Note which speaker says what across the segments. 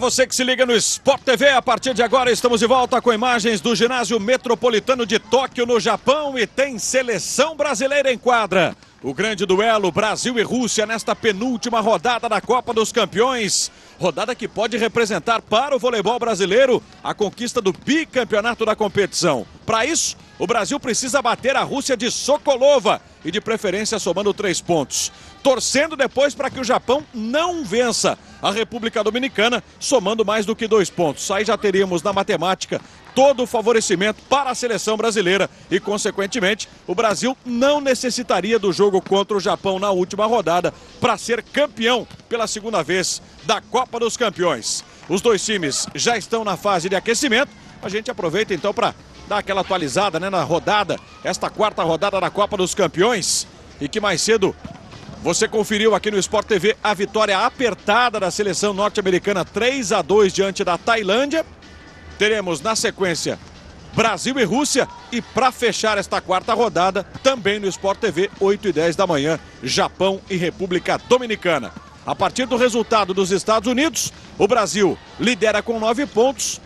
Speaker 1: Você que se liga no Sport TV, a partir de agora estamos de volta com imagens do ginásio metropolitano de Tóquio, no Japão, e tem seleção brasileira em quadra. O grande duelo Brasil e Rússia nesta penúltima rodada da Copa dos Campeões. Rodada que pode representar para o voleibol brasileiro a conquista do bicampeonato da competição. Para isso, o Brasil precisa bater a Rússia de Sokolova e de preferência somando três pontos. Torcendo depois para que o Japão não vença a República Dominicana, somando mais do que dois pontos. Aí já teríamos na matemática todo o favorecimento para a seleção brasileira e, consequentemente, o Brasil não necessitaria do jogo contra o Japão na última rodada para ser campeão pela segunda vez da Copa dos Campeões. Os dois times já estão na fase de aquecimento. A gente aproveita então para dar aquela atualizada né, na rodada, esta quarta rodada da Copa dos Campeões. E que mais cedo você conferiu aqui no Sport TV a vitória apertada da seleção norte-americana 3 a 2 diante da Tailândia. Teremos na sequência Brasil e Rússia e para fechar esta quarta rodada, também no Sport TV, 8 e 10 da manhã, Japão e República Dominicana. A partir do resultado dos Estados Unidos, o Brasil lidera com nove pontos.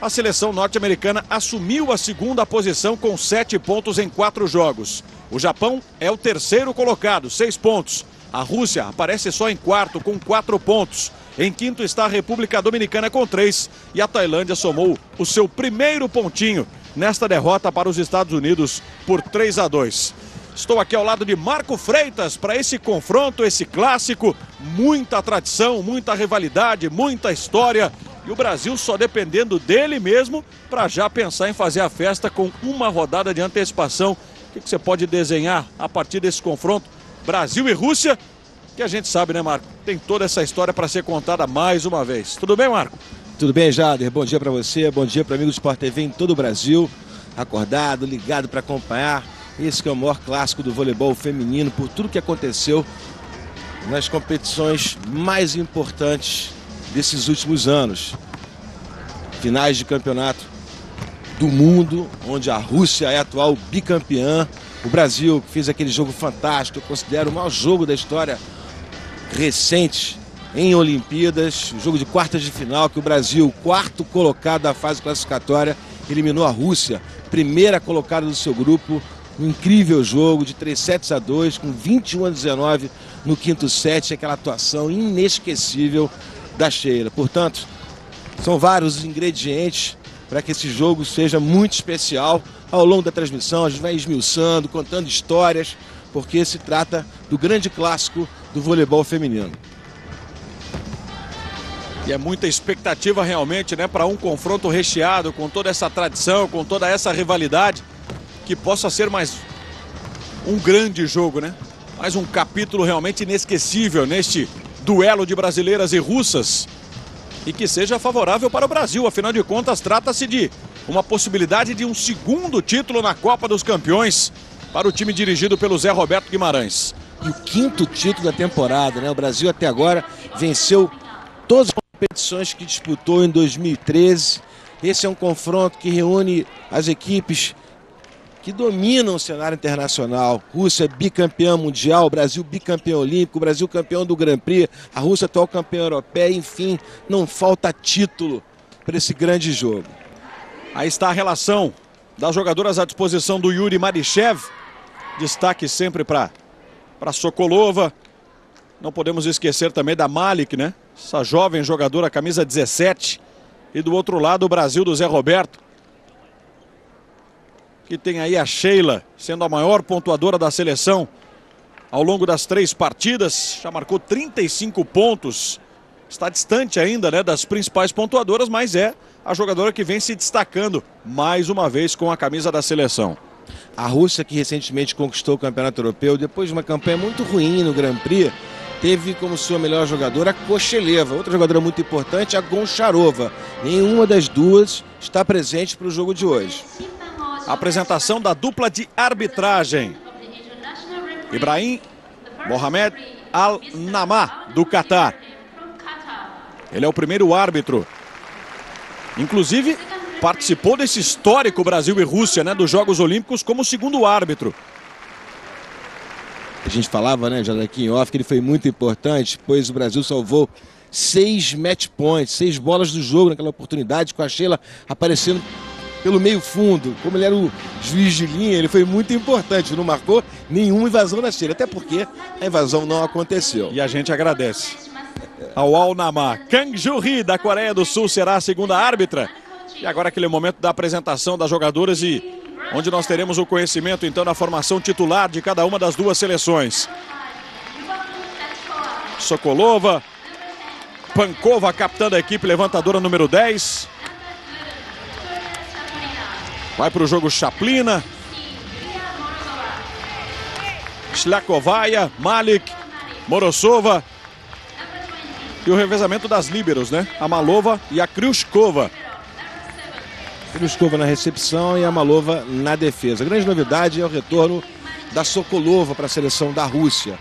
Speaker 1: A seleção norte-americana assumiu a segunda posição com sete pontos em quatro jogos. O Japão é o terceiro colocado, seis pontos. A Rússia aparece só em quarto, com quatro pontos. Em quinto está a República Dominicana com três. E a Tailândia somou o seu primeiro pontinho nesta derrota para os Estados Unidos por 3 a 2. Estou aqui ao lado de Marco Freitas para esse confronto, esse clássico. Muita tradição, muita rivalidade, muita história. E o Brasil só dependendo dele mesmo para já pensar em fazer a festa com uma rodada de antecipação o que, você pode desenhar a partir desse confronto Brasil e Rússia? Que a gente sabe, né, Marco? Tem toda essa história para ser contada mais uma vez. Tudo bem, Marco?
Speaker 2: Tudo bem, Jader? Bom dia para você, bom dia para amigos do Sport TV em todo o Brasil. Acordado, ligado para acompanhar esse que é o maior clássico do voleibol feminino por tudo que aconteceu nas competições mais importantes desses últimos anos. Finais de campeonato do mundo, onde a Rússia é atual bicampeã. O Brasil, fez aquele jogo fantástico, eu considero o maior jogo da história recente em Olimpíadas, o jogo de quartas de final, que o Brasil, quarto colocado da fase classificatória, eliminou a Rússia, primeira colocada do seu grupo. Um incrível jogo de 3 sets a 2, com 21 a 19 no quinto set, aquela atuação inesquecível da Sheila. Portanto, são vários os ingredientes para que esse jogo seja muito especial. Ao longo da transmissão, a gente vai esmiuçando, contando histórias, porque se trata do grande clássico do voleibol feminino.
Speaker 1: E é muita expectativa realmente, né, para um confronto recheado com toda essa tradição, com toda essa rivalidade, que possa ser mais um grande jogo, né? Mais um capítulo realmente inesquecível neste duelo de brasileiras e russas e que seja favorável para o Brasil. Afinal de contas, trata-se de uma possibilidade de um segundo título na Copa dos Campeões para o time dirigido pelo Zé Roberto Guimarães.
Speaker 2: E o quinto título da temporada, né? O Brasil até agora venceu todas as competições que disputou em 2013. Esse é um confronto que reúne as equipes que dominam o cenário internacional. Rússia bicampeã mundial, Brasil bicampeão olímpico, Brasil campeão do Grand Prix, a Rússia atual campeã europeia, enfim, não falta título para esse grande jogo.
Speaker 1: Aí está a relação das jogadoras à disposição do Yuri Marichev. Destaque sempre para para Sokolova. Não podemos esquecer também da Malik, né? Essa jovem jogadora, camisa 17. E do outro lado, o Brasil do Zé Roberto que tem aí a Sheila sendo a maior pontuadora da seleção ao longo das três partidas, já marcou 35 pontos. Está distante ainda né, das principais pontuadoras, mas é a jogadora que vem se destacando mais uma vez com a camisa da seleção.
Speaker 2: A Rússia, que recentemente conquistou o Campeonato Europeu, depois de uma campanha muito ruim no Grand Prix, teve como sua melhor jogadora a Kocheleva, outra jogadora muito importante, a Goncharova. Nenhuma das duas está presente para o jogo de hoje.
Speaker 1: Apresentação da dupla de arbitragem. Ibrahim Mohamed Al-Namá, do Catar. Ele é o primeiro árbitro. Inclusive, participou desse histórico Brasil e Rússia, né, dos Jogos Olímpicos, como segundo árbitro.
Speaker 2: A gente falava, né, já daqui em off, que ele foi muito importante, pois o Brasil salvou seis match points, seis bolas do jogo naquela oportunidade, com a Sheila aparecendo pelo meio fundo. Como ele era o juiz de linha, ele foi muito importante. Não marcou nenhuma invasão na Sheila, até porque a invasão não aconteceu.
Speaker 1: E a gente agradece ao Al Nama. Kang Joo-hee, da Coreia do Sul, será a segunda árbitra. E agora aquele momento da apresentação das jogadoras e onde nós teremos o conhecimento então da formação titular de cada uma das duas seleções. Sokolova, Pankova, capitã da equipe, levantadora número 10. Vai para o jogo Chaplina. Shlakovaia, Malik, Morosova. E o revezamento das líberos, né? A Malova e a Kryushkova.
Speaker 2: Kryushkova na recepção e a Malova na defesa. A grande novidade é o retorno da Sokolova para a seleção da Rússia.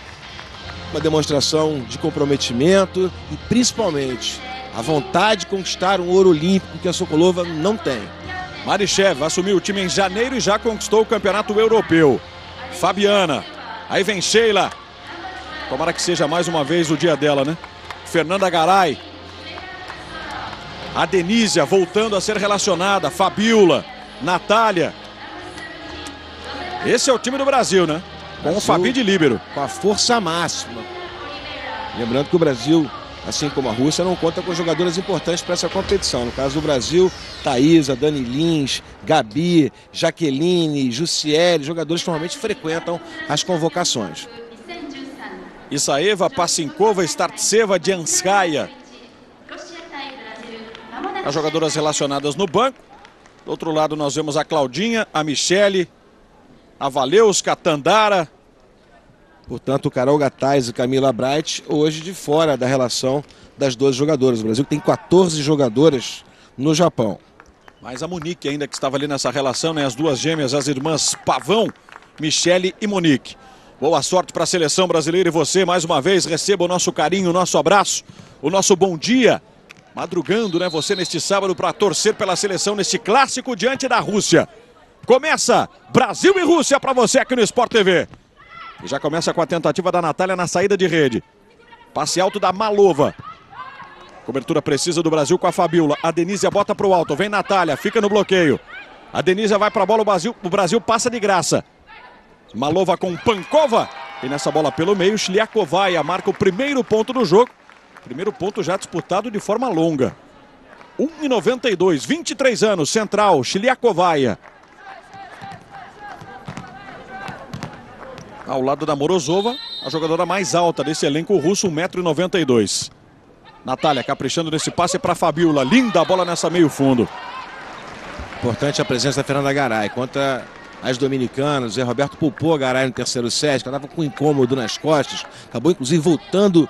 Speaker 2: Uma demonstração de comprometimento e principalmente a vontade de conquistar um ouro olímpico que a Sokolova não tem.
Speaker 1: Marichev assumiu o time em janeiro e já conquistou o campeonato europeu. Fabiana. Aí vem Sheila. Tomara que seja mais uma vez o dia dela, né? Fernanda Garay. A Denísia voltando a ser relacionada. Fabiola. Natália. Esse é o time do Brasil, né? Com Brasil, o Fabi de líbero.
Speaker 2: Com a força máxima. Lembrando que o Brasil, assim como a Rússia, não conta com jogadoras importantes para essa competição. No caso do Brasil, Thaisa, Dani Lins, Gabi, Jaqueline, Jussiele, jogadores que normalmente frequentam as convocações.
Speaker 1: Isaeva, Passinkova, Startseva, Dianskaya. As jogadoras relacionadas no banco. Do outro lado nós vemos a Claudinha, a Michele, a Valeuska, a Tandara.
Speaker 2: Portanto, Carol Gataz e Camila Bright hoje de fora da relação das duas jogadoras. O Brasil tem 14 jogadoras no Japão.
Speaker 1: Mas a Monique ainda que estava ali nessa relação, né? As duas gêmeas, as irmãs Pavão, Michele e Monique. Boa sorte para a seleção brasileira e você, mais uma vez, receba o nosso carinho, o nosso abraço, o nosso bom dia. Madrugando, né? Você neste sábado para torcer pela seleção neste clássico diante da Rússia. Começa Brasil e Rússia para você aqui no Sport TV. E já começa com a tentativa da Natália na saída de rede. Passe alto da Malova. Cobertura precisa do Brasil com a Fabiola. A Denise bota para o alto. Vem Natália, fica no bloqueio. A Denise vai para a bola, o Brasil, o Brasil passa de graça. Malova com Pankova. E nessa bola pelo meio, Shliakovaia marca o primeiro ponto do jogo. Primeiro ponto já disputado de forma longa. 1,92, 23 anos, central, Shliakovaia. Ao lado da Morozova, a jogadora mais alta desse elenco russo, 1,92m. Natália caprichando nesse passe para Fabiola. Linda bola nessa meio fundo.
Speaker 2: Importante a presença da Fernanda Garay contra as dominicanas. Zé Roberto poupou a Garay no terceiro set, ela estava com incômodo nas costas. Acabou, inclusive, voltando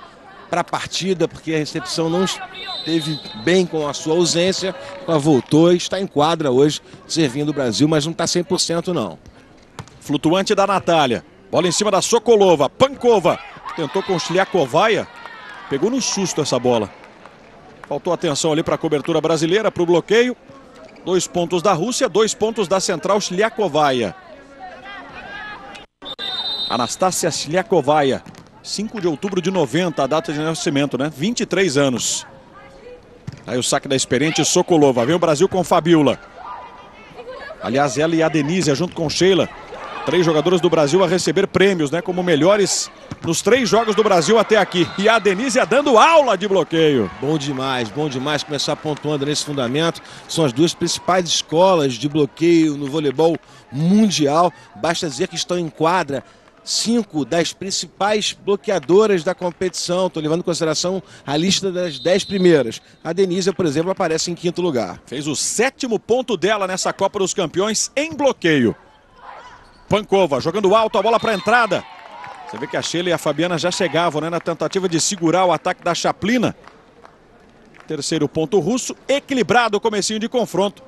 Speaker 2: para a partida, porque a recepção não esteve bem com a sua ausência. Ela voltou e está em quadra hoje, servindo o Brasil, mas não está 100% não.
Speaker 1: Flutuante da Natália. Bola em cima da Sokolova. Pankova. Tentou conciliar Covaia. Pegou no susto essa bola. Faltou atenção ali para a cobertura brasileira, para o bloqueio. Dois pontos da Rússia, dois pontos da central Shliakovaia. Anastácia Shliakovaia. 5 de outubro de 90, a data de nascimento, né? 23 anos. Aí o saque da experiente Sokolova. Vem o Brasil com Fabiola. Aliás, ela e a Denise, junto com Sheila, três jogadores do Brasil a receber prêmios, né? Como melhores nos três jogos do Brasil até aqui. E a Denise dando aula de bloqueio.
Speaker 2: Bom demais, bom demais começar pontuando nesse fundamento. São as duas principais escolas de bloqueio no voleibol mundial. Basta dizer que estão em quadra cinco das principais bloqueadoras da competição. Estou levando em consideração a lista das dez primeiras. A Denise, por exemplo, aparece em quinto lugar.
Speaker 1: Fez o sétimo ponto dela nessa Copa dos Campeões em bloqueio. Pancova jogando alto, a bola para entrada. Você vê que a Sheila e a Fabiana já chegavam né, na tentativa de segurar o ataque da Chaplina. Terceiro ponto russo, equilibrado o comecinho de confronto.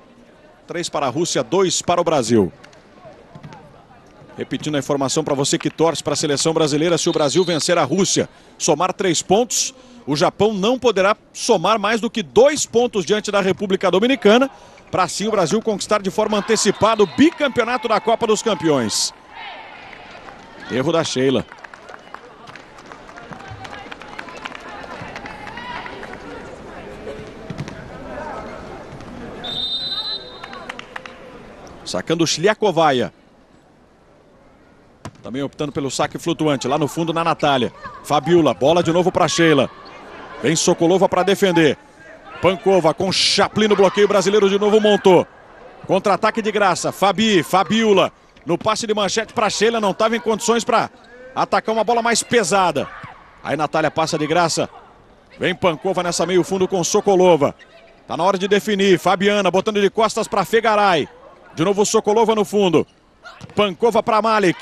Speaker 1: Três para a Rússia, dois para o Brasil. Repetindo a informação para você que torce para a seleção brasileira, se o Brasil vencer a Rússia, somar três pontos, o Japão não poderá somar mais do que dois pontos diante da República Dominicana, para assim o Brasil conquistar de forma antecipada o bicampeonato da Copa dos Campeões. Erro da Sheila. Sacando Shliakovaia. Também optando pelo saque flutuante. Lá no fundo na Natália. Fabiola. Bola de novo para Sheila. Vem Sokolova para defender. Pancova com Chaplin no bloqueio brasileiro de novo montou. Contra-ataque de graça. Fabi, Fabiola. No passe de manchete para Sheila. Não estava em condições para atacar uma bola mais pesada. Aí Natália passa de graça. Vem Pancova nessa meio fundo com Sokolova. Tá na hora de definir. Fabiana botando de costas para Fegaray. De novo Sokolova no fundo. Pancova para Malik.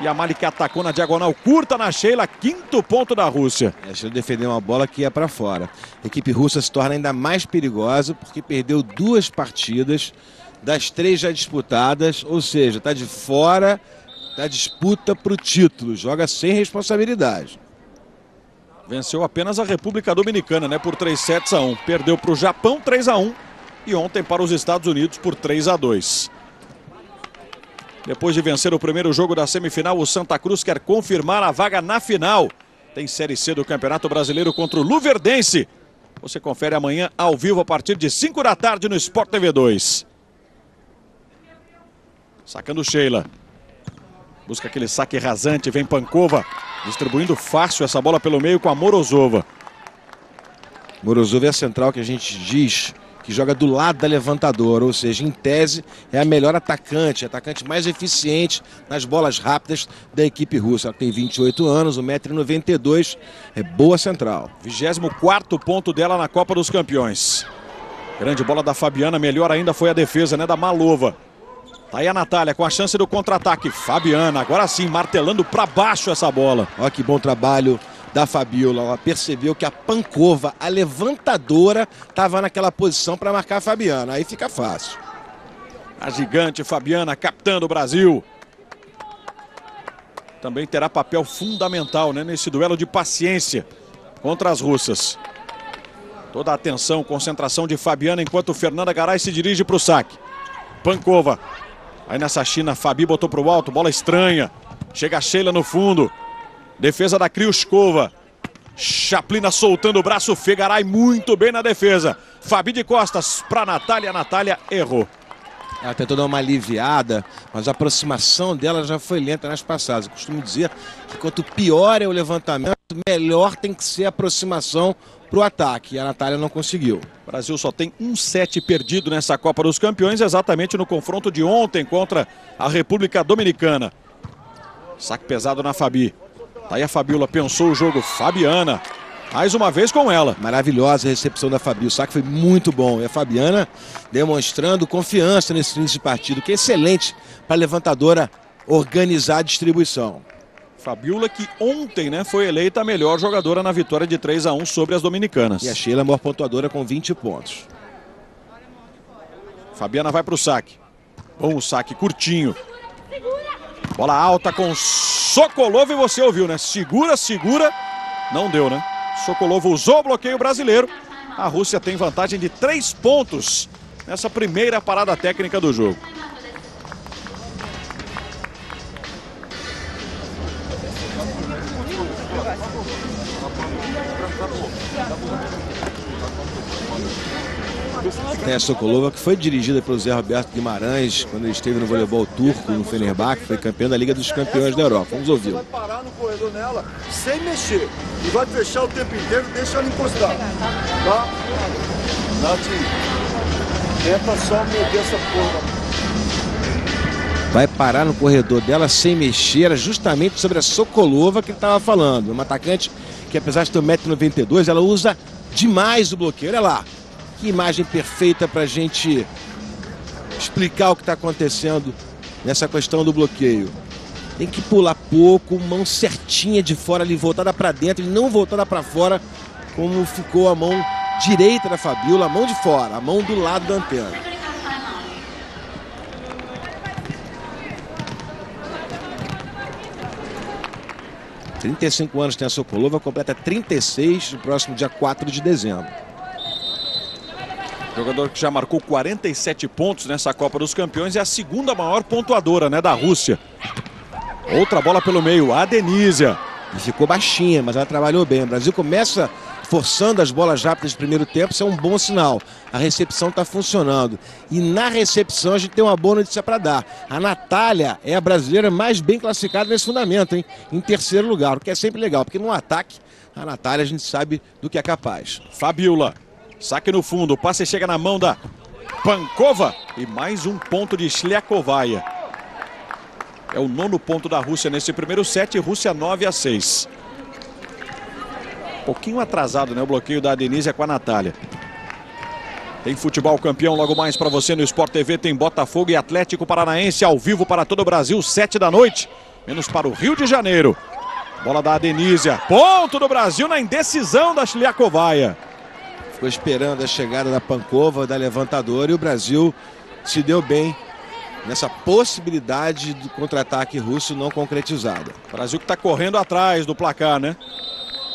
Speaker 1: E a Malik atacou na diagonal curta na Sheila, quinto ponto da Rússia.
Speaker 2: A Sheila defendeu uma bola que ia para fora. A equipe russa se torna ainda mais perigosa porque perdeu duas partidas das três já disputadas, ou seja, está de fora da disputa para o título, joga sem responsabilidade.
Speaker 1: Venceu apenas a República Dominicana, né, por 3 sets a 1. Perdeu para o Japão 3 a 1 e ontem para os Estados Unidos por 3 a 2. Depois de vencer o primeiro jogo da semifinal, o Santa Cruz quer confirmar a vaga na final. Tem Série C do Campeonato Brasileiro contra o Luverdense. Você confere amanhã ao vivo a partir de 5 da tarde no Sport TV 2. Sacando Sheila. Busca aquele saque rasante, vem Pancova. Distribuindo fácil essa bola pelo meio com a Morozova.
Speaker 2: Morozova é a central que a gente diz que joga do lado da levantadora, ou seja, em tese é a melhor atacante, atacante mais eficiente nas bolas rápidas da equipe russa. Ela tem 28 anos, 1,92m, é boa central.
Speaker 1: 24 ponto dela na Copa dos Campeões. Grande bola da Fabiana, melhor ainda foi a defesa né, da Malova. Tá aí a Natália com a chance do contra-ataque. Fabiana, agora sim, martelando para baixo essa bola.
Speaker 2: Olha que bom trabalho da Fabiola. Ela percebeu que a Pancova, a levantadora, estava naquela posição para marcar a Fabiana. Aí fica fácil.
Speaker 1: A gigante Fabiana, capitã do Brasil. Também terá papel fundamental né, nesse duelo de paciência contra as russas. Toda a atenção, concentração de Fabiana enquanto Fernanda Garay se dirige para o saque. Pancova. Aí nessa China, Fabi botou para o alto, bola estranha. Chega a Sheila no fundo. Defesa da Kriuskova. Chaplina soltando o braço, Fegaray muito bem na defesa. Fabi de costas para Natália, Natália errou.
Speaker 2: Ela tentou dar uma aliviada, mas a aproximação dela já foi lenta nas passadas. Eu costumo dizer que quanto pior é o levantamento, melhor tem que ser a aproximação para o ataque. E a Natália não conseguiu.
Speaker 1: O Brasil só tem um set perdido nessa Copa dos Campeões, exatamente no confronto de ontem contra a República Dominicana. Saque pesado na Fabi. Tá aí a Fabiola, pensou o jogo. Fabiana, mais uma vez com ela.
Speaker 2: Maravilhosa a recepção da Fabi. O saque foi muito bom. E a Fabiana demonstrando confiança nesse início de partido, que é excelente para a levantadora organizar a distribuição.
Speaker 1: Fabiola que ontem né, foi eleita a melhor jogadora na vitória de 3 a 1 sobre as dominicanas.
Speaker 2: E a Sheila a maior pontuadora com 20 pontos.
Speaker 1: Fabiana vai para o saque. Bom o saque curtinho. Bola alta com Sokolov e você ouviu, né? Segura, segura. Não deu, né? Sokolov usou o bloqueio brasileiro. A Rússia tem vantagem de três pontos nessa primeira parada técnica do jogo.
Speaker 2: Tem a Sokolova, que foi dirigida pelo Zé Roberto Guimarães quando ele esteve no voleibol turco, no Fenerbahçe, foi campeão da Liga dos Campeões da Europa. Vamos ouvir.
Speaker 3: Vai parar no corredor nela sem mexer e vai fechar o tempo inteiro, deixa ela encostar. Tá? Nath, tenta só mover essa porra.
Speaker 2: Vai parar no corredor dela sem mexer, era justamente sobre a Sokolova que ele estava falando. Uma atacante que, apesar de ter 1,92m, ela usa demais o bloqueio. Olha lá, que imagem perfeita para a gente explicar o que está acontecendo nessa questão do bloqueio. Tem que pular pouco, mão certinha de fora ali, voltada para dentro e não voltada para fora, como ficou a mão direita da Fabiola, a mão de fora, a mão do lado da antena. Trinta anos tem a Sokolova, completa 36 no próximo dia 4 de dezembro.
Speaker 1: Jogador que já marcou 47 pontos nessa Copa dos Campeões e é a segunda maior pontuadora né, da Rússia. Outra bola pelo meio, a Denísia.
Speaker 2: E ficou baixinha, mas ela trabalhou bem. O Brasil começa forçando as bolas rápidas de primeiro tempo, isso é um bom sinal. A recepção está funcionando. E na recepção a gente tem uma boa notícia para dar. A Natália é a brasileira mais bem classificada nesse fundamento, hein? Em terceiro lugar, o que é sempre legal, porque no ataque a Natália a gente sabe do que é capaz.
Speaker 1: Fabiola, saque no fundo, o passe chega na mão da Pankova e mais um ponto de Sliakovaia. É o nono ponto da Rússia nesse primeiro set, Rússia 9 a 6. Pouquinho atrasado, né? O bloqueio da Denise com a Natália. Tem futebol campeão logo mais para você no Sport TV. Tem Botafogo e Atlético Paranaense ao vivo para todo o Brasil, sete da noite. Menos para o Rio de Janeiro. Bola da Denísia. Ponto do Brasil na indecisão da Chiliacovaia.
Speaker 2: Ficou esperando a chegada da Pancova, da levantadora e o Brasil se deu bem nessa possibilidade do contra-ataque russo não concretizada.
Speaker 1: Brasil que está correndo atrás do placar, né?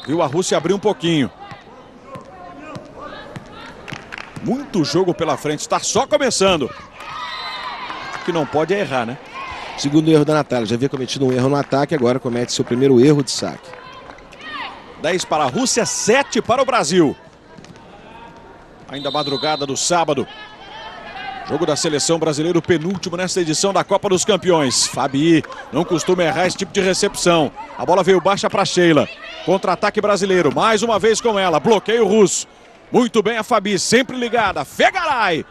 Speaker 1: Viu a Rússia abrir um pouquinho. Muito jogo pela frente, está só começando. O que não pode é errar, né?
Speaker 2: Segundo erro da Natália, já havia cometido um erro no ataque, agora comete seu primeiro erro de saque.
Speaker 1: 10 para a Rússia, 7 para o Brasil. Ainda madrugada do sábado. Jogo da seleção brasileira, o penúltimo nessa edição da Copa dos Campeões. Fabi não costuma errar esse tipo de recepção. A bola veio baixa para Sheila. Contra-ataque brasileiro, mais uma vez com ela. Bloqueio russo. Muito bem a Fabi, sempre ligada. Fegaray.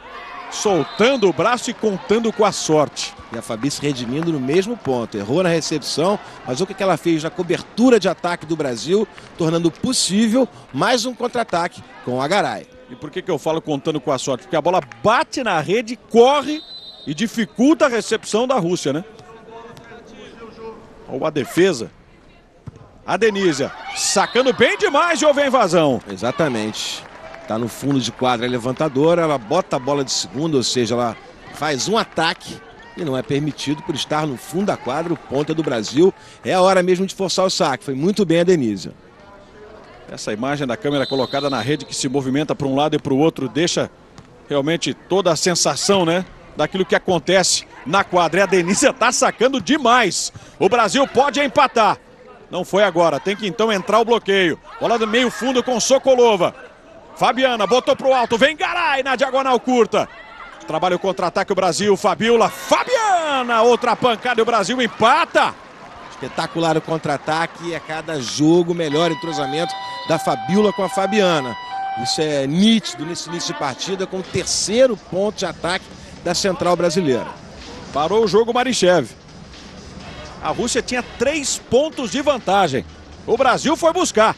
Speaker 1: Soltando o braço e contando com a sorte.
Speaker 2: E a Fabi se redimindo no mesmo ponto. Errou na recepção, mas o que ela fez na cobertura de ataque do Brasil, tornando possível mais um contra-ataque com a Garay.
Speaker 1: E por que, que eu falo contando com a sorte? Porque a bola bate na rede, corre e dificulta a recepção da Rússia, né? Ou a defesa. A Denísia sacando bem demais e houve a invasão.
Speaker 2: Exatamente. Está no fundo de quadra, é levantadora, ela bota a bola de segunda, ou seja, ela faz um ataque e não é permitido por estar no fundo da quadra, o ponta do Brasil. É a hora mesmo de forçar o saque. Foi muito bem a Denísia.
Speaker 1: Essa imagem da câmera colocada na rede que se movimenta para um lado e para o outro deixa realmente toda a sensação, né? Daquilo que acontece na quadra. E a Denícia está sacando demais. O Brasil pode empatar. Não foi agora. Tem que então entrar o bloqueio. Bola do meio fundo com Sokolova. Fabiana botou pro alto. Vem Garay na diagonal curta. Trabalha o contra-ataque o Brasil. Fabiola. Fabiana. Outra pancada e o Brasil empata.
Speaker 2: Espetacular o contra-ataque. A cada jogo, melhor entrosamento da Fabiola com a Fabiana. Isso é nítido nesse início de partida com o terceiro ponto de ataque da central brasileira.
Speaker 1: Parou o jogo Marichev. A Rússia tinha três pontos de vantagem. O Brasil foi buscar.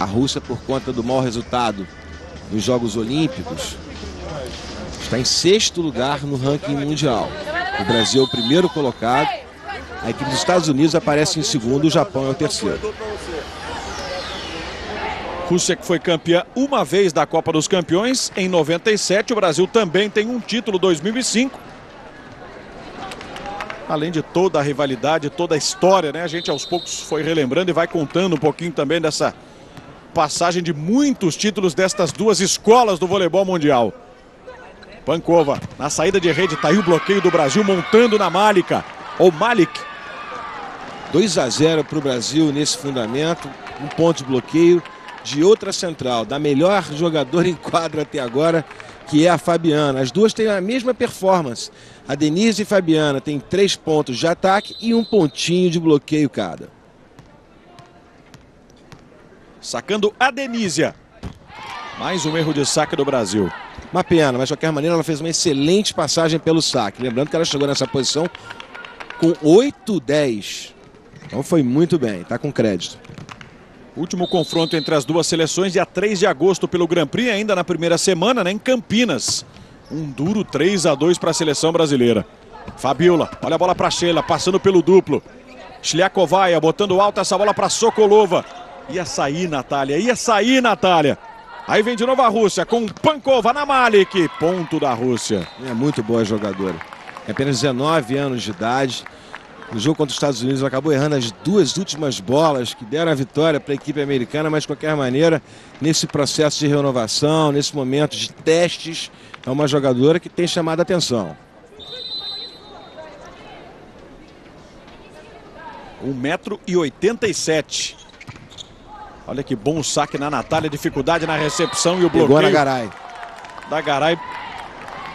Speaker 2: A Rússia, por conta do mau resultado nos Jogos Olímpicos, está em sexto lugar no ranking mundial. O Brasil é o primeiro colocado. A equipe dos Estados Unidos aparece em segundo, o Japão é o terceiro.
Speaker 1: Rússia que foi campeã uma vez da Copa dos Campeões em 97. O Brasil também tem um título 2005. Além de toda a rivalidade, toda a história, né? A gente aos poucos foi relembrando e vai contando um pouquinho também dessa passagem de muitos títulos destas duas escolas do voleibol mundial. Pancova na saída de rede, tá aí o bloqueio do Brasil montando na Malika. Ou Malik.
Speaker 2: 2 a 0 para o Brasil nesse fundamento. Um ponto de bloqueio de outra central, da melhor jogadora em quadro até agora, que é a Fabiana. As duas têm a mesma performance. A Denise e a Fabiana têm três pontos de ataque e um pontinho de bloqueio cada.
Speaker 1: Sacando a Denísia. Mais um erro de saque do Brasil.
Speaker 2: Uma pena, mas de qualquer maneira ela fez uma excelente passagem pelo saque. Lembrando que ela chegou nessa posição com 8-10. Então foi muito bem, está com crédito.
Speaker 1: Último confronto entre as duas seleções, dia 3 de agosto pelo Grand Prix, ainda na primeira semana, né, em Campinas. Um duro 3 a 2 para a seleção brasileira. Fabiola, olha a bola para Sheila, passando pelo duplo. Shliakovaia botando alta essa bola para Sokolova. Ia sair, Natália, ia sair, Natália. Aí vem de novo a Rússia com Pankova na Malik. Ponto da Rússia.
Speaker 2: É muito boa jogadora. É apenas 19 anos de idade. No jogo contra os Estados Unidos, acabou errando as duas últimas bolas que deram a vitória para a equipe americana, mas de qualquer maneira, nesse processo de renovação, nesse momento de testes, é uma jogadora que tem chamado a atenção.
Speaker 1: 1,87m. Olha que bom o saque na Natália, dificuldade na recepção e o bloqueio.
Speaker 2: Na Garay.
Speaker 1: Da Garay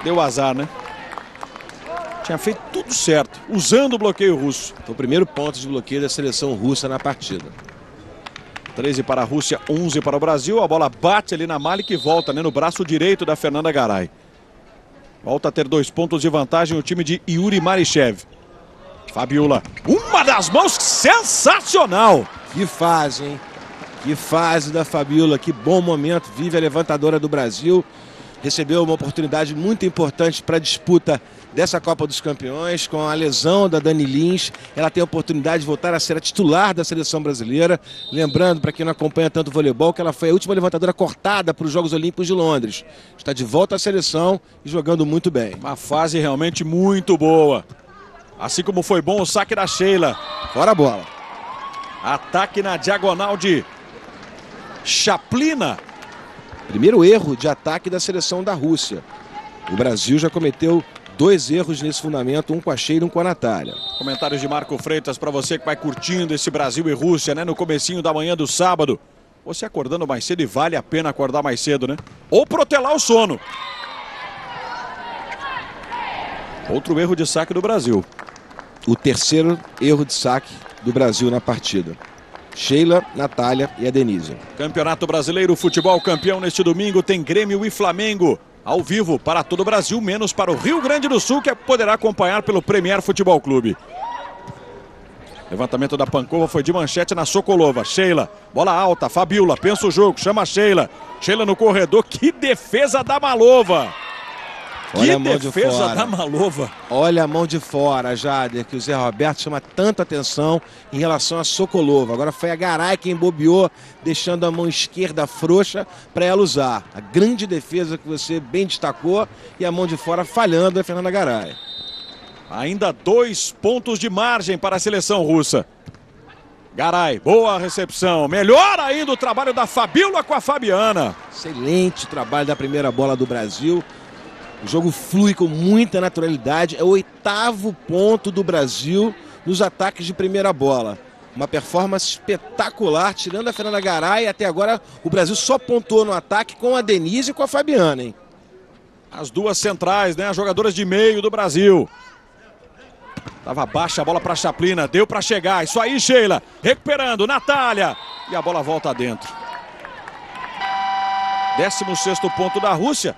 Speaker 1: deu azar, né? Tinha feito tudo certo, usando o bloqueio russo.
Speaker 2: Foi o primeiro ponto de bloqueio da seleção russa na partida.
Speaker 1: 13 para a Rússia, 11 para o Brasil. A bola bate ali na malha que volta né, no braço direito da Fernanda Garay. Volta a ter dois pontos de vantagem o time de Yuri Marichev. Fabiola, uma das mãos sensacional.
Speaker 2: Que fase, hein? Que fase da Fabiola, que bom momento. Vive a levantadora do Brasil. Recebeu uma oportunidade muito importante para a disputa dessa Copa dos Campeões, com a lesão da Dani Lins. Ela tem a oportunidade de voltar a ser a titular da seleção brasileira. Lembrando, para quem não acompanha tanto o voleibol, que ela foi a última levantadora cortada para os Jogos Olímpicos de Londres. Está de volta à seleção e jogando muito bem.
Speaker 1: Uma fase realmente muito boa. Assim como foi bom o saque da Sheila.
Speaker 2: Fora a bola.
Speaker 1: Ataque na diagonal de Chaplina.
Speaker 2: Primeiro erro de ataque da seleção da Rússia. O Brasil já cometeu dois erros nesse fundamento, um com a Sheila e um com a Natália.
Speaker 1: Comentários de Marco Freitas para você que vai curtindo esse Brasil e Rússia, né? No comecinho da manhã do sábado. Você acordando mais cedo e vale a pena acordar mais cedo, né? Ou protelar o sono. Outro erro de saque do Brasil.
Speaker 2: O terceiro erro de saque do Brasil na partida. Sheila, Natália e a Denise.
Speaker 1: Campeonato Brasileiro Futebol campeão neste domingo tem Grêmio e Flamengo. Ao vivo para todo o Brasil, menos para o Rio Grande do Sul, que poderá acompanhar pelo Premier Futebol Clube. Levantamento da Pancova foi de manchete na Sokolova. Sheila, bola alta, Fabiola, pensa o jogo, chama Sheila. Sheila no corredor, que defesa da Malova.
Speaker 2: Olha
Speaker 1: que defesa de da Malova.
Speaker 2: Olha a mão de fora, Jader, que o Zé Roberto chama tanta atenção em relação a Sokolova. Agora foi a Garay quem bobeou, deixando a mão esquerda frouxa para ela usar. A grande defesa que você bem destacou e a mão de fora falhando é Fernanda Garay.
Speaker 1: Ainda dois pontos de margem para a seleção russa. Garay, boa recepção. Melhor ainda o trabalho da Fabíola com a Fabiana.
Speaker 2: Excelente trabalho da primeira bola do Brasil. O jogo flui com muita naturalidade. É o oitavo ponto do Brasil nos ataques de primeira bola. Uma performance espetacular, tirando a Fernanda Garay. Até agora o Brasil só pontuou no ataque com a Denise e com a Fabiana, hein?
Speaker 1: As duas centrais, né? As jogadoras de meio do Brasil. Tava baixa a bola para Chaplina, deu para chegar. Isso aí, Sheila. Recuperando, Natália. E a bola volta dentro. 16 ponto da Rússia.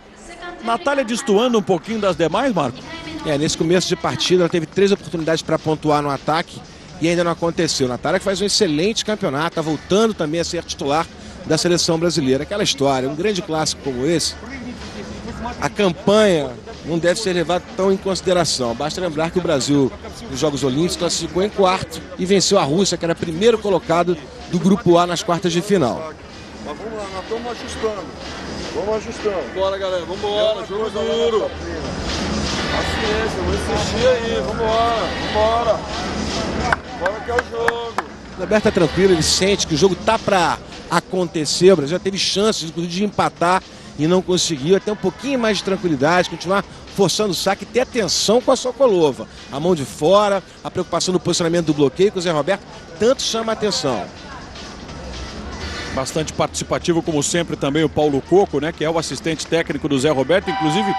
Speaker 1: Natália destoando um pouquinho das demais, Marco?
Speaker 2: É, nesse começo de partida ela teve três oportunidades para pontuar no ataque e ainda não aconteceu. Natália que faz um excelente campeonato, está voltando também a ser titular da seleção brasileira. Aquela história, um grande clássico como esse, a campanha não deve ser levada tão em consideração. Basta lembrar que o Brasil, nos Jogos Olímpicos, classificou em quarto e venceu a Rússia, que era primeiro colocado do Grupo A nas quartas de final.
Speaker 3: Mas vamos lá, nós estamos ajustando. Vamos ajustando.
Speaker 4: Bora, galera, vambora, jogo duro. Paciência, vou insistir aí, vambora, vambora. Bora que é o jogo.
Speaker 2: O Roberto tá tranquilo, ele sente que o jogo tá para acontecer. O Brasil já teve chances, inclusive, de empatar e não conseguiu. Até um pouquinho mais de tranquilidade, continuar forçando o saque e ter atenção com a Sokolova. A mão de fora, a preocupação no posicionamento do bloqueio, que o Zé Roberto tanto chama a atenção.
Speaker 1: Bastante participativo, como sempre, também o Paulo Coco, né? Que é o assistente técnico do Zé Roberto, inclusive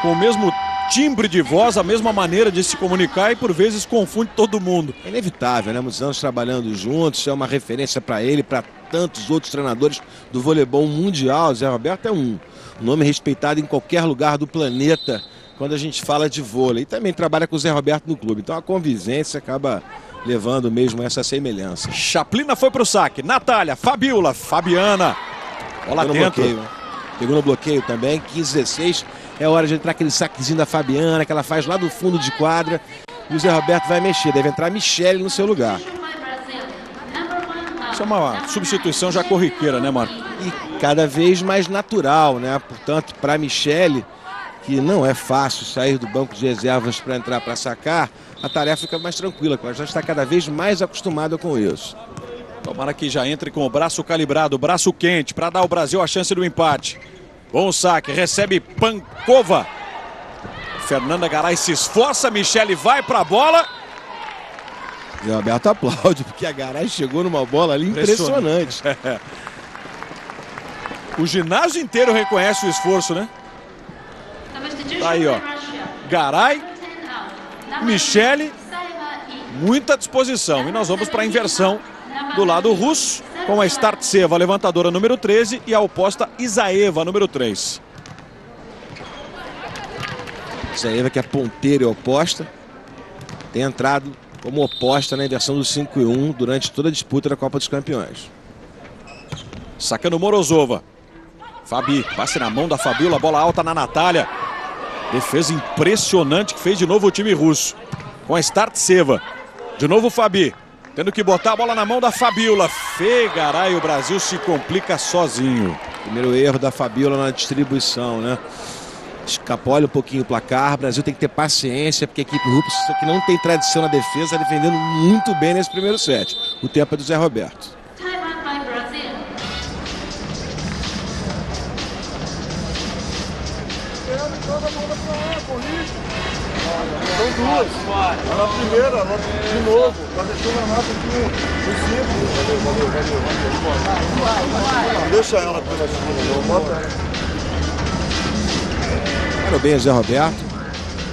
Speaker 1: com o mesmo timbre de voz, a mesma maneira de se comunicar e por vezes confunde todo mundo.
Speaker 2: É inevitável, né? Muitos anos trabalhando juntos, é uma referência para ele, para tantos outros treinadores do voleibol mundial. Zé Roberto é um nome respeitado em qualquer lugar do planeta quando a gente fala de vôlei. E também trabalha com o Zé Roberto no clube. Então a convivência acaba levando mesmo essa semelhança.
Speaker 1: Chaplina foi para o saque. Natália, Fabiola, Fabiana. Bola
Speaker 2: Pegou
Speaker 1: dentro.
Speaker 2: No bloqueio? Pegou no bloqueio também, 15, 16. É hora de entrar aquele saquezinho da Fabiana, que ela faz lá do fundo de quadra. E o Zé Roberto vai mexer. Deve entrar a Michele no seu lugar.
Speaker 1: Isso é uma substituição já corriqueira, né, Marco?
Speaker 2: E cada vez mais natural, né? Portanto, para Michele, que não é fácil sair do banco de reservas para entrar para sacar, a tarefa fica mais tranquila, porque ela já está cada vez mais acostumada com isso.
Speaker 1: Tomara que já entre com o braço calibrado, braço quente, para dar ao Brasil a chance do empate. Bom saque, recebe Pancova. Fernanda Garay se esforça, Michele vai para a bola.
Speaker 2: Zé Roberto aplaude, porque a Garay chegou numa bola ali impressionante.
Speaker 1: impressionante. o ginásio inteiro reconhece o esforço, né? Tá aí, ó. Garay, Michele, muita disposição. E nós vamos para a inversão do lado russo, com a Startseva, levantadora número 13, e a oposta Isaeva, número 3.
Speaker 2: Isaeva, que é ponteira e oposta, tem entrado como oposta na inversão do 5 e 1 durante toda a disputa da Copa dos Campeões.
Speaker 1: Sacando Morozova. Fabi, passe na mão da Fabiola, bola alta na Natália. Defesa impressionante que fez de novo o time russo. Com a Startseva. De novo o Fabi. Tendo que botar a bola na mão da Fabiola. Fegaray, o Brasil se complica sozinho.
Speaker 2: Primeiro erro da Fabiola na distribuição, né? Escapole um pouquinho o placar. O Brasil tem que ter paciência, porque a equipe russa, que não tem tradição na defesa, está defendendo muito bem nesse primeiro set. O tempo é do Zé Roberto.
Speaker 3: São duas. A na primeira, de novo. Tá deixando a mata aqui no valeu. Deixa ela pela não. Bota ela.
Speaker 2: Parabéns, Zé Roberto.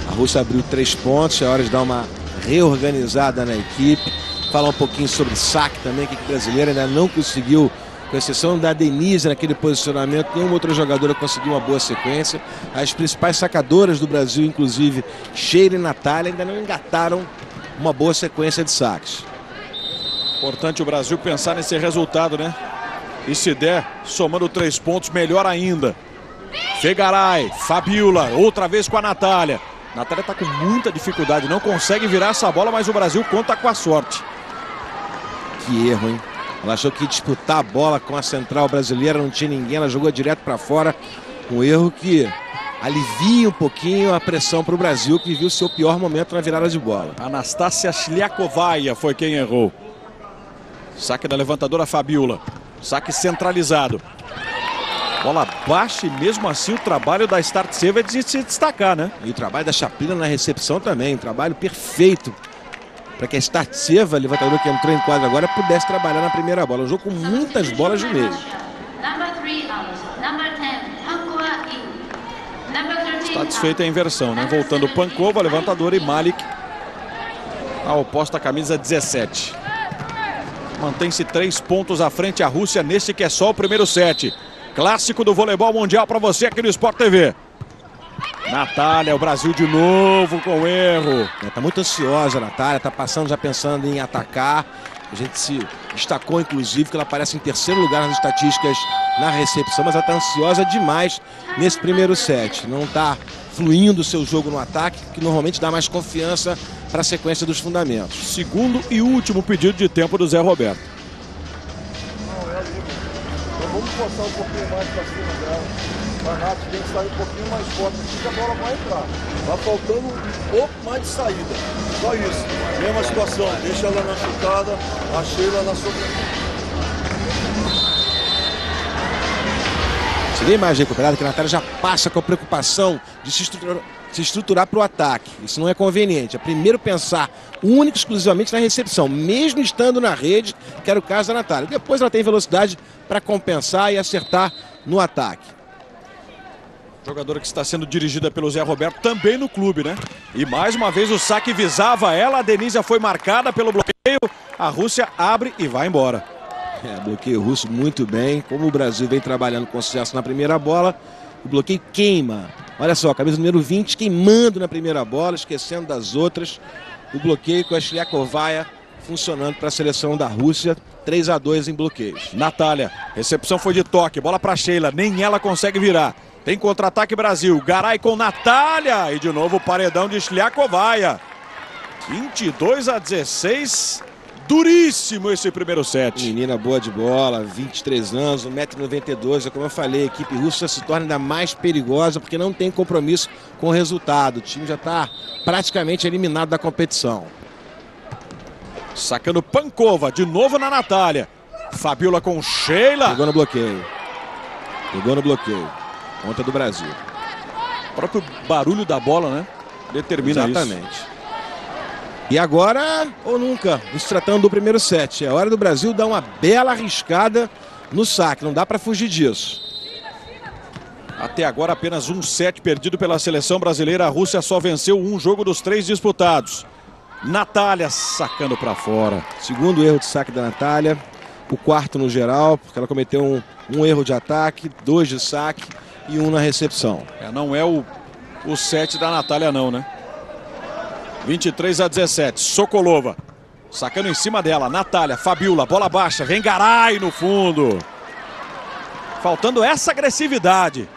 Speaker 2: A Rússia abriu três pontos. É hora de dar uma reorganizada na equipe. Falar um pouquinho sobre saque também, que a equipe brasileira ainda não conseguiu com exceção da Denise naquele posicionamento, nenhuma outra jogadora conseguiu uma boa sequência. As principais sacadoras do Brasil, inclusive Sheila e Natália, ainda não engataram uma boa sequência de saques.
Speaker 1: Importante o Brasil pensar nesse resultado, né? E se der, somando três pontos, melhor ainda. Fegaray, Fabiola, outra vez com a Natália. Natália está com muita dificuldade, não consegue virar essa bola, mas o Brasil conta com a sorte.
Speaker 2: Que erro, hein? Ela achou que ia disputar a bola com a central brasileira, não tinha ninguém, ela jogou direto para fora. Um erro que alivia um pouquinho a pressão para o Brasil, que viu seu pior momento na virada de bola.
Speaker 1: Anastácia Shliakovaia foi quem errou. Saque da levantadora Fabiola. Saque centralizado. Bola baixa e mesmo assim o trabalho da Start Save é de se destacar, né?
Speaker 2: E o trabalho da Chaplina na recepção também, um trabalho perfeito para que a Startseva, levantador que entrou em quadro agora, pudesse trabalhar na primeira bola. Um jogo com muitas bolas no meio.
Speaker 1: Está desfeita a inversão, né? Voltando Pankova, levantador e Malik. A oposta camisa 17. Mantém-se três pontos à frente a Rússia nesse que é só o primeiro set. Clássico do voleibol mundial para você aqui no Sport TV. Natália, o Brasil de novo com erro.
Speaker 2: Está muito ansiosa a Natália, está passando já pensando em atacar. A gente se destacou, inclusive, que ela aparece em terceiro lugar nas estatísticas na recepção, mas ela está ansiosa demais nesse primeiro set. Não está fluindo o seu jogo no ataque, que normalmente dá mais confiança para a sequência dos fundamentos.
Speaker 1: Segundo e último pedido de tempo do Zé Roberto.
Speaker 3: Não, é ali. Então vamos forçar um pouquinho mais para cima dela. A Nath tem que sair um pouquinho mais forte aqui que a bola vai entrar. Tá faltando um pouco mais de saída. Só isso. Mesma situação. Deixa ela na chutada, a Sheila na sobre.
Speaker 2: Se vê mais recuperada, que a Natália já passa com a preocupação de se estruturar, para o ataque. Isso não é conveniente. É primeiro pensar único exclusivamente na recepção, mesmo estando na rede, que era o caso da Natália. Depois ela tem velocidade para compensar e acertar no ataque.
Speaker 1: Jogadora que está sendo dirigida pelo Zé Roberto também no clube, né? E mais uma vez o saque visava ela, a Denise foi marcada pelo bloqueio, a Rússia abre e vai embora.
Speaker 2: É, bloqueio russo muito bem, como o Brasil vem trabalhando com sucesso na primeira bola, o bloqueio queima. Olha só, camisa número 20 queimando na primeira bola, esquecendo das outras. O bloqueio com a Shliakovaia funcionando para a seleção da Rússia. 3 a 2 em bloqueios.
Speaker 1: Natália, recepção foi de toque, bola para Sheila, nem ela consegue virar. Tem contra-ataque Brasil. Garay com Natália. E de novo o paredão de Shliakovaia. 22 a 16. Duríssimo esse primeiro set.
Speaker 2: Menina boa de bola, 23 anos, 1,92m. É como eu falei, a equipe russa se torna ainda mais perigosa porque não tem compromisso com o resultado. O time já está praticamente eliminado da competição.
Speaker 1: Sacando Pankova, de novo na Natália. Fabiola com Sheila.
Speaker 2: Pegou no bloqueio. Pegou no bloqueio. Conta do Brasil.
Speaker 1: O próprio barulho da bola, né? Determina
Speaker 2: Exatamente.
Speaker 1: isso.
Speaker 2: E agora ou nunca, se tratando do primeiro set. É hora do Brasil dar uma bela arriscada no saque, não dá para fugir disso.
Speaker 1: Até agora apenas um set perdido pela seleção brasileira. A Rússia só venceu um jogo dos três disputados. Natália sacando para fora.
Speaker 2: Segundo erro de saque da Natália. O quarto no geral, porque ela cometeu um, um erro de ataque, dois de saque e um na recepção.
Speaker 1: É, não é o, o set da Natália não, né? 23 a 17. Sokolova. Sacando em cima dela. Natália, Fabiola, bola baixa. Vem Garay no fundo. Faltando essa agressividade.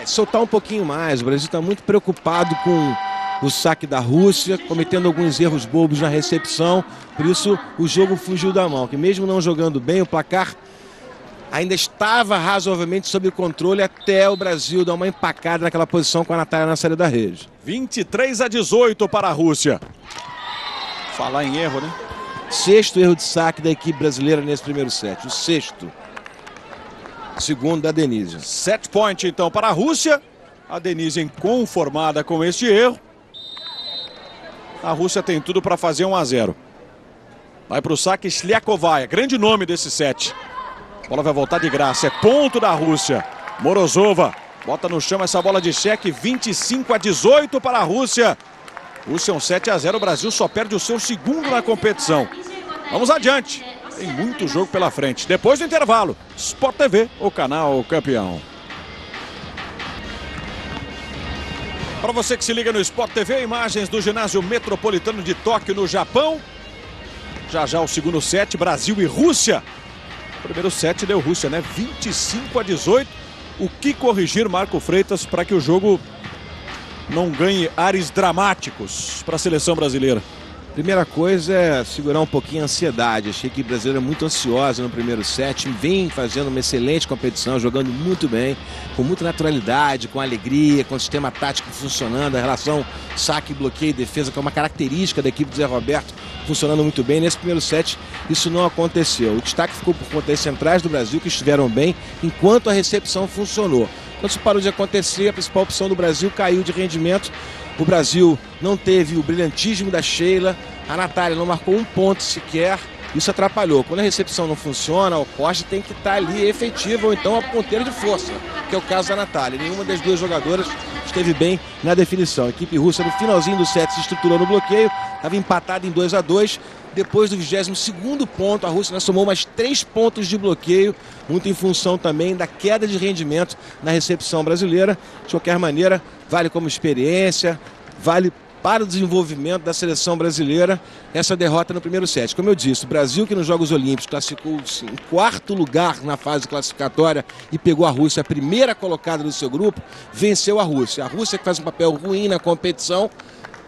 Speaker 2: É, soltar um pouquinho mais. O Brasil está muito preocupado com o saque da Rússia, cometendo alguns erros bobos na recepção. Por isso o jogo fugiu da mão. Que mesmo não jogando bem, o placar ainda estava razoavelmente sob controle até o Brasil dar uma empacada naquela posição com a Natália na saída da rede.
Speaker 1: 23 a 18 para a Rússia. Falar em erro, né?
Speaker 2: Sexto erro de saque da equipe brasileira nesse primeiro set. O sexto. Segundo da Denise.
Speaker 1: Set point então para a Rússia. A Denise inconformada com este erro. A Rússia tem tudo para fazer 1 a 0. Vai para o saque Sliakovaya, grande nome desse set. Bola vai voltar de graça, é ponto da Rússia. Morozova bota no chão essa bola de cheque, 25 a 18 para a Rússia. Rússia 1 7 a 0, o Brasil só perde o seu segundo na competição. Vamos adiante, tem muito jogo pela frente. Depois do intervalo, Sport TV, o canal campeão. Para você que se liga no Sport TV, imagens do ginásio metropolitano de Tóquio, no Japão. Já já o segundo set, Brasil e Rússia. Primeiro set deu Rússia, né? 25 a 18. O que corrigir Marco Freitas para que o jogo não ganhe ares dramáticos para a seleção brasileira?
Speaker 2: Primeira coisa é segurar um pouquinho a ansiedade. Achei que o brasileiro é muito ansiosa no primeiro set, vem fazendo uma excelente competição, jogando muito bem, com muita naturalidade, com alegria, com o sistema tático funcionando, a relação saque, bloqueio e defesa, que é uma característica da equipe do Zé Roberto, funcionando muito bem. Nesse primeiro set, isso não aconteceu. O destaque ficou por conta das centrais do Brasil, que estiveram bem, enquanto a recepção funcionou. Quando isso parou de acontecer, a principal opção do Brasil caiu de rendimento o Brasil não teve o brilhantismo da Sheila, a Natália não marcou um ponto sequer. Isso atrapalhou. Quando a recepção não funciona, o poste tem que estar ali efetivo ou então a ponteira de força, que é o caso da Natália. Nenhuma das duas jogadoras esteve bem na definição. A equipe russa no finalzinho do set se estruturou no bloqueio, estava empatada em 2 a 2 depois do 22 ponto, a Rússia somou mais três pontos de bloqueio, muito em função também da queda de rendimento na recepção brasileira. De qualquer maneira, vale como experiência, vale para o desenvolvimento da seleção brasileira essa derrota no primeiro set. Como eu disse, o Brasil que nos Jogos Olímpicos classificou-se em quarto lugar na fase classificatória e pegou a Rússia a primeira colocada do seu grupo, venceu a Rússia. A Rússia que faz um papel ruim na competição,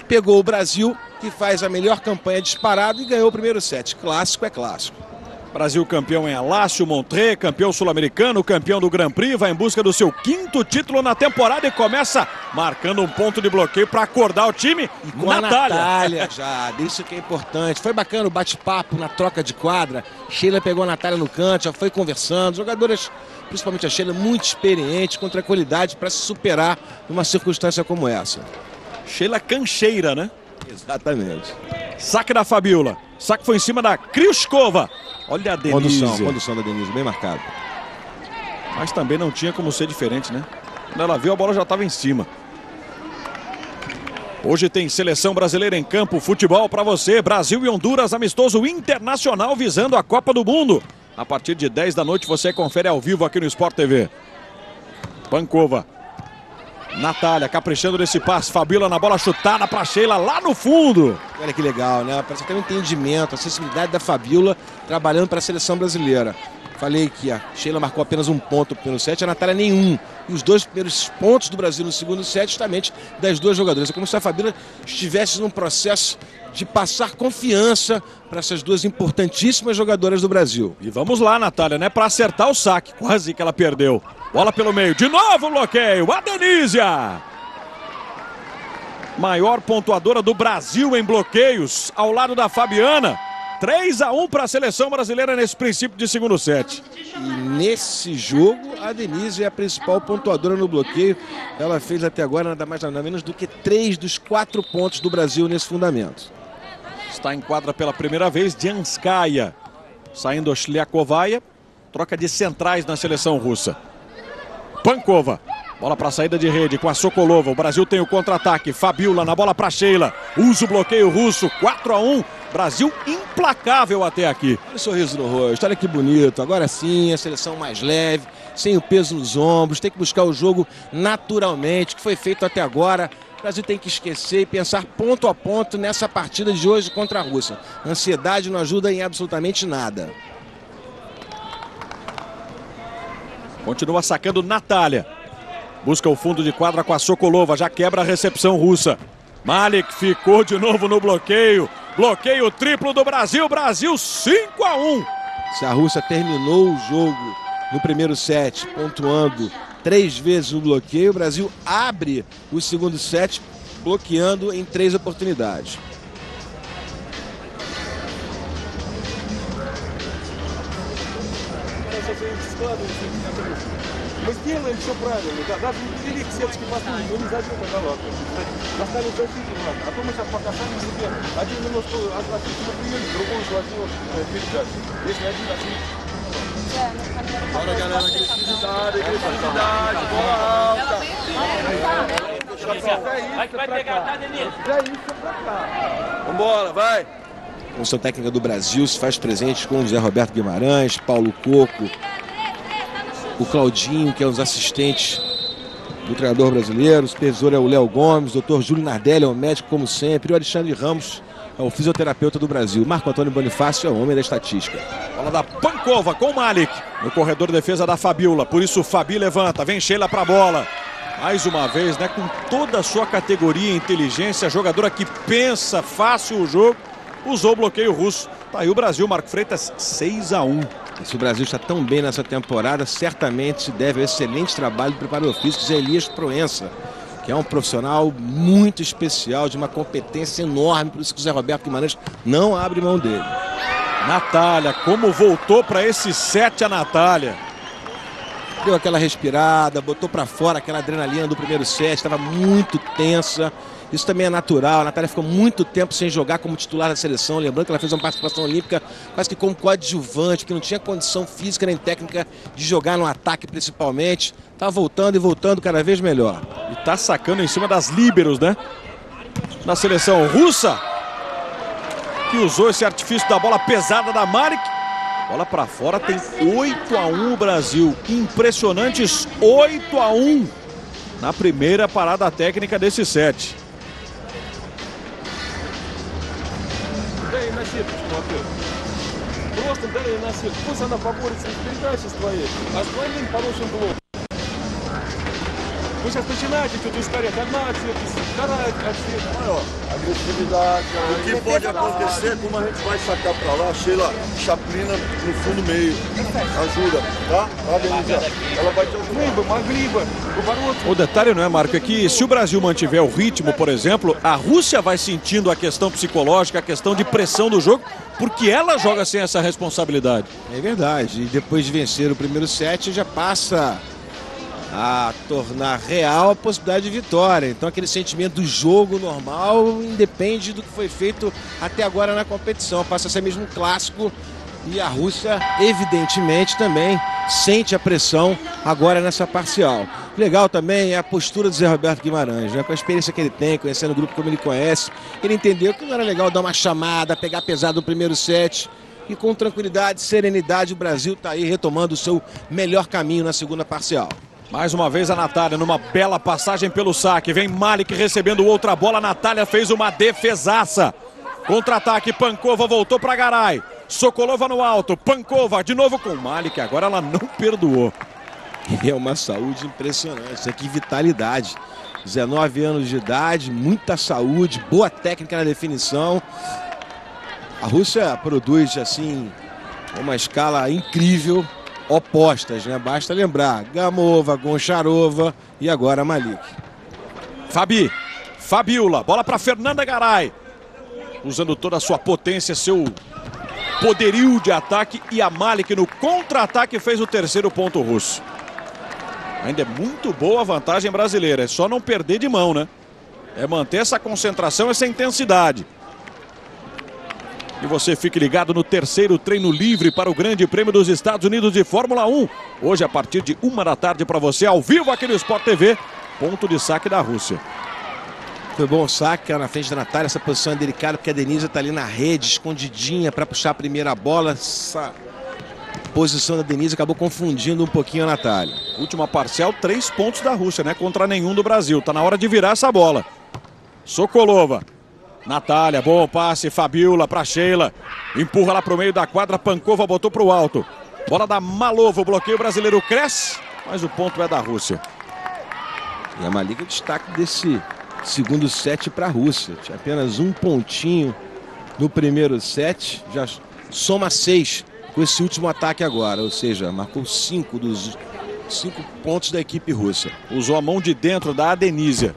Speaker 2: pegou o Brasil que faz a melhor campanha disparado e ganhou o primeiro set. Clássico é clássico.
Speaker 1: Brasil campeão em Alácio, Montré, campeão sul-americano, campeão do Grand Prix, vai em busca do seu quinto título na temporada e começa marcando um ponto de bloqueio para acordar o time.
Speaker 2: E com Natália. a Natália já, isso que é importante. Foi bacana o bate-papo na troca de quadra. Sheila pegou a Natália no canto, já foi conversando. Jogadoras, principalmente a Sheila, muito experiente, com tranquilidade para se superar numa circunstância como essa.
Speaker 1: Sheila Cancheira, né?
Speaker 2: Exatamente.
Speaker 1: Saque da Fabiola. Saque foi em cima da Kriuskova. Olha a Denise.
Speaker 2: Condução, condução da Denise, bem marcado.
Speaker 1: Mas também não tinha como ser diferente, né? Quando ela viu, a bola já estava em cima. Hoje tem seleção brasileira em campo, futebol para você. Brasil e Honduras, amistoso internacional visando a Copa do Mundo. A partir de 10 da noite você confere ao vivo aqui no Sport TV. Pancova Natália caprichando nesse passe. Fabíola na bola chutada para Sheila lá no fundo.
Speaker 2: Olha que legal, né? Parece ter um entendimento, a sensibilidade da Fabíola trabalhando para a seleção brasileira. Falei que a Sheila marcou apenas um ponto no set, a Natália nenhum. E os dois primeiros pontos do Brasil no segundo set, justamente das duas jogadoras. É como se a Fabíola estivesse num processo de passar confiança para essas duas importantíssimas jogadoras do Brasil.
Speaker 1: E vamos lá, Natália, né? Para acertar o saque. Quase que ela perdeu. Bola pelo meio, de novo o bloqueio, a Denísia. Maior pontuadora do Brasil em bloqueios, ao lado da Fabiana. 3 a 1 para a seleção brasileira nesse princípio de segundo set.
Speaker 2: E nesse jogo, a Denise é a principal pontuadora no bloqueio. Ela fez até agora nada mais nada menos do que três dos quatro pontos do Brasil nesse fundamento.
Speaker 1: Está em quadra pela primeira vez, Janskaya. Saindo Shliakovaia. Troca de centrais na seleção russa. Pankova. Bola para saída de rede com a Sokolova. O Brasil tem o contra-ataque. Fabiola na bola para Sheila. Usa o bloqueio russo. 4 a 1. Brasil implacável até aqui.
Speaker 2: Olha o sorriso no rosto. Olha que bonito. Agora sim, a seleção mais leve, sem o peso nos ombros. Tem que buscar o jogo naturalmente, que foi feito até agora. O Brasil tem que esquecer e pensar ponto a ponto nessa partida de hoje contra a Rússia. ansiedade não ajuda em absolutamente nada.
Speaker 1: Continua sacando Natália. Busca o fundo de quadra com a Sokolova, já quebra a recepção russa. Malik ficou de novo no bloqueio. Bloqueio triplo do Brasil, Brasil 5 a 1.
Speaker 2: Se a Rússia terminou o jogo no primeiro set, pontuando três vezes o bloqueio, o Brasil abre o segundo set, bloqueando em três oportunidades.
Speaker 5: Мы сделаем все правильно, да, даже ввели сеточки послушать, но не зайдем на голову. Заставим защитить надо. А то мы сейчас пока сами себе один немножко отвратительно прием, другой возьмем передачу. Если один ответит. Bora galera, agressividade, agressividade, bola alta. Vai que vai pegar, tá, Denise? É isso pra cá. Vambora, vai.
Speaker 2: A comissão técnica do Brasil se faz presente com o Zé Roberto Guimarães, Paulo Coco, o Claudinho, que é um dos assistentes do treinador brasileiro, o supervisor é o Léo Gomes, o doutor Júlio Nardelli é o médico, como sempre, e o Alexandre Ramos é o fisioterapeuta do Brasil. Marco Antônio Bonifácio é o homem da estatística.
Speaker 1: Bola da Pancova com o Malik. No corredor de defesa da Fabiola. Por isso Fabi levanta. Vem Sheila para a bola. Mais uma vez, né? Com toda a sua categoria e inteligência. Jogadora que pensa fácil o jogo. Usou o bloqueio russo. Tá aí o Brasil, Marco Freitas, 6 a 1
Speaker 2: se o Brasil está tão bem nessa temporada, certamente se deve ao excelente trabalho do preparador físico Zé Elias Proença, que é um profissional muito especial, de uma competência enorme, por isso que o Zé Roberto Guimarães não abre mão dele.
Speaker 1: Natália, como voltou para esse set a Natália.
Speaker 2: Deu aquela respirada, botou para fora aquela adrenalina do primeiro set, estava muito tensa. Isso também é natural. A Natália ficou muito tempo sem jogar como titular da seleção. Lembrando que ela fez uma participação olímpica quase que como coadjuvante, que não tinha condição física nem técnica de jogar no ataque principalmente. Tá voltando e voltando cada vez melhor.
Speaker 1: E tá sacando em cima das líberos, né? Na seleção russa, que usou esse artifício da bola pesada da Marik. Bola para fora, tem 8 a 1 o Brasil. Impressionantes 8 a 1 na primeira parada técnica desse set.
Speaker 5: дай на сеточку ответ. Просто дай ей на сетку. Пусть она поборется с передачей с твоей, а с твоим получим блок. Вы сейчас начинаете что-то ускорять. Одна отсетка, вторая отсетка.
Speaker 3: Agressividade. O que pode acontecer, como a gente vai sacar pra lá, Sheila chaplina no fundo meio. Ajuda, tá? Tá, Denise? Ela vai te ajudar.
Speaker 1: O detalhe não é, Marco, é que se o Brasil mantiver o ritmo, por exemplo, a Rússia vai sentindo a questão psicológica, a questão de pressão do jogo, porque ela joga sem essa responsabilidade.
Speaker 2: É verdade. E depois de vencer o primeiro set, já passa a tornar real a possibilidade de vitória. Então aquele sentimento do jogo normal independe do que foi feito até agora na competição. Passa a ser mesmo um clássico e a Rússia, evidentemente, também sente a pressão agora nessa parcial. Legal também é a postura do Zé Roberto Guimarães, né? com a experiência que ele tem, conhecendo o grupo como ele conhece. Ele entendeu que não era legal dar uma chamada, pegar pesado no primeiro set. E com tranquilidade, serenidade, o Brasil está aí retomando o seu melhor caminho na segunda parcial.
Speaker 1: Mais uma vez a Natália numa bela passagem pelo saque. Vem Malik recebendo outra bola. A Natália fez uma defesaça. Contra-ataque, Pancova voltou para Garay. Sokolova no alto, Pancova de novo com Malik. Agora ela não perdoou.
Speaker 2: É uma saúde impressionante. Que vitalidade. 19 anos de idade, muita saúde, boa técnica na definição. A Rússia produz assim uma escala incrível opostas, né? Basta lembrar, Gamova, Goncharova e agora Malik.
Speaker 1: Fabi, Fabiola, bola para Fernanda Garay. Usando toda a sua potência, seu poderio de ataque e a Malik no contra-ataque fez o terceiro ponto russo. Ainda é muito boa a vantagem brasileira, é só não perder de mão, né? É manter essa concentração, essa intensidade. E você fique ligado no terceiro treino livre para o Grande Prêmio dos Estados Unidos de Fórmula 1. Hoje, a partir de uma da tarde, para você, ao vivo aqui no Sport TV. Ponto de saque da Rússia.
Speaker 2: Foi bom o saque, na frente da Natália. Essa posição é delicada porque a Denise está ali na rede, escondidinha para puxar a primeira bola. Essa posição da Denise acabou confundindo um pouquinho a Natália.
Speaker 1: Última parcial, três pontos da Rússia, né? Contra nenhum do Brasil. Tá na hora de virar essa bola. Sokolova. Natália, bom passe, Fabiola para Sheila. Empurra lá para o meio da quadra, Pancova botou para o alto. Bola da Malova, o bloqueio brasileiro cresce, mas o ponto é da Rússia.
Speaker 2: E a Malika destaque desse segundo set para a Rússia. Tinha apenas um pontinho no primeiro set, já soma seis com esse último ataque agora, ou seja, marcou cinco dos cinco pontos da equipe russa.
Speaker 1: Usou a mão de dentro da Adenísia.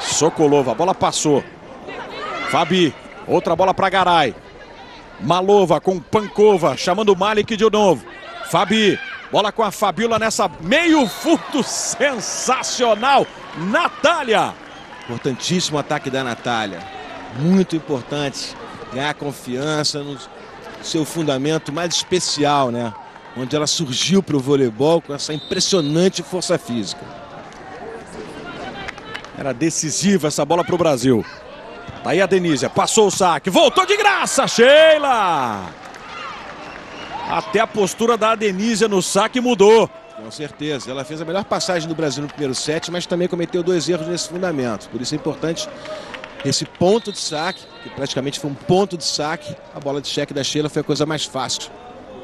Speaker 1: Sokolova, a bola passou. Fabi, outra bola para Garay. Malova com Pancova, chamando o Malik de novo. Fabi, bola com a Fabiola nessa meio fundo sensacional. Natália.
Speaker 2: Importantíssimo ataque da Natália. Muito importante ganhar confiança no seu fundamento mais especial, né? Onde ela surgiu para o voleibol com essa impressionante força física.
Speaker 1: Era decisiva essa bola para o Brasil. Tá aí a Denise, passou o saque, voltou de graça, Sheila! Até a postura da Denise no saque mudou.
Speaker 2: Com certeza, ela fez a melhor passagem do Brasil no primeiro set, mas também cometeu dois erros nesse fundamento. Por isso é importante esse ponto de saque, que praticamente foi um ponto de saque. A bola de cheque da Sheila foi a coisa mais fácil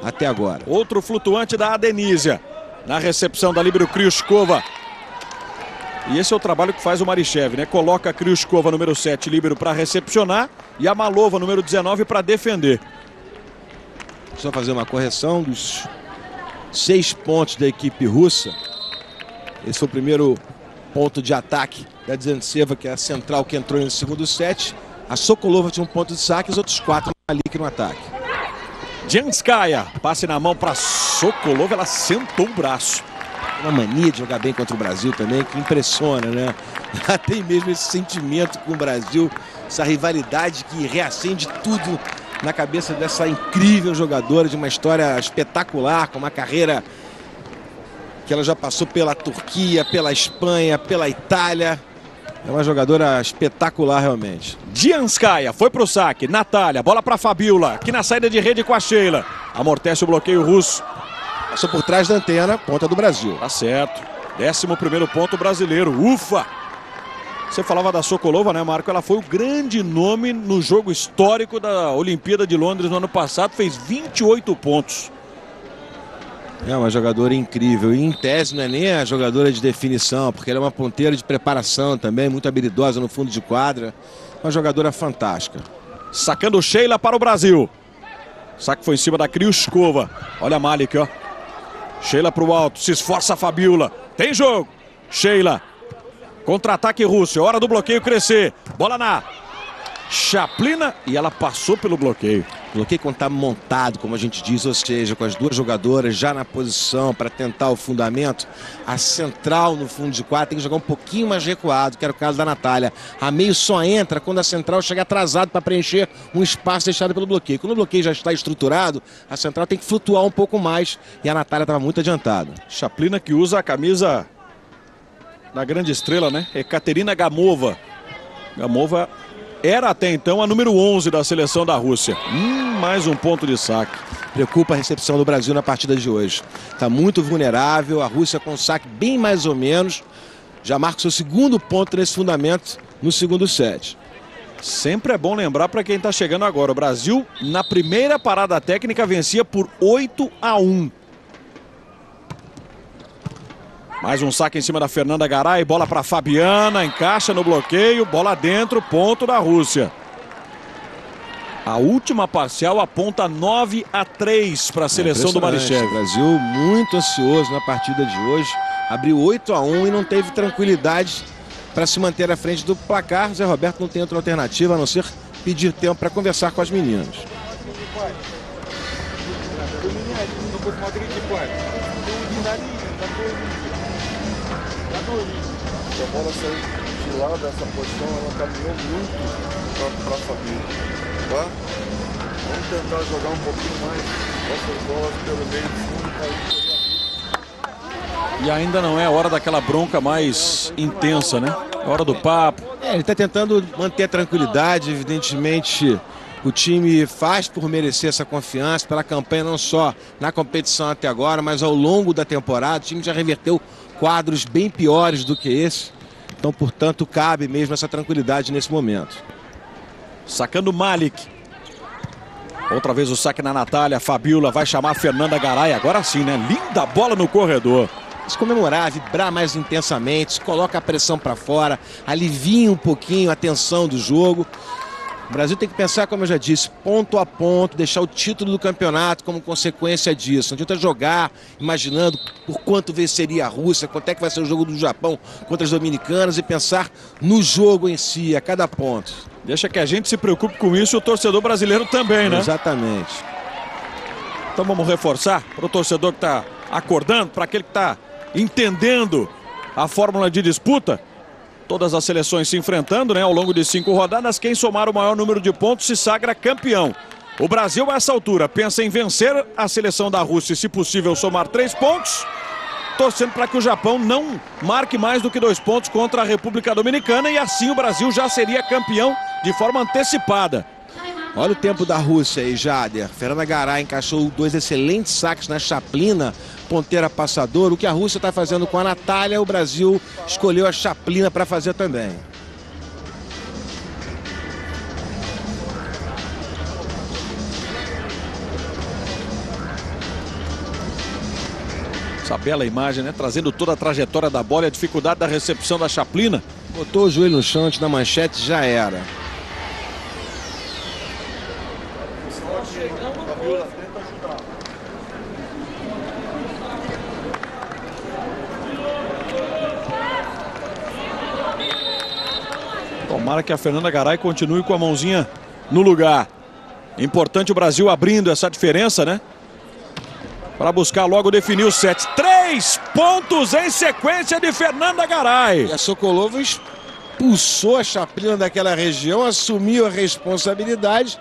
Speaker 2: até agora.
Speaker 1: Outro flutuante da Adenísia. Na recepção da Libero Kriuskova. E esse é o trabalho que faz o Marichev, né? Coloca a Kriuskova, número 7, líbero para recepcionar e a Malova, número 19, para defender.
Speaker 2: Só fazer uma correção dos seis pontos da equipe russa. Esse foi o primeiro ponto de ataque da Dzantseva, que é a central que entrou no segundo set. A Sokolova tinha um ponto de saque, os outros quatro ali que no ataque.
Speaker 1: Janskaya, passe na mão para Sokolova, ela sentou o braço.
Speaker 2: Uma mania de jogar bem contra o Brasil também, que impressiona, né? Tem mesmo esse sentimento com o Brasil, essa rivalidade que reacende tudo na cabeça dessa incrível jogadora de uma história espetacular, com uma carreira que ela já passou pela Turquia, pela Espanha, pela Itália. É uma jogadora espetacular realmente.
Speaker 1: Dianskaya foi para o saque. Natália, bola para Fabiola, que na saída de rede com a Sheila. Amortece o bloqueio russo.
Speaker 2: Passou por trás da antena, ponta do Brasil.
Speaker 1: Tá certo. Décimo primeiro ponto brasileiro. Ufa! Você falava da Sokolova, né, Marco? Ela foi o grande nome no jogo histórico da Olimpíada de Londres no ano passado. Fez 28 pontos.
Speaker 2: É uma jogadora incrível. E em tese não é nem a jogadora de definição, porque ela é uma ponteira de preparação também, muito habilidosa no fundo de quadra. Uma jogadora fantástica.
Speaker 1: Sacando Sheila para o Brasil. Saque foi em cima da Kriuskova. Olha a Malik, ó. Sheila para o alto. Se esforça a Fabiola. Tem jogo. Sheila. Contra-ataque Rússia. Hora do bloqueio crescer. Bola na Chaplina e ela passou pelo bloqueio.
Speaker 2: Bloqueio quando está montado, como a gente diz, ou seja, com as duas jogadoras já na posição para tentar o fundamento. A central no fundo de quadro tem que jogar um pouquinho mais recuado, que era o caso da Natália. A meio só entra quando a central chega atrasado para preencher um espaço deixado pelo bloqueio. Quando o bloqueio já está estruturado, a central tem que flutuar um pouco mais e a Natália estava muito adiantada.
Speaker 1: Chaplina que usa a camisa da grande estrela, né? Ekaterina Gamova. Gamova era até então a número 11 da seleção da Rússia. Hum, mais um ponto de saque.
Speaker 2: Preocupa a recepção do Brasil na partida de hoje. Está muito vulnerável, a Rússia com saque bem mais ou menos. Já marca seu segundo ponto nesse fundamento no segundo set.
Speaker 1: Sempre é bom lembrar para quem está chegando agora. O Brasil, na primeira parada técnica, vencia por 8 a 1. Mais um saque em cima da Fernanda Garay, bola para Fabiana, encaixa no bloqueio, bola dentro, ponto da Rússia. A última parcial aponta 9 a 3 para a seleção é do Marichev.
Speaker 2: O Brasil muito ansioso na partida de hoje. Abriu 8 a 1 e não teve tranquilidade para se manter à frente do placar. Zé Roberto não tem outra alternativa a não ser pedir tempo para conversar com as meninas.
Speaker 3: Bola sair de lá dessa posição, ela caminhou muito para a família. Tá? Vamos tentar jogar um pouquinho mais essas bolas pelo meio fundo para
Speaker 1: E ainda não é a hora daquela bronca mais intensa, né? É hora do papo.
Speaker 2: É, ele está tentando manter a tranquilidade, evidentemente. O time faz por merecer essa confiança pela campanha, não só na competição até agora, mas ao longo da temporada. O time já reverteu quadros bem piores do que esse. Então, portanto, cabe mesmo essa tranquilidade nesse momento.
Speaker 1: Sacando Malik. Outra vez o saque na Natália. Fabiola vai chamar a Fernanda Garay. Agora sim, né? Linda bola no corredor.
Speaker 2: Se comemorar, vibrar mais intensamente, coloca a pressão para fora, alivia um pouquinho a tensão do jogo. O Brasil tem que pensar, como eu já disse, ponto a ponto, deixar o título do campeonato como consequência disso. Não adianta jogar imaginando por quanto venceria a Rússia, quanto é que vai ser o jogo do Japão contra as Dominicanas e pensar no jogo em si, a cada ponto.
Speaker 1: Deixa que a gente se preocupe com isso e o torcedor brasileiro também, né?
Speaker 2: Exatamente.
Speaker 1: Então vamos reforçar para o torcedor que está acordando, para aquele que está entendendo a fórmula de disputa. Todas as seleções se enfrentando né, ao longo de cinco rodadas. Quem somar o maior número de pontos se sagra campeão. O Brasil, a essa altura, pensa em vencer a seleção da Rússia e, se possível, somar três pontos. Torcendo para que o Japão não marque mais do que dois pontos contra a República Dominicana e assim o Brasil já seria campeão de forma antecipada.
Speaker 2: Olha o tempo da Rússia aí, Jader. Fernanda Garay encaixou dois excelentes saques na chaplina, ponteira passador. O que a Rússia está fazendo com a Natália, o Brasil escolheu a chaplina para fazer também.
Speaker 1: Essa bela imagem, né? Trazendo toda a trajetória da bola e a dificuldade da recepção da chaplina.
Speaker 2: Botou o joelho no chão antes da manchete, já era.
Speaker 1: Tomara que a Fernanda Garay continue com a mãozinha no lugar. Importante o Brasil abrindo essa diferença, né? Para buscar logo definir o set. Três pontos em sequência de Fernanda Garay.
Speaker 2: E a Sokolova expulsou a chaplina daquela região, assumiu a responsabilidade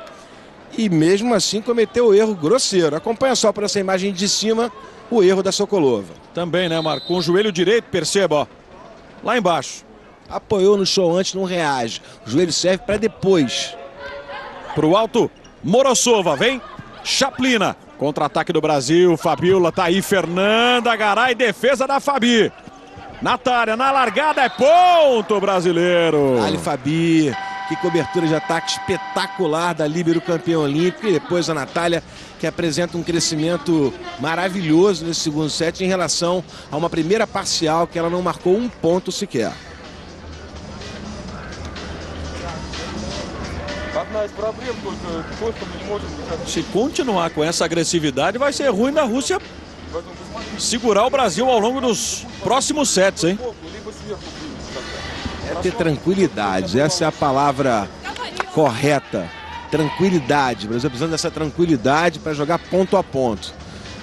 Speaker 2: e mesmo assim cometeu o erro grosseiro. Acompanha só por essa imagem de cima o erro da Sokolova.
Speaker 1: Também, né, Marco? Com o joelho direito, perceba, ó. Lá embaixo.
Speaker 2: Apoiou no show antes, não reage. O joelho serve para depois.
Speaker 1: Pro alto, Morosova, vem Chaplina. Contra-ataque do Brasil, Fabiola tá aí, Fernanda Garay, defesa da Fabi. Natália, na largada é ponto brasileiro.
Speaker 2: Ali Fabi, que cobertura de ataque espetacular da Líbero campeão olímpico. E depois a Natália, que apresenta um crescimento maravilhoso nesse segundo set em relação a uma primeira parcial que ela não marcou um ponto sequer.
Speaker 1: Se continuar com essa agressividade, vai ser ruim da Rússia segurar o Brasil ao longo dos próximos sets, hein?
Speaker 2: É ter tranquilidade, essa é a palavra correta. Tranquilidade. O Brasil precisando dessa tranquilidade para jogar ponto a ponto.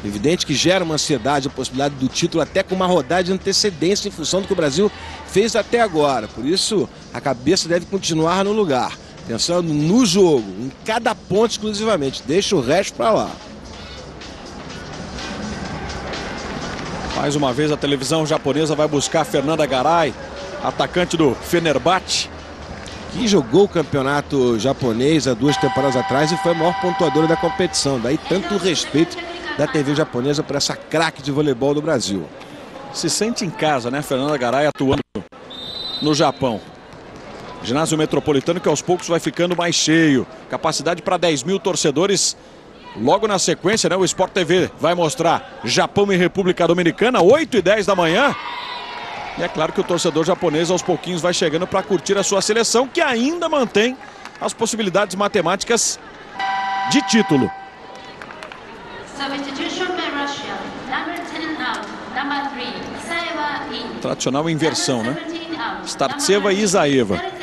Speaker 2: Evidente que gera uma ansiedade a possibilidade do título até com uma rodada de antecedência em função do que o Brasil fez até agora. Por isso, a cabeça deve continuar no lugar pensando no jogo, em cada ponto exclusivamente. Deixa o resto para lá.
Speaker 1: Mais uma vez a televisão japonesa vai buscar Fernanda Garay, atacante do Fenerbahçe.
Speaker 2: Que jogou o campeonato japonês há duas temporadas atrás e foi a maior pontuadora da competição. Daí tanto respeito da TV japonesa para essa craque de voleibol do Brasil.
Speaker 1: Se sente em casa, né, Fernanda Garay atuando no Japão. Ginásio Metropolitano que aos poucos vai ficando mais cheio. Capacidade para 10 mil torcedores. Logo na sequência, né, o Sport TV vai mostrar Japão e República Dominicana, 8 e 10 da manhã. E é claro que o torcedor japonês aos pouquinhos vai chegando para curtir a sua seleção, que ainda mantém as possibilidades matemáticas de título. Tradicional inversão, né? Startseva e Isaeva.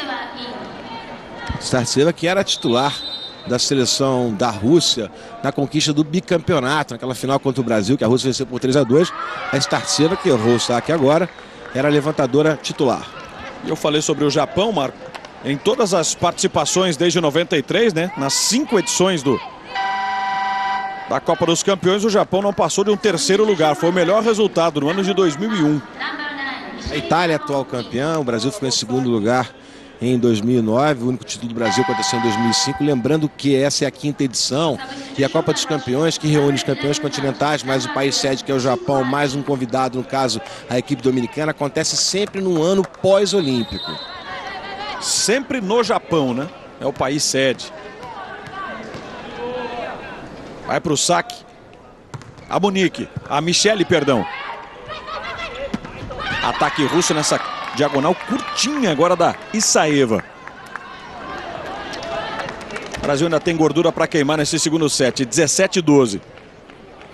Speaker 2: Startseva que era titular da seleção da Rússia na conquista do bicampeonato, naquela final contra o Brasil, que a Rússia venceu por 3 a 2 A Startseva, que errou o saque agora, era a levantadora titular.
Speaker 1: E eu falei sobre o Japão, Marco, em todas as participações desde 93, né? Nas cinco edições do Da Copa dos Campeões, o Japão não passou de um terceiro lugar. Foi o melhor resultado no ano de 2001.
Speaker 2: A Itália é atual campeã, o Brasil ficou em segundo lugar em 2009, o único título do Brasil aconteceu em 2005. Lembrando que essa é a quinta edição e a Copa dos Campeões, que reúne os campeões continentais, mais o país sede, que é o Japão, mais um convidado, no caso, a equipe dominicana, acontece sempre num ano pós-olímpico.
Speaker 1: Sempre no Japão, né? É o país sede. Vai para o saque. A Monique. A Michele, perdão. Ataque russo nessa diagonal curtinha agora da Isaeva. O Brasil ainda tem gordura para queimar nesse segundo set. 17-12.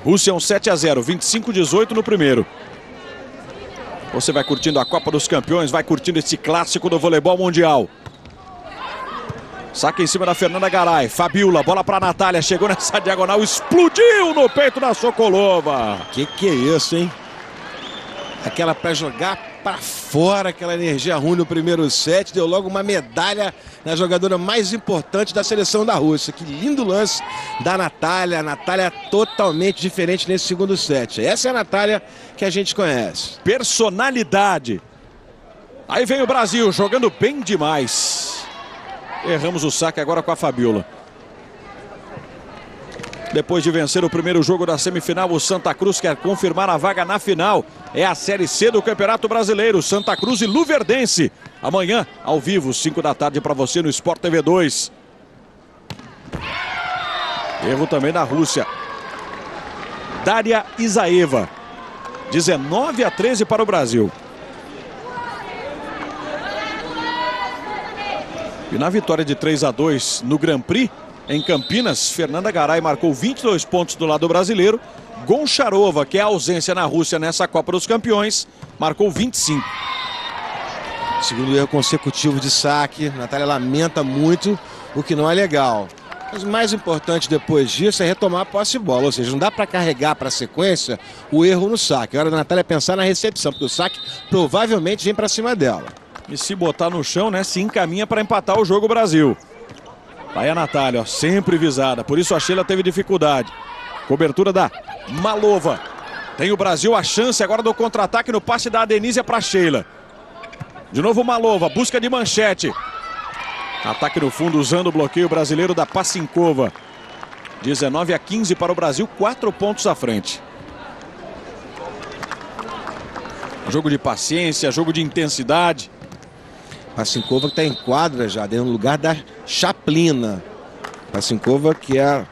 Speaker 1: Rússia um 7 a 0, 25-18 no primeiro. Você vai curtindo a Copa dos Campeões, vai curtindo esse clássico do voleibol mundial. Saca em cima da Fernanda Garay. Fabiola, bola para Natália. Chegou nessa diagonal, explodiu no peito da Sokolova.
Speaker 2: Que que é isso, hein? Aquela para jogar para fora, aquela energia ruim no primeiro set, deu logo uma medalha na jogadora mais importante da seleção da Rússia. Que lindo lance da Natália. Natália totalmente diferente nesse segundo set. Essa é a Natália que a gente conhece.
Speaker 1: Personalidade. Aí vem o Brasil jogando bem demais. Erramos o saque agora com a Fabiola. Depois de vencer o primeiro jogo da semifinal, o Santa Cruz quer confirmar a vaga na final. É a Série C do Campeonato Brasileiro, Santa Cruz e Luverdense. Amanhã, ao vivo, 5 da tarde para você no Sport TV 2. Erro também da Rússia. Dária Isaeva. 19 a 13 para o Brasil. E na vitória de 3 a 2 no Grand Prix, em Campinas, Fernanda Garay marcou 22 pontos do lado brasileiro. Goncharova, que é a ausência na Rússia nessa Copa dos Campeões, marcou 25.
Speaker 2: Segundo erro consecutivo de saque. Natália lamenta muito, o que não é legal. Mas o mais importante depois disso é retomar a posse de bola. Ou seja, não dá para carregar para a sequência o erro no saque. É hora da Natália pensar na recepção, porque o saque provavelmente vem para cima dela.
Speaker 1: E se botar no chão, né, se encaminha para empatar o jogo Brasil. Aí a Natália, ó, sempre visada. Por isso a Sheila teve dificuldade. Cobertura da Malova. Tem o Brasil a chance agora do contra-ataque no passe da Denise para Sheila. De novo Malova, busca de manchete. Ataque no fundo usando o bloqueio brasileiro da Passincova. 19 a 15 para o Brasil, quatro pontos à frente. Jogo de paciência, jogo de intensidade.
Speaker 2: Passinkova que está em quadra já, dentro do lugar da Chaplina. Passinkova que é a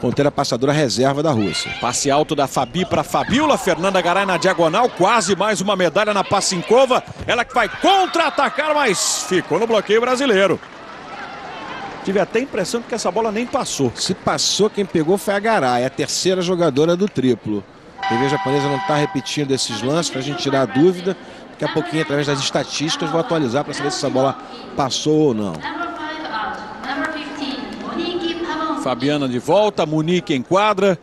Speaker 2: ponteira passadora reserva da Rússia.
Speaker 1: Passe alto da Fabi para Fabiola, Fernanda Garay na diagonal, quase mais uma medalha na Passinkova. Ela que vai contra-atacar, mas ficou no bloqueio brasileiro. Tive até a impressão de que essa bola nem passou.
Speaker 2: Se passou, quem pegou foi a Garay, a terceira jogadora do triplo. A TV japonesa não está repetindo esses lances para a gente tirar a dúvida. Daqui a pouquinho, através das estatísticas, vou atualizar para saber se essa bola passou ou não.
Speaker 1: Fabiana de volta, Munique em quadra.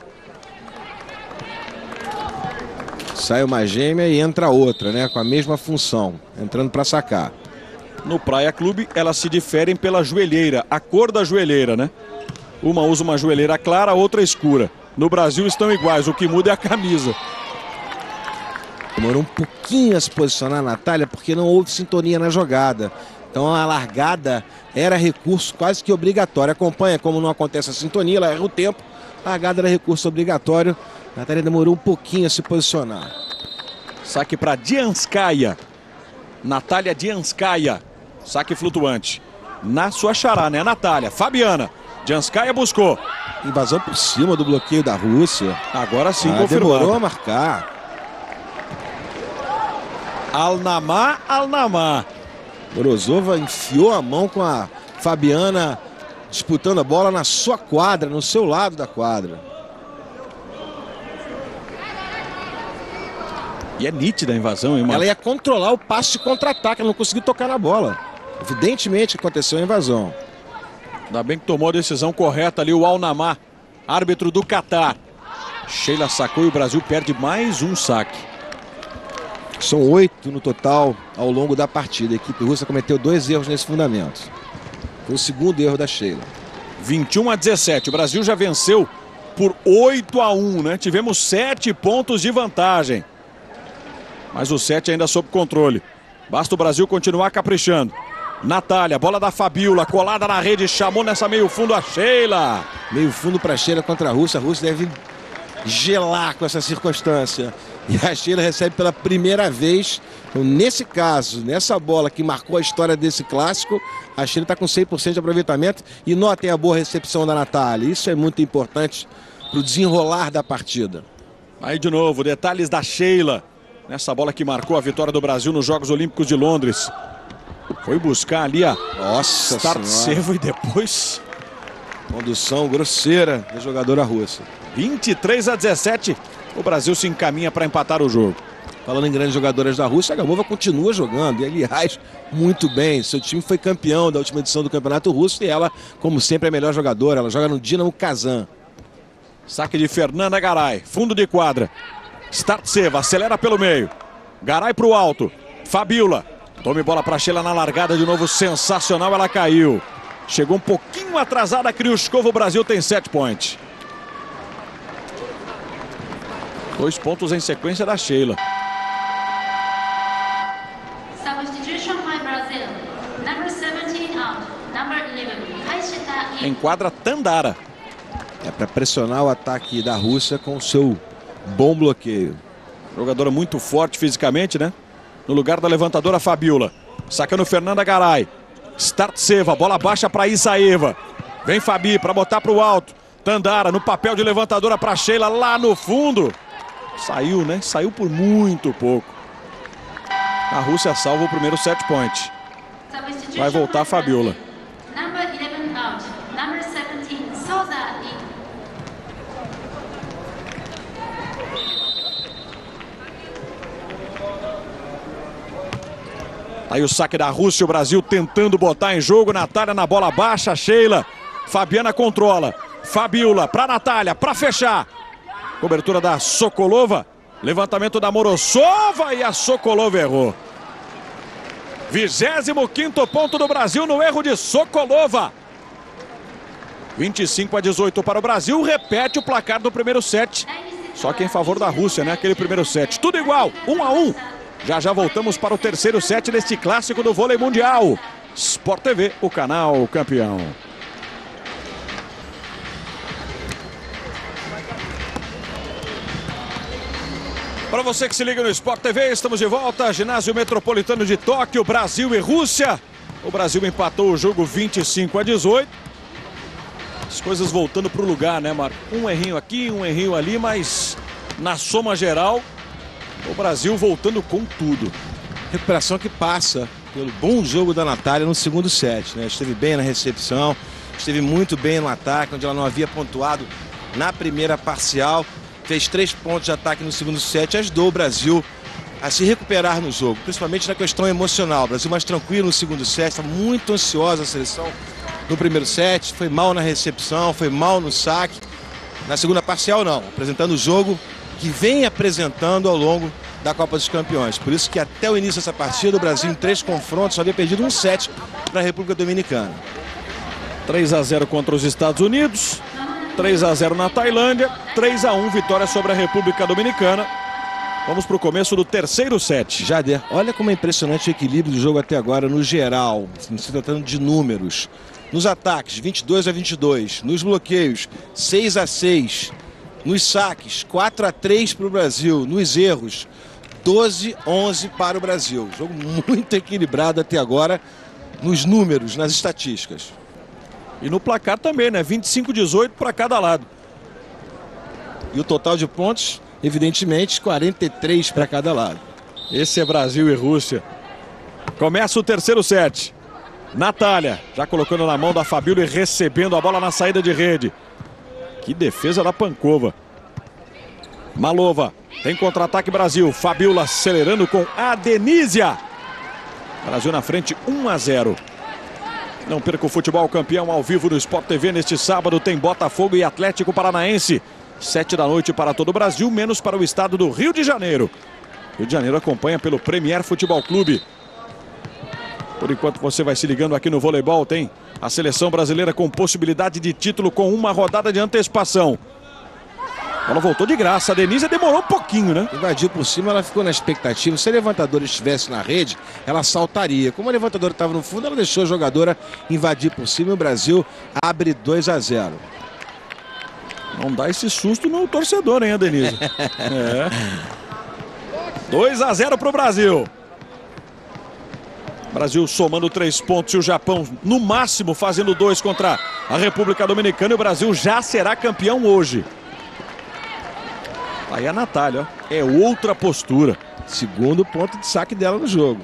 Speaker 2: Sai uma gêmea e entra outra, né? Com a mesma função, entrando para sacar.
Speaker 1: No Praia Clube, elas se diferem pela joelheira, a cor da joelheira, né? Uma usa uma joelheira clara, a outra escura. No Brasil estão iguais, o que muda é a camisa.
Speaker 2: Demorou um pouquinho a se posicionar a Natália porque não houve sintonia na jogada. Então a largada era recurso quase que obrigatório. Acompanha como não acontece a sintonia, ela erra o tempo. Largada era recurso obrigatório. A Natália demorou um pouquinho a se posicionar.
Speaker 1: Saque para Dianskaya. Natália Dianskaya. Saque flutuante. Na sua xará, né, Natália? Fabiana. Dianskaya buscou.
Speaker 2: Invasão por cima do bloqueio da Rússia.
Speaker 1: Agora sim,
Speaker 2: ah,
Speaker 1: confirmado.
Speaker 2: Demorou a marcar.
Speaker 1: Alnamá, Alnamá.
Speaker 2: Morozova enfiou a mão com a Fabiana disputando a bola na sua quadra, no seu lado da quadra.
Speaker 1: E é nítida a invasão, hein,
Speaker 2: Ela ia controlar o passe de contra-ataque, ela não conseguiu tocar na bola. Evidentemente aconteceu a invasão.
Speaker 1: Ainda bem que tomou a decisão correta ali o Alnamá, árbitro do Catar. Sheila sacou e o Brasil perde mais um saque.
Speaker 2: São oito no total ao longo da partida. A equipe russa cometeu dois erros nesse fundamento. Foi o segundo erro da Sheila.
Speaker 1: 21 a 17. O Brasil já venceu por 8 a 1, né? Tivemos 7 pontos de vantagem. Mas o 7 ainda sob controle. Basta o Brasil continuar caprichando. Natália, bola da Fabiola, colada na rede, chamou nessa meio fundo a Sheila.
Speaker 2: Meio fundo para Sheila contra a Rússia. A Rússia deve gelar com essa circunstância. E a Sheila recebe pela primeira vez. Então, nesse caso, nessa bola que marcou a história desse clássico, a Sheila está com 100% de aproveitamento. E notem a boa recepção da Natália. Isso é muito importante para o desenrolar da partida.
Speaker 1: Aí de novo, detalhes da Sheila. Nessa bola que marcou a vitória do Brasil nos Jogos Olímpicos de Londres. Foi buscar ali a
Speaker 2: Nossa
Speaker 1: start
Speaker 2: senhora.
Speaker 1: servo e depois
Speaker 2: Condução grosseira da jogadora russa.
Speaker 1: 23 a 17. O Brasil se encaminha para empatar o jogo.
Speaker 2: Falando em grandes jogadoras da Rússia, a Gamova continua jogando. E, aliás, muito bem. Seu time foi campeão da última edição do Campeonato Russo e ela, como sempre, é a melhor jogadora. Ela joga no Dinamo Kazan.
Speaker 1: Saque de Fernanda Garay. Fundo de quadra. Startseva acelera pelo meio. Garay para o alto. Fabiola. Tome bola para Sheila na largada de novo. Sensacional, ela caiu. Chegou um pouquinho atrasada a Kriuskova. O Brasil tem sete points. Dois pontos em sequência da Sheila.
Speaker 6: Substitution by Brazil. Number 17 out. Number 11. Kaishita in.
Speaker 1: Enquadra Tandara.
Speaker 2: É para pressionar o ataque da Rússia com o seu bom bloqueio.
Speaker 1: Jogadora muito forte fisicamente, né? No lugar da levantadora Fabiola. Sacando Fernanda Garay. Startseva, bola baixa para Isaeva. Vem Fabi para botar para o alto. Tandara no papel de levantadora para Sheila lá no fundo. Saiu, né? Saiu por muito pouco. A Rússia salva o primeiro set point. Vai voltar a Fabiola.
Speaker 6: Brazil. Number 11 out. Number 17 Souza in.
Speaker 1: Aí o saque da Rússia, o Brasil tentando botar em jogo. Natália na bola baixa, Sheila. Fabiana controla. Fabiola para Natália, para fechar. Cobertura da Sokolova. Levantamento da Morosova e a Sokolova errou. 25 ponto do Brasil no erro de Sokolova. 25 a 18 para o Brasil. Repete o placar do primeiro set. Só que em favor da Rússia, né? Aquele primeiro set. Tudo igual, 1 a 1. Já já voltamos para o terceiro set deste clássico do vôlei mundial. Sport TV, o canal campeão. Para você que se liga no Sport TV, estamos de volta. Ginásio Metropolitano de Tóquio, Brasil e Rússia. O Brasil empatou o jogo 25 a 18. As coisas voltando para o lugar, né, Marco? Um errinho aqui, um errinho ali, mas na soma geral, o Brasil voltando com tudo.
Speaker 2: Recuperação que passa pelo bom jogo da Natália no segundo set. Né? Esteve bem na recepção, esteve muito bem no ataque, onde ela não havia pontuado na primeira parcial. Fez três pontos de ataque no segundo set, ajudou o Brasil a se recuperar no jogo, principalmente na questão emocional. O Brasil mais tranquilo no segundo set, está muito ansiosa a seleção no primeiro set, foi mal na recepção, foi mal no saque. Na segunda parcial, não, apresentando o jogo que vem apresentando ao longo da Copa dos Campeões. Por isso que até o início dessa partida, o Brasil em três confrontos só havia perdido um set para a República Dominicana.
Speaker 1: 3 a 0 contra os Estados Unidos, 3 a 0 na Tailândia, 3 a 1 vitória sobre a República Dominicana. Vamos para o começo do terceiro set.
Speaker 2: Jader, olha como é impressionante o equilíbrio do jogo até agora no geral, se tratando de números. Nos ataques, 22 a 22. Nos bloqueios, 6 a 6. Nos saques, 4 a 3 para o Brasil. Nos erros, 12 a 11 para o Brasil. Jogo muito equilibrado até agora nos números, nas estatísticas.
Speaker 1: E no placar também, né? 25 a 18 para cada lado.
Speaker 2: E o total de pontos, evidentemente, 43 para cada lado.
Speaker 1: Esse é Brasil e Rússia. Começa o terceiro set. Natália, já colocando na mão da Fabíola e recebendo a bola na saída de rede. Que defesa da Pancova. Malova, tem contra-ataque Brasil. Fabiola acelerando com a Denísia. Brasil na frente 1 a 0. Não perca o futebol campeão ao vivo no Sport TV neste sábado. Tem Botafogo e Atlético Paranaense. Sete da noite para todo o Brasil, menos para o estado do Rio de Janeiro. Rio de Janeiro acompanha pelo Premier Futebol Clube. Por enquanto você vai se ligando aqui no voleibol, tem a seleção brasileira com possibilidade de título com uma rodada de antecipação. A bola voltou de graça. A Denise demorou um pouquinho, né?
Speaker 2: Invadiu por cima, ela ficou na expectativa. Se a levantadora estivesse na rede, ela saltaria. Como a levantadora estava no fundo, ela deixou a jogadora invadir por cima e o Brasil abre 2 a 0.
Speaker 1: Não dá esse susto no torcedor, hein, a Denise? é. 2 a 0 para o Brasil. Brasil somando três pontos e o Japão, no máximo, fazendo dois contra a República Dominicana. E o Brasil já será campeão hoje. Aí a Natália, ó, é outra postura.
Speaker 2: Segundo ponto de saque dela no jogo.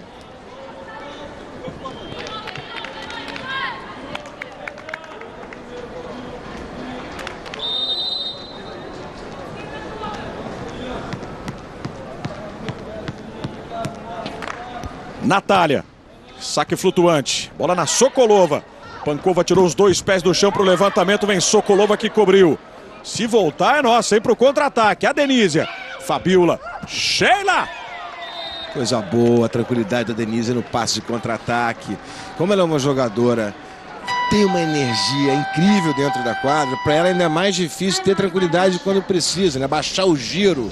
Speaker 1: Natália. Saque flutuante. Bola na Sokolova. Pancova tirou os dois pés do chão para o levantamento. Vem Sokolova que cobriu. Se voltar é nossa, hein? Para o contra-ataque. A Denísia. Fabiola. Sheila.
Speaker 2: Coisa boa, a tranquilidade da Denise no passe de contra-ataque. Como ela é uma jogadora tem uma energia incrível dentro da quadra, para ela ainda é mais difícil ter tranquilidade quando precisa, né? Baixar o giro.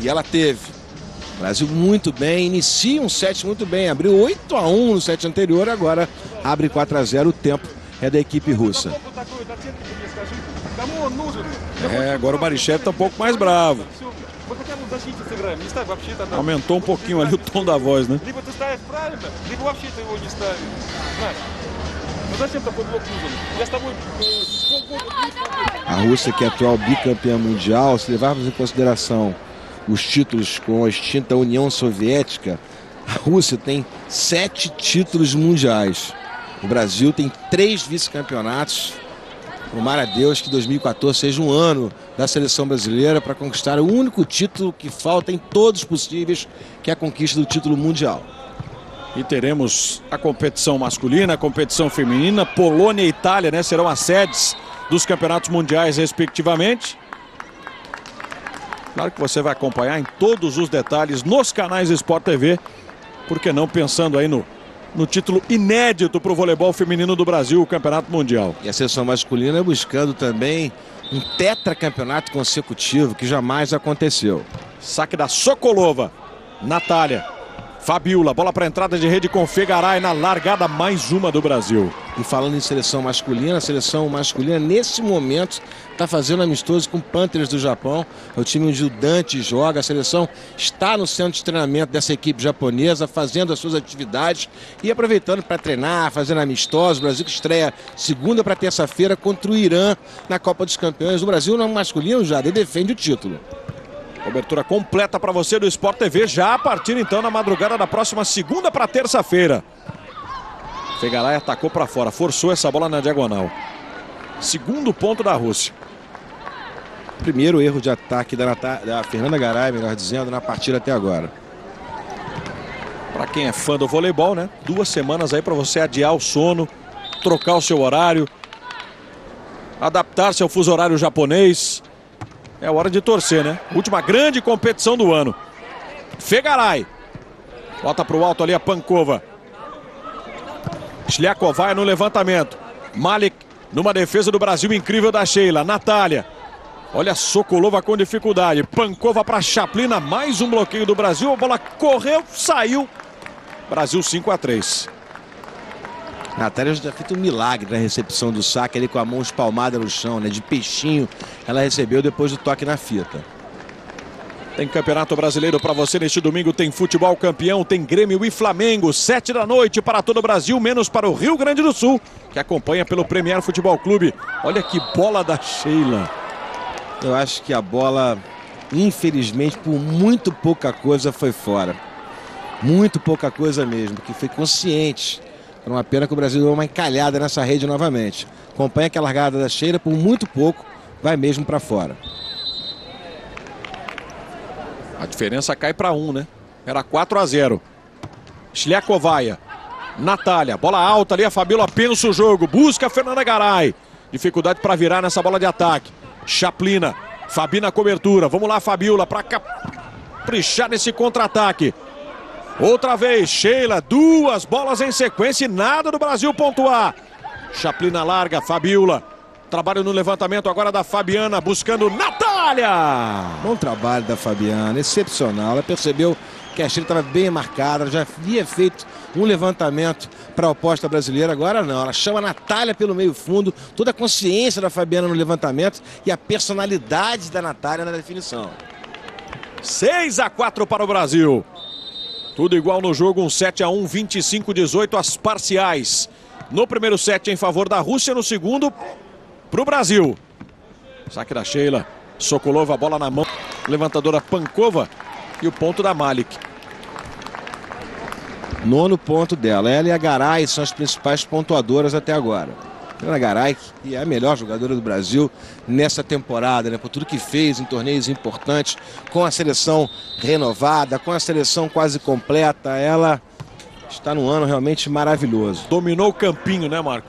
Speaker 2: E ela teve. Brasil muito bem, inicia um set muito bem, abriu 8 a 1 no set anterior, agora abre 4 a 0 o tempo é da equipe russa.
Speaker 1: É, agora o Barichev está um pouco mais bravo. Aumentou um pouquinho ali o tom da voz, né?
Speaker 2: A Rússia, que é atual bicampeã mundial, se levarmos em consideração os títulos com a extinta União Soviética, a Rússia tem sete títulos mundiais. O Brasil tem três vice-campeonatos. Tomara a Deus que 2014 seja um ano da seleção brasileira para conquistar o único título que falta em todos possíveis, que é a conquista do título mundial.
Speaker 1: E teremos a competição masculina, a competição feminina, Polônia e Itália, né? Serão as sedes dos campeonatos mundiais, respectivamente. Claro que você vai acompanhar em todos os detalhes nos canais Sport TV, porque não pensando aí no, no título inédito para o voleibol feminino do Brasil, o Campeonato Mundial.
Speaker 2: E a seleção masculina buscando também um tetracampeonato consecutivo que jamais aconteceu.
Speaker 1: Saque da Sokolova, Natália, Fabiola, bola para entrada de rede com Fegaray na largada, mais uma do Brasil.
Speaker 2: E falando em seleção masculina, a seleção masculina nesse momento está fazendo amistoso com o Panthers do Japão. É o time onde o Dante joga. A seleção está no centro de treinamento dessa equipe japonesa, fazendo as suas atividades e aproveitando para treinar, fazendo amistosos. O Brasil que estreia segunda para terça-feira contra o Irã na Copa dos Campeões. O Brasil no masculino já defende o título.
Speaker 1: Cobertura completa para você do Sport TV já a partir então na madrugada da próxima segunda para terça-feira. Fegaray atacou para fora, forçou essa bola na diagonal. Segundo ponto da Rússia.
Speaker 2: Primeiro erro de ataque da, da Fernanda Garay, melhor dizendo, na partida até agora.
Speaker 1: Para quem é fã do voleibol, né? Duas semanas aí para você adiar o sono, trocar o seu horário, adaptar-se ao fuso horário japonês. É hora de torcer, né? Última grande competição do ano. Fegaray. Bota para o alto ali a Pancova. Shliakovai no levantamento. Malik numa defesa do Brasil incrível da Sheila. Natália. Olha Sokolova com dificuldade. Pancova para Chaplina. Mais um bloqueio do Brasil. A bola correu, saiu. Brasil 5 a 3.
Speaker 2: Natália já fez um milagre na recepção do saque ali com a mão espalmada no chão, né? De peixinho, ela recebeu depois do toque na fita.
Speaker 1: Tem Campeonato Brasileiro para você neste domingo. Tem futebol campeão, tem Grêmio e Flamengo. Sete da noite para todo o Brasil, menos para o Rio Grande do Sul, que acompanha pelo Premier Futebol Clube. Olha que bola da Sheila.
Speaker 2: Eu acho que a bola, infelizmente, por muito pouca coisa foi fora. Muito pouca coisa mesmo, que foi consciente é uma pena que o Brasil deu uma encalhada nessa rede novamente. Acompanha que a largada da Cheira, por muito pouco, vai mesmo para fora.
Speaker 1: A diferença cai para um, né? Era 4 a 0. Shliakovaia. Natália, bola alta ali, a Fabíola pensa o jogo, busca a Fernanda Garay. Dificuldade para virar nessa bola de ataque. Chaplina, Fabi na cobertura. Vamos lá, Fabiola, para caprichar nesse contra-ataque. Outra vez, Sheila, duas bolas em sequência e nada do Brasil pontuar. Chaplina larga, Fabiola. Trabalho no levantamento agora da Fabiana, buscando. Natália!
Speaker 2: Bom trabalho da Fabiana, excepcional. Ela percebeu que a Sheila estava bem marcada, já havia feito um levantamento para a oposta brasileira, agora não. Ela chama a Natália pelo meio fundo, toda a consciência da Fabiana no levantamento e a personalidade da Natália na definição.
Speaker 1: 6 a 4 para o Brasil. Tudo igual no jogo, um 7 a 1, 25 18 as parciais. No primeiro set em favor da Rússia, no segundo para o Brasil. Saque da Sheila. Sokolova, bola na mão. Levantadora Pankova e o ponto da Malik.
Speaker 2: Nono ponto dela. Ela e a Garay são as principais pontuadoras até agora. Ana Garay, que é a melhor jogadora do Brasil nessa temporada, né? Por tudo que fez em torneios importantes, com a seleção renovada, com a seleção quase completa. Ela está num ano realmente maravilhoso.
Speaker 1: Dominou o campinho, né, Marco?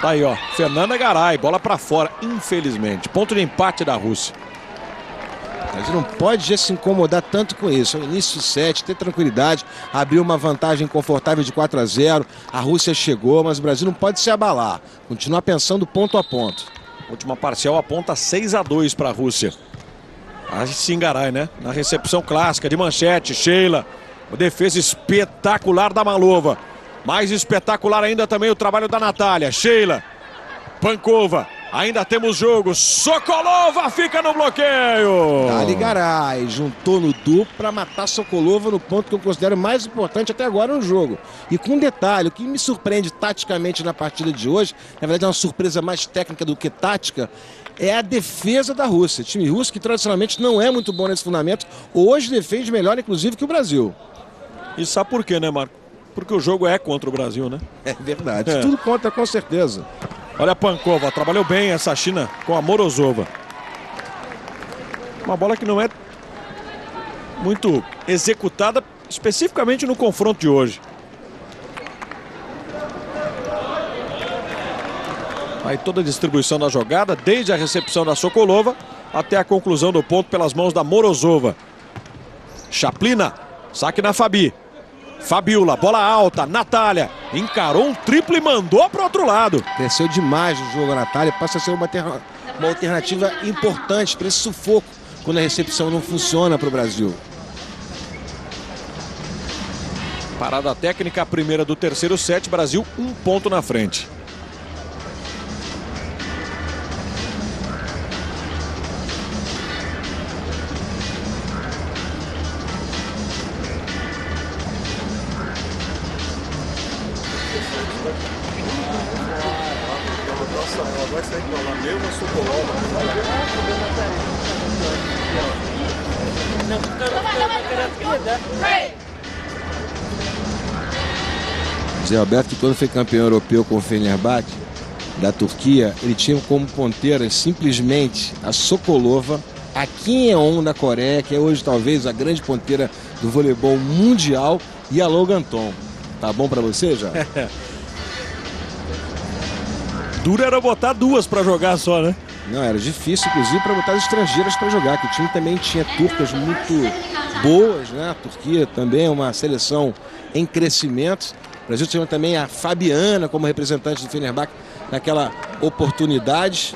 Speaker 1: Tá aí, ó. Fernanda Garay, bola para fora, infelizmente. Ponto de empate da Rússia.
Speaker 2: Gente não pode se incomodar tanto com isso. É o início do set, ter tranquilidade, abriu uma vantagem confortável de 4 a 0. A Rússia chegou, mas o Brasil não pode se abalar. Continuar pensando ponto a ponto.
Speaker 1: Última parcial aponta 6 a 2 para a Rússia. A Singaray, né? Na recepção clássica de manchete, Sheila. Uma defesa espetacular da Malova. Mais espetacular ainda também o trabalho da Natália. Sheila. Pankova. Ainda temos jogo. Sokolova fica no bloqueio.
Speaker 2: Dali Garay juntou no duplo para matar Sokolova no ponto que eu considero mais importante até agora no jogo. E com um detalhe, o que me surpreende taticamente na partida de hoje, na verdade é uma surpresa mais técnica do que tática, é a defesa da Rússia. O time russo que tradicionalmente não é muito bom nesse fundamento, hoje defende melhor inclusive que o Brasil.
Speaker 1: E sabe por quê, né, Marco? Porque o jogo é contra o Brasil, né?
Speaker 2: É verdade. É. Tudo contra, com certeza.
Speaker 1: Olha a Pankova, trabalhou bem essa China com a Morozova. Uma bola que não é muito executada especificamente no confronto de hoje. Aí toda a distribuição da jogada, desde a recepção da Sokolova até a conclusão do ponto pelas mãos da Morozova. Chaplina, saque na Fabi. Fabiola, bola alta, Natália, encarou um triplo e mandou para outro lado.
Speaker 2: Cresceu demais o jogo a Natália, passa a ser uma, uma alternativa importante para esse sufoco quando a recepção não funciona para o Brasil.
Speaker 1: Parada técnica, a primeira do terceiro set, Brasil um ponto na frente.
Speaker 2: Zé Alberto, que quando foi campeão europeu com o Fenerbahçe, da Turquia, ele tinha como ponteira simplesmente a Sokolova, a Kim Eon da Coreia, que é hoje talvez a grande ponteira do voleibol mundial, e a Logan Tom. Tá bom para você já?
Speaker 1: Duro era botar duas para jogar só, né?
Speaker 2: Não, era difícil, inclusive, para botar as estrangeiras para jogar, que o time também tinha turcas muito boas, né? A Turquia também é uma seleção em crescimento. O Brasil tinha também a Fabiana como representante do Fenerbahçe naquela oportunidade.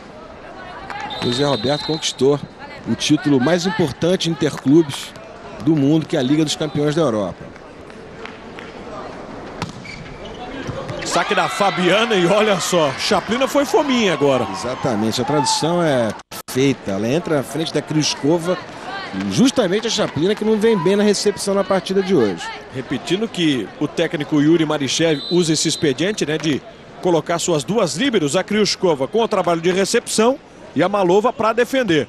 Speaker 2: E o Zé Roberto conquistou o título mais importante interclubes do mundo, que é a Liga dos Campeões da Europa.
Speaker 1: Saque da Fabiana e olha só, Chaplina foi fominha agora.
Speaker 2: Exatamente, a tradução é feita. Ela entra na frente da Kriskova, justamente a Chaplina que não vem bem na recepção na partida de hoje.
Speaker 1: Repetindo que o técnico Yuri Marichev usa esse expediente, né, de colocar suas duas líberos, a Kriuskova com o trabalho de recepção e a Malova para defender.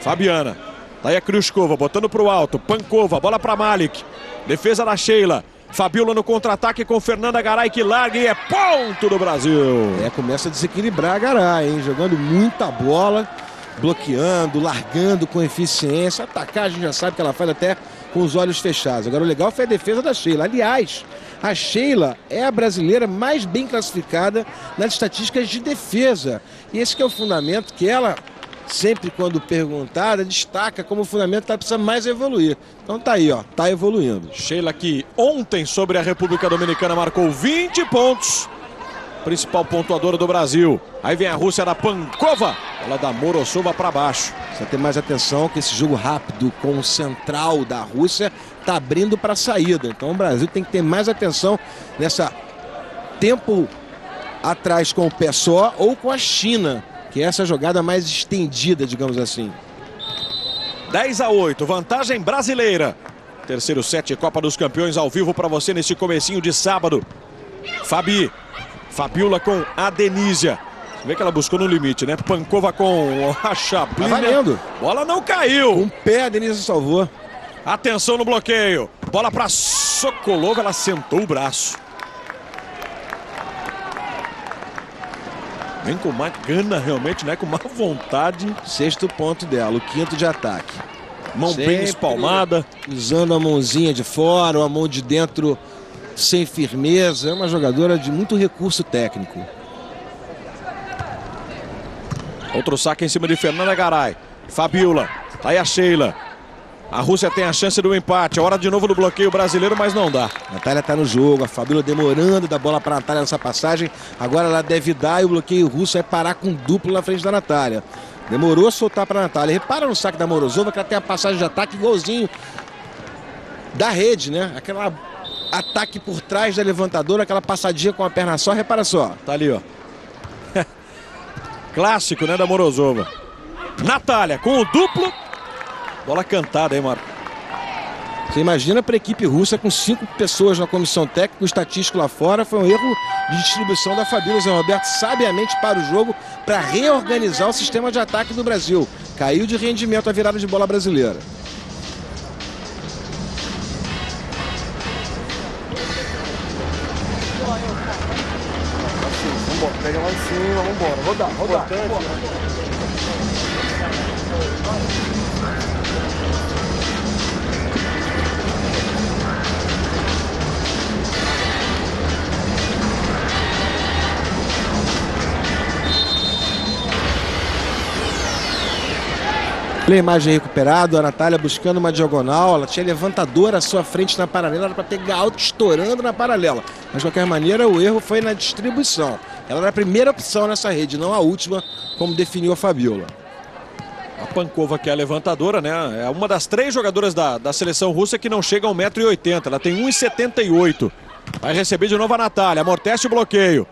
Speaker 1: Fabiana, daí a Kriuskova botando para o alto, Pankova, bola para Malik, defesa da Sheila. Fabiola no contra-ataque com Fernanda Garay que larga e é ponto do Brasil.
Speaker 2: É, começa a desequilibrar a Garay, hein? Jogando muita bola, bloqueando, largando com eficiência. Atacar, a gente já sabe que ela faz até com os olhos fechados. Agora o legal foi a defesa da Sheila. Aliás, a Sheila é a brasileira mais bem classificada nas estatísticas de defesa. E esse é o fundamento que ela sempre quando perguntada, destaca como fundamento que ela precisa mais evoluir. Então tá aí, ó, tá evoluindo.
Speaker 1: Sheila que ontem sobre a República Dominicana marcou 20 pontos. Principal pontuadora do Brasil. Aí vem a Rússia da Pankova. Ela da Morosova para baixo.
Speaker 2: Precisa ter mais atenção que esse jogo rápido com o central da Rússia está abrindo para a saída. Então o Brasil tem que ter mais atenção nessa tempo atrás com o pé só ou com a China, que é essa jogada mais estendida, digamos assim.
Speaker 1: 10 a 8, vantagem brasileira. Terceiro set, Copa dos Campeões ao vivo para você nesse comecinho de sábado. Fabi, Fabiola com a Denísia. Você vê que ela buscou no limite, né? Pancova com a Chaplin.
Speaker 2: Tá valendo.
Speaker 1: Bola não caiu.
Speaker 2: Com o pé, a Denise salvou.
Speaker 1: Atenção no bloqueio. Bola para Sokolova, ela sentou o braço. Vem com uma gana realmente, né? Com uma vontade.
Speaker 2: Sexto ponto dela, o quinto de ataque.
Speaker 1: Mão
Speaker 2: Sempre
Speaker 1: bem espalmada.
Speaker 2: Usando a mãozinha de fora, a mão de dentro sem firmeza. É uma jogadora de muito recurso técnico.
Speaker 1: Outro saque em cima de Fernanda Garay. Fabiola. Tá aí a Sheila. A Rússia tem a chance do empate. É hora de novo do bloqueio brasileiro, mas não dá.
Speaker 2: Natália tá no jogo. A Fabiola demorando da bola para Natália nessa passagem. Agora ela deve dar e o bloqueio russo vai parar com duplo na frente da Natália. Demorou a soltar para Natália. Repara no saque da Morozova que ela tem a passagem de ataque igualzinho da rede, né? Aquela ataque por trás da levantadora, aquela passadinha com a perna só. Repara só.
Speaker 1: Tá ali, ó. Clássico, né, da Morozova. Natália com o duplo. Bola cantada, hein, Marco?
Speaker 2: Você imagina para a equipe russa com cinco pessoas na comissão técnica, o estatístico lá fora, foi um erro de distribuição da Fabíola Zé Roberto sabiamente para o jogo para reorganizar o sistema de ataque do Brasil. Caiu de rendimento a virada de bola brasileira.
Speaker 3: Pega lá em cima, vambora. Rodar, rodar. vambora.
Speaker 2: Olha a imagem recuperada, a Natália buscando uma diagonal, ela tinha levantadora à sua frente na paralela, era para pegar alto estourando na paralela. Mas de qualquer maneira, o erro foi na distribuição. Ela era a primeira opção nessa rede, não a última, como definiu a Fabiola.
Speaker 1: A Pankova, que é a levantadora, né? É uma das três jogadoras da, da seleção russa que não chega a 1,80m. Ela tem 1,78m. Vai receber de novo a Natália. Amortece o bloqueio.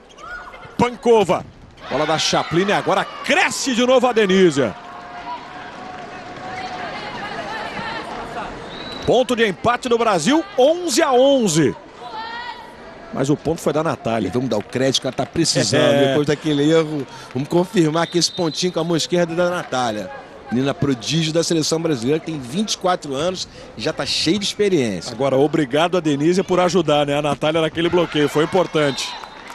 Speaker 1: Pankova. Bola da Chaplin e agora cresce de novo a Denísia. Ponto de empate do Brasil, 11 a 11. Mas o ponto foi da Natália.
Speaker 2: Vamos dar o crédito que ela está precisando.
Speaker 1: É.
Speaker 2: Depois daquele erro, vamos confirmar que esse pontinho com a mão esquerda é da Natália. Menina prodígio da seleção brasileira, que tem 24 anos e já está cheio de experiência.
Speaker 1: Agora, obrigado a Denise por ajudar, né? A Natália naquele bloqueio, foi importante.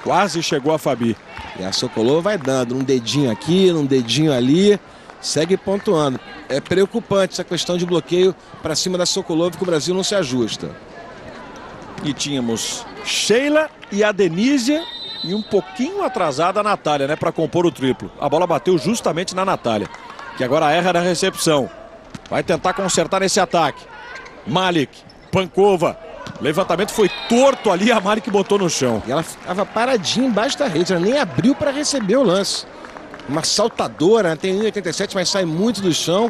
Speaker 1: Quase chegou a Fabi.
Speaker 2: E a Sokolova vai dando um dedinho aqui, um dedinho ali, segue pontuando. É preocupante essa questão de bloqueio para cima da Sokolova, que o Brasil não se ajusta.
Speaker 1: E tínhamos Sheila e a Denísia e um pouquinho atrasada a Natália, né? Para compor o triplo. A bola bateu justamente na Natália, que agora erra na recepção. Vai tentar consertar nesse ataque. Malik, Pankova. Levantamento foi torto ali, a Malik botou no chão.
Speaker 2: E ela estava paradinha embaixo da rede, ela nem abriu para receber o lance. Uma saltadora, né? tem 1,87, mas sai muito do chão.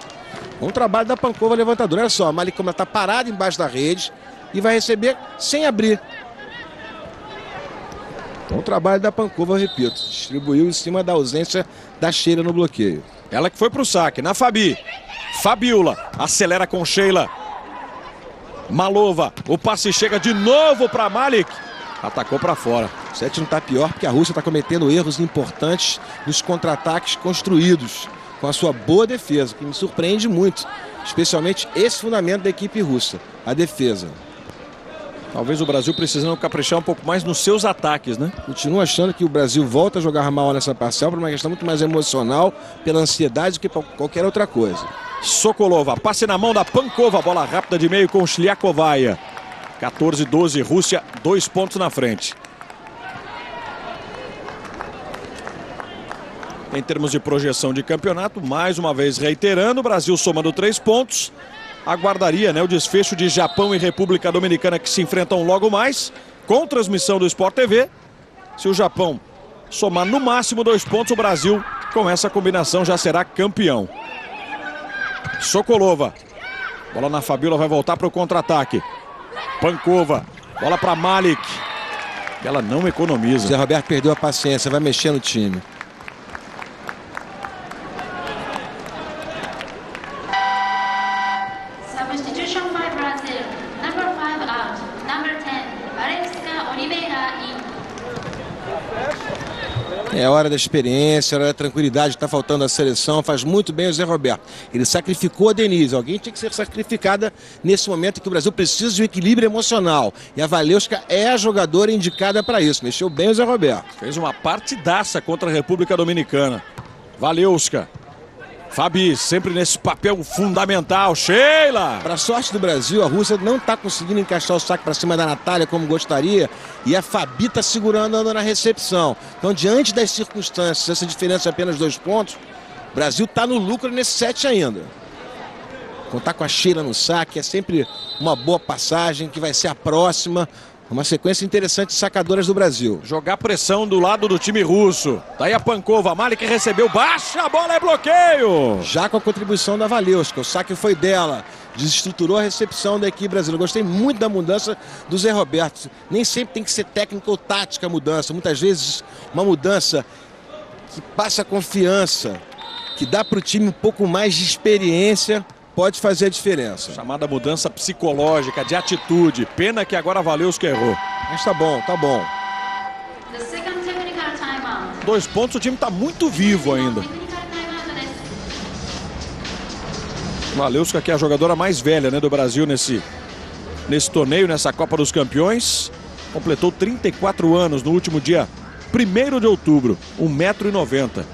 Speaker 2: Um trabalho da Pankova levantadora. Olha só, a Malik como ela está parada embaixo da rede e vai receber sem abrir. Bom trabalho da Pankova, eu repito. Distribuiu em cima da ausência da Sheila no bloqueio.
Speaker 1: Ela que foi pro saque, na Fabi. Fabiola, acelera com Sheila. Malova, o passe chega de novo para Malik. Atacou para fora.
Speaker 2: O set não está pior porque a Rússia está cometendo erros importantes nos contra-ataques construídos com a sua boa defesa, que me surpreende muito. Especialmente esse fundamento da equipe russa, a defesa.
Speaker 1: Talvez o Brasil precisando caprichar um pouco mais nos seus ataques, né?
Speaker 2: Continuo achando que o Brasil volta a jogar mal nessa parcial por uma questão muito mais emocional, pela ansiedade do que qualquer outra coisa.
Speaker 1: Sokolova, passe na mão da Pankova, bola rápida de meio com Shliakovaya. 14 12, Rússia, dois pontos na frente. Em termos de projeção de campeonato, mais uma vez reiterando, o Brasil somando três pontos. Aguardaria né, o desfecho de Japão e República Dominicana que se enfrentam logo mais, com transmissão do Sport TV. Se o Japão somar no máximo dois pontos, o Brasil com essa combinação já será campeão. Sokolova. Bola na Fabiola vai voltar para o contra-ataque. Pancova. Bola para Malik. Ela não economiza.
Speaker 2: Zé Roberto perdeu a paciência, vai mexer no time. É hora da experiência, hora da tranquilidade que está faltando à seleção. Faz muito bem o Zé Roberto. Ele sacrificou a Denise. Alguém tinha que ser sacrificada nesse momento que o Brasil precisa de um equilíbrio emocional. E a Valeuska é a jogadora indicada para isso. Mexeu bem o Zé Roberto.
Speaker 1: Fez uma partidaça contra a República Dominicana. Valeuska. Fabi, sempre nesse papel fundamental. Sheila!
Speaker 2: Para sorte do Brasil, a Rússia não está conseguindo encaixar o saque para cima da Natália como gostaria e a Fabi está segurando na recepção. Então, diante das circunstâncias, essa diferença é apenas dois pontos, o Brasil está no lucro nesse set ainda. Contar com a Sheila no saque é sempre uma boa passagem, que vai ser a próxima. Uma sequência interessante de sacadoras do Brasil.
Speaker 1: Jogar pressão do lado do time russo. Daí a Pancova. Malik recebeu. Baixa a bola, é bloqueio.
Speaker 2: Já com a contribuição da Valeuska. O saque foi dela. Desestruturou a recepção da equipe brasileira. Gostei muito da mudança do Zé Roberto. Nem sempre tem que ser técnica ou tática a mudança. Muitas vezes uma mudança que passa confiança, que dá para o time um pouco mais de experiência, pode fazer a diferença.
Speaker 1: Chamada mudança psicológica, de atitude. Pena que agora a Valeuska errou.
Speaker 2: Mas tá bom, tá bom.
Speaker 1: Dois pontos, o time está muito vivo ainda. Valeuska que é a jogadora mais velha né, do Brasil nesse, nesse torneio, nessa Copa dos Campeões. Completou 34 anos no último dia 1 de outubro, 1,90m.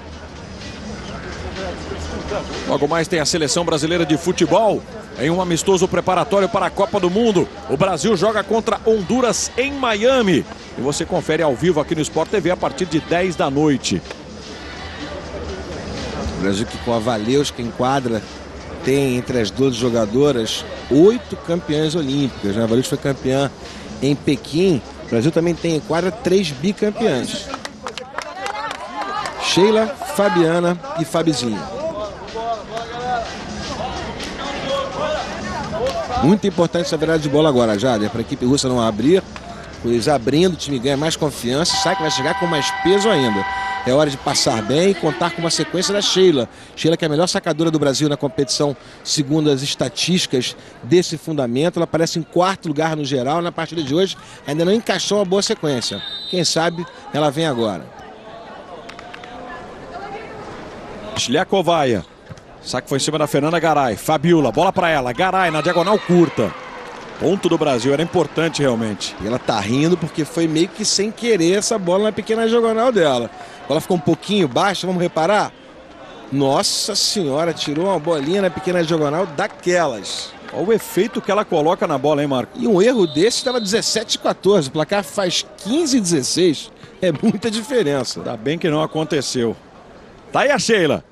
Speaker 1: Logo mais tem a seleção brasileira de futebol em um amistoso preparatório para a Copa do Mundo. O Brasil joga contra Honduras em Miami. E você confere ao vivo aqui no Sport TV a partir de 10 da noite.
Speaker 2: O Brasil que com a Valeuska em quadra tem entre as 12 jogadoras oito campeãs olímpicas. né? A Valeuska foi campeã em Pequim. O Brasil também tem em quadra três bicampeãs. Sheila, Fabiana e Fabizinha. Muito importante essa virada de bola agora, Jader, para a equipe russa não abrir. Pois abrindo, o time ganha mais confiança. Sai que vai chegar com mais peso ainda. É hora de passar bem e contar com uma sequência da Sheila. Sheila, que é a melhor sacadora do Brasil na competição, segundo as estatísticas desse fundamento. Ela aparece em quarto lugar no geral. Na partida de hoje, ainda não encaixou uma boa sequência. Quem sabe ela vem agora.
Speaker 1: Shliakovaia. Saque foi em cima da Fernanda Garay. Fabiola, bola para ela. Garay na diagonal curta. Ponto do Brasil, era importante realmente.
Speaker 2: E ela tá rindo porque foi meio que sem querer essa bola na pequena diagonal dela. A bola ficou um pouquinho baixa, vamos reparar? Nossa senhora, tirou uma bolinha na pequena diagonal daquelas.
Speaker 1: Olha o efeito que ela coloca na bola, hein, Marco?
Speaker 2: E um erro desse estava 17 14. O placar faz 15 16. É muita diferença.
Speaker 1: Ainda bem que não aconteceu. Tá aí a Sheila.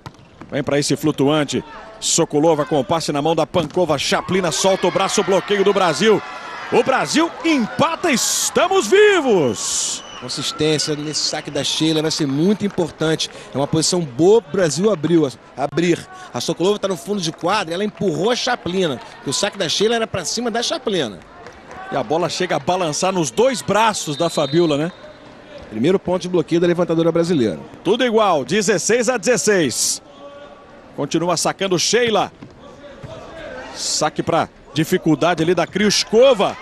Speaker 1: Vem para esse flutuante. Sokolova com o passe na mão da Pancova. Chaplina solta o braço, bloqueio do Brasil. O Brasil empata, estamos vivos.
Speaker 2: Consistência nesse saque da Sheila vai ser muito importante. É uma posição boa pro Brasil abriu, abrir. A Sokolova está no fundo de quadra, ela empurrou a Chaplina. O saque da Sheila era para cima da Chaplina.
Speaker 1: E a bola chega a balançar nos dois braços da Fabiola, né?
Speaker 2: Primeiro ponto de bloqueio da levantadora brasileira.
Speaker 1: Tudo igual, 16 a 16. Continua sacando Sheila. Saque para dificuldade ali da Kriuskova.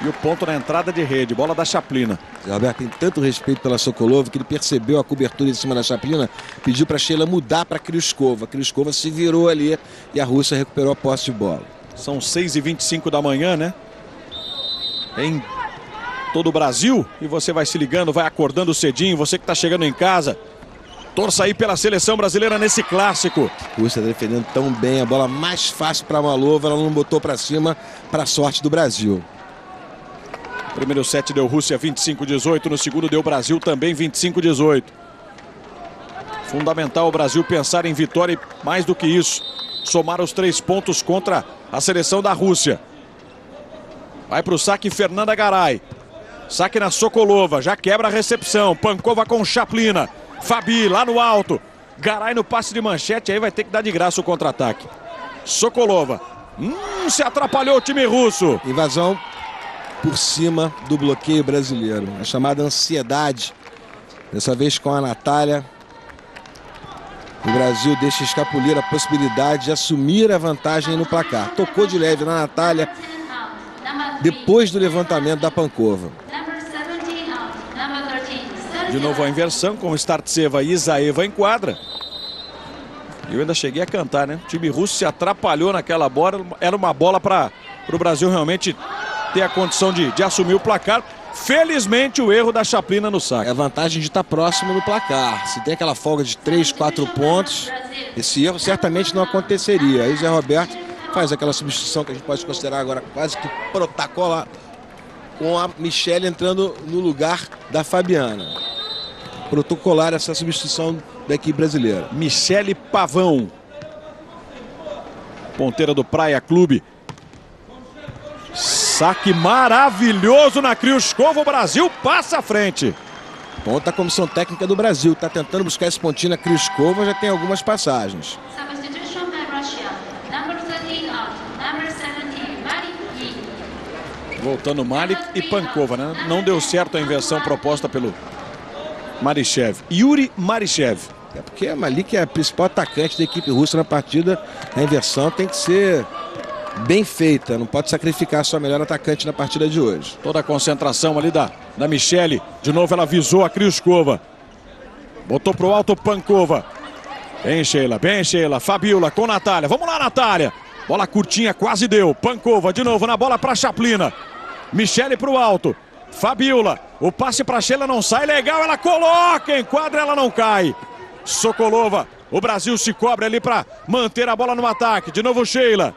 Speaker 1: E o ponto na entrada de rede, bola da Chaplina.
Speaker 2: Zé Roberto tem tanto respeito pela Sokolova que ele percebeu a cobertura em cima da Chaplina, pediu para Sheila mudar para Kriuskova. Kriuskova se virou ali e a Rússia recuperou a posse de bola.
Speaker 1: São 6h25 da manhã, né? Em todo o Brasil. E você vai se ligando, vai acordando cedinho. Você que está chegando em casa. Torça aí pela seleção brasileira nesse clássico.
Speaker 2: Rússia defendendo tão bem, a bola mais fácil para a Malova, ela não botou para cima, para a sorte do Brasil.
Speaker 1: Primeiro set deu Rússia 25-18, no segundo deu Brasil também 25-18. Fundamental o Brasil pensar em vitória e mais do que isso, somar os três pontos contra a seleção da Rússia. Vai para o saque Fernanda Garay. Saque na Sokolova, já quebra a recepção. Pancova com Chaplina. Fabi lá no alto. Garay no passe de manchete, aí vai ter que dar de graça o contra-ataque. Sokolova. Hum, se atrapalhou o time russo.
Speaker 2: Invasão por cima do bloqueio brasileiro. A chamada ansiedade. Dessa vez com a Natália. O Brasil deixa escapulir a possibilidade de assumir a vantagem no placar. Tocou de leve na Natália depois do levantamento da Pancova.
Speaker 1: De novo a inversão com Startseva e Isaeva em quadra. Eu ainda cheguei a cantar, né? O time russo se atrapalhou naquela bola. Era uma bola para o Brasil realmente ter a condição de, de assumir o placar. Felizmente o erro da Chaplina no saque.
Speaker 2: É a vantagem de estar próximo no placar. Se tem aquela folga de 3, 4 pontos, esse erro certamente não aconteceria. Aí o Zé Roberto faz aquela substituição que a gente pode considerar agora quase que protocolar com a Michelle entrando no lugar da Fabiana. Protocolar essa substituição da equipe brasileira.
Speaker 1: Michele Pavão. Ponteira do Praia Clube. Saque maravilhoso na Kriuskova. O Brasil passa à frente.
Speaker 2: Ponta a comissão técnica do Brasil. Está tentando buscar esse pontinho na Kriuskova. Já tem algumas passagens.
Speaker 1: Voltando Malik e Pankova, né? Não deu certo a inversão proposta pelo Marichev. Yuri Marichev.
Speaker 2: É porque a Malik é a principal atacante da equipe russa na partida. A inversão tem que ser bem feita. Não pode sacrificar a sua melhor atacante na partida de hoje.
Speaker 1: Toda a concentração ali da, da Michele. De novo ela visou a Kriuskova. Botou pro alto Pankova. Bem, Sheila, bem, Sheila. Fabiola com Natália. Vamos lá, Natália. Bola curtinha, quase deu. Pankova de novo na bola para Chaplina. Michele pro alto. Fabiola. O passe para Sheila não sai legal. Ela coloca, enquadra, ela não cai. Sokolova. O Brasil se cobre ali para manter a bola no ataque. De novo Sheila.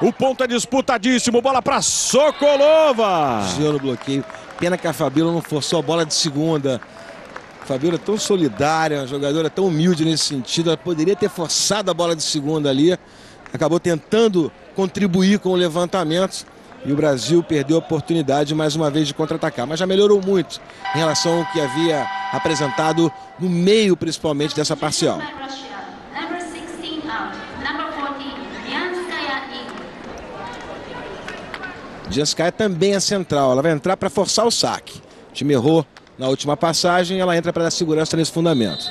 Speaker 1: O ponto é disputadíssimo. Bola para Sokolova.
Speaker 2: Gelo bloqueio. Pena que a Fabiola não forçou a bola de segunda. A Fabiola é tão solidária, uma jogadora tão humilde nesse sentido. Ela poderia ter forçado a bola de segunda ali. Acabou tentando contribuir com o levantamento. E o Brasil perdeu a oportunidade mais uma vez de contra-atacar. Mas já melhorou muito em relação ao que havia apresentado no meio, principalmente, dessa parcial. Janskaya também é central. Ela vai entrar para forçar o saque. O time errou na última passagem. Ela entra para dar segurança nesse fundamento.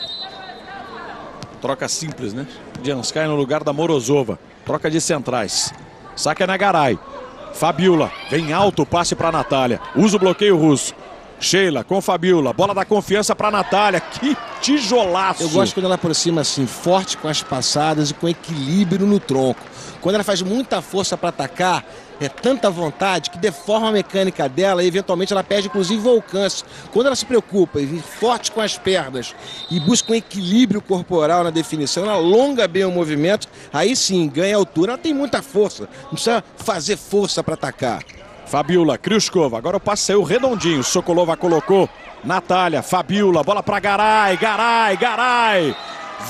Speaker 1: Troca simples, né? Janskaya no lugar da Morozova. Troca de centrais. Saque é na Garay. Fabiola. Vem alto, passe para Natália. Usa o bloqueio russo. Sheila com Fabiola. Bola da confiança para Natália. Que tijolaço.
Speaker 2: Eu gosto quando ela aproxima assim, forte com as passadas e com equilíbrio no tronco. Quando ela faz muita força para atacar, é tanta vontade que deforma a mecânica dela e eventualmente ela perde inclusive o alcance. Quando ela se preocupa e vir forte com as pernas e busca um equilíbrio corporal na definição, ela alonga bem o movimento, aí sim ganha altura. Ela tem muita força, não precisa fazer força para atacar.
Speaker 1: Fabiola, Kriuskova, agora o passe saiu redondinho. Sokolova colocou. Natália, Fabiola, bola para Garay, Garay, Garay.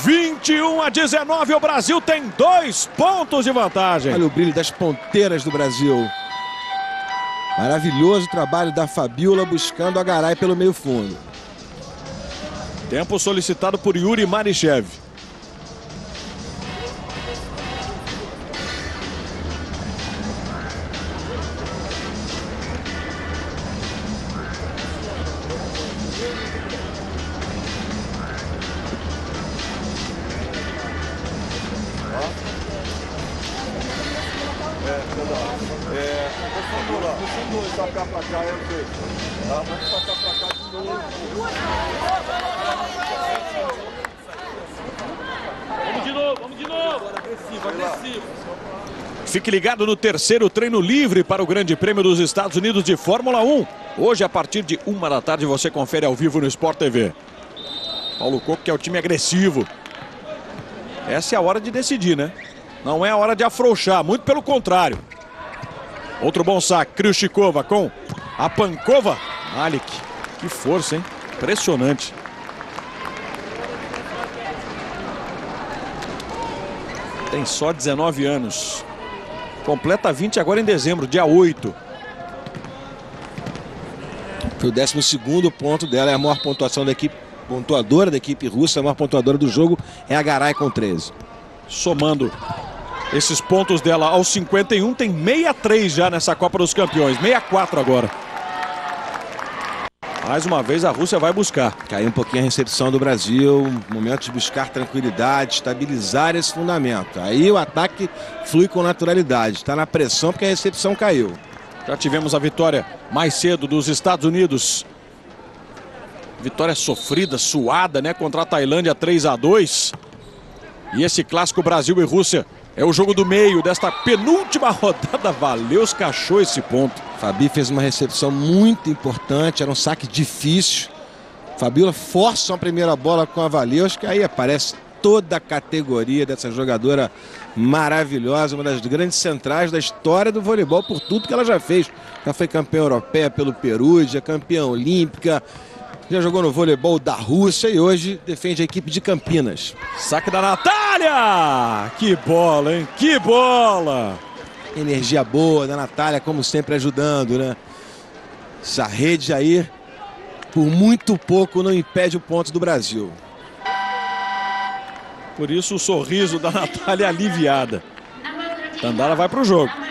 Speaker 1: 21 a 19, o Brasil tem dois pontos de vantagem.
Speaker 2: Olha o brilho das ponteiras do Brasil. Maravilhoso trabalho da Fabiola buscando a Garay pelo meio fundo.
Speaker 1: Tempo solicitado por Yuri Marichev.
Speaker 3: Sacar pra cá. Tá? Vamos pra cá de novo.
Speaker 5: Vamos de novo, vamos de novo. Agressivo, agressivo.
Speaker 1: Fique ligado no terceiro treino livre para o Grande Prêmio dos Estados Unidos de Fórmula 1. Hoje, a partir de uma da tarde, você confere ao vivo no Sport TV. Paulo Coco, que é o time agressivo. Essa é a hora de decidir, né? Não é a hora de afrouxar, muito pelo contrário. Outro bom saque, Kriushikova com a Pankova. Malik, que força, hein? Impressionante. Tem só 19 anos. Completa 20 agora em dezembro, dia 8.
Speaker 2: Foi o 12 ponto dela, é a maior pontuação da equipe, pontuadora da equipe russa, a maior pontuadora do jogo é a Garay com 13.
Speaker 1: Somando esses pontos dela aos 51, tem 63 já nessa Copa dos Campeões, 64 agora. Mais uma vez a Rússia vai buscar.
Speaker 2: Caiu um pouquinho a recepção do Brasil, momento de buscar tranquilidade, estabilizar esse fundamento. Aí o ataque flui com naturalidade, está na pressão porque a recepção caiu.
Speaker 1: Já tivemos a vitória mais cedo dos Estados Unidos. Vitória sofrida, suada, né? Contra a Tailândia 3 a 2 E esse clássico Brasil e Rússia é o jogo do meio desta penúltima rodada. Valeu, cachou esse ponto.
Speaker 2: Fabi fez uma recepção muito importante, era um saque difícil. Fabiola força a primeira bola com a Valeuska, aí aparece toda a categoria dessa jogadora maravilhosa, uma das grandes centrais da história do voleibol por tudo que ela já fez. Já foi campeã europeia pelo Peru, já campeã olímpica, já jogou no voleibol da Rússia e hoje defende a equipe de Campinas.
Speaker 1: Saque da Natália! Que bola, hein? Que bola!
Speaker 2: Energia boa da Natália, como sempre, ajudando, né? Essa rede aí, por muito pouco, não impede o ponto do Brasil.
Speaker 1: Por isso o sorriso da Natália aliviada. Tandara vai para o jogo.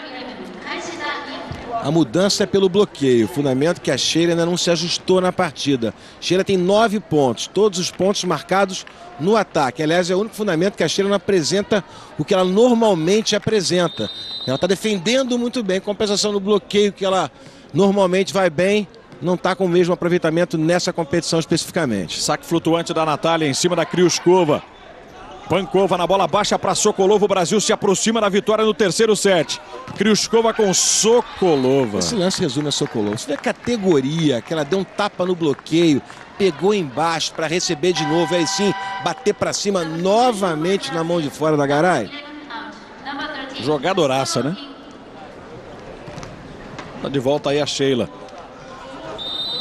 Speaker 2: A mudança é pelo bloqueio, fundamento que a Sheila ainda não se ajustou na partida. Sheila tem nove pontos, todos os pontos marcados no ataque. Aliás, é o único fundamento que a Sheila não apresenta o que ela normalmente apresenta. Ela está defendendo muito bem, compensação no bloqueio que ela normalmente vai bem, não está com o mesmo aproveitamento nessa competição especificamente.
Speaker 1: Saque flutuante da Natália em cima da Kriuskova. Pancova na bola baixa para Sokolova. O Brasil se aproxima da vitória no terceiro set. Kriuskova com Sokolova.
Speaker 2: Esse lance resume a Sokolova. Você vê a categoria, que ela deu um tapa no bloqueio, pegou embaixo para receber de novo. Aí sim, bater para cima novamente na mão de fora da Garay.
Speaker 1: Jogadoraça, né? Tá de volta aí a Sheila.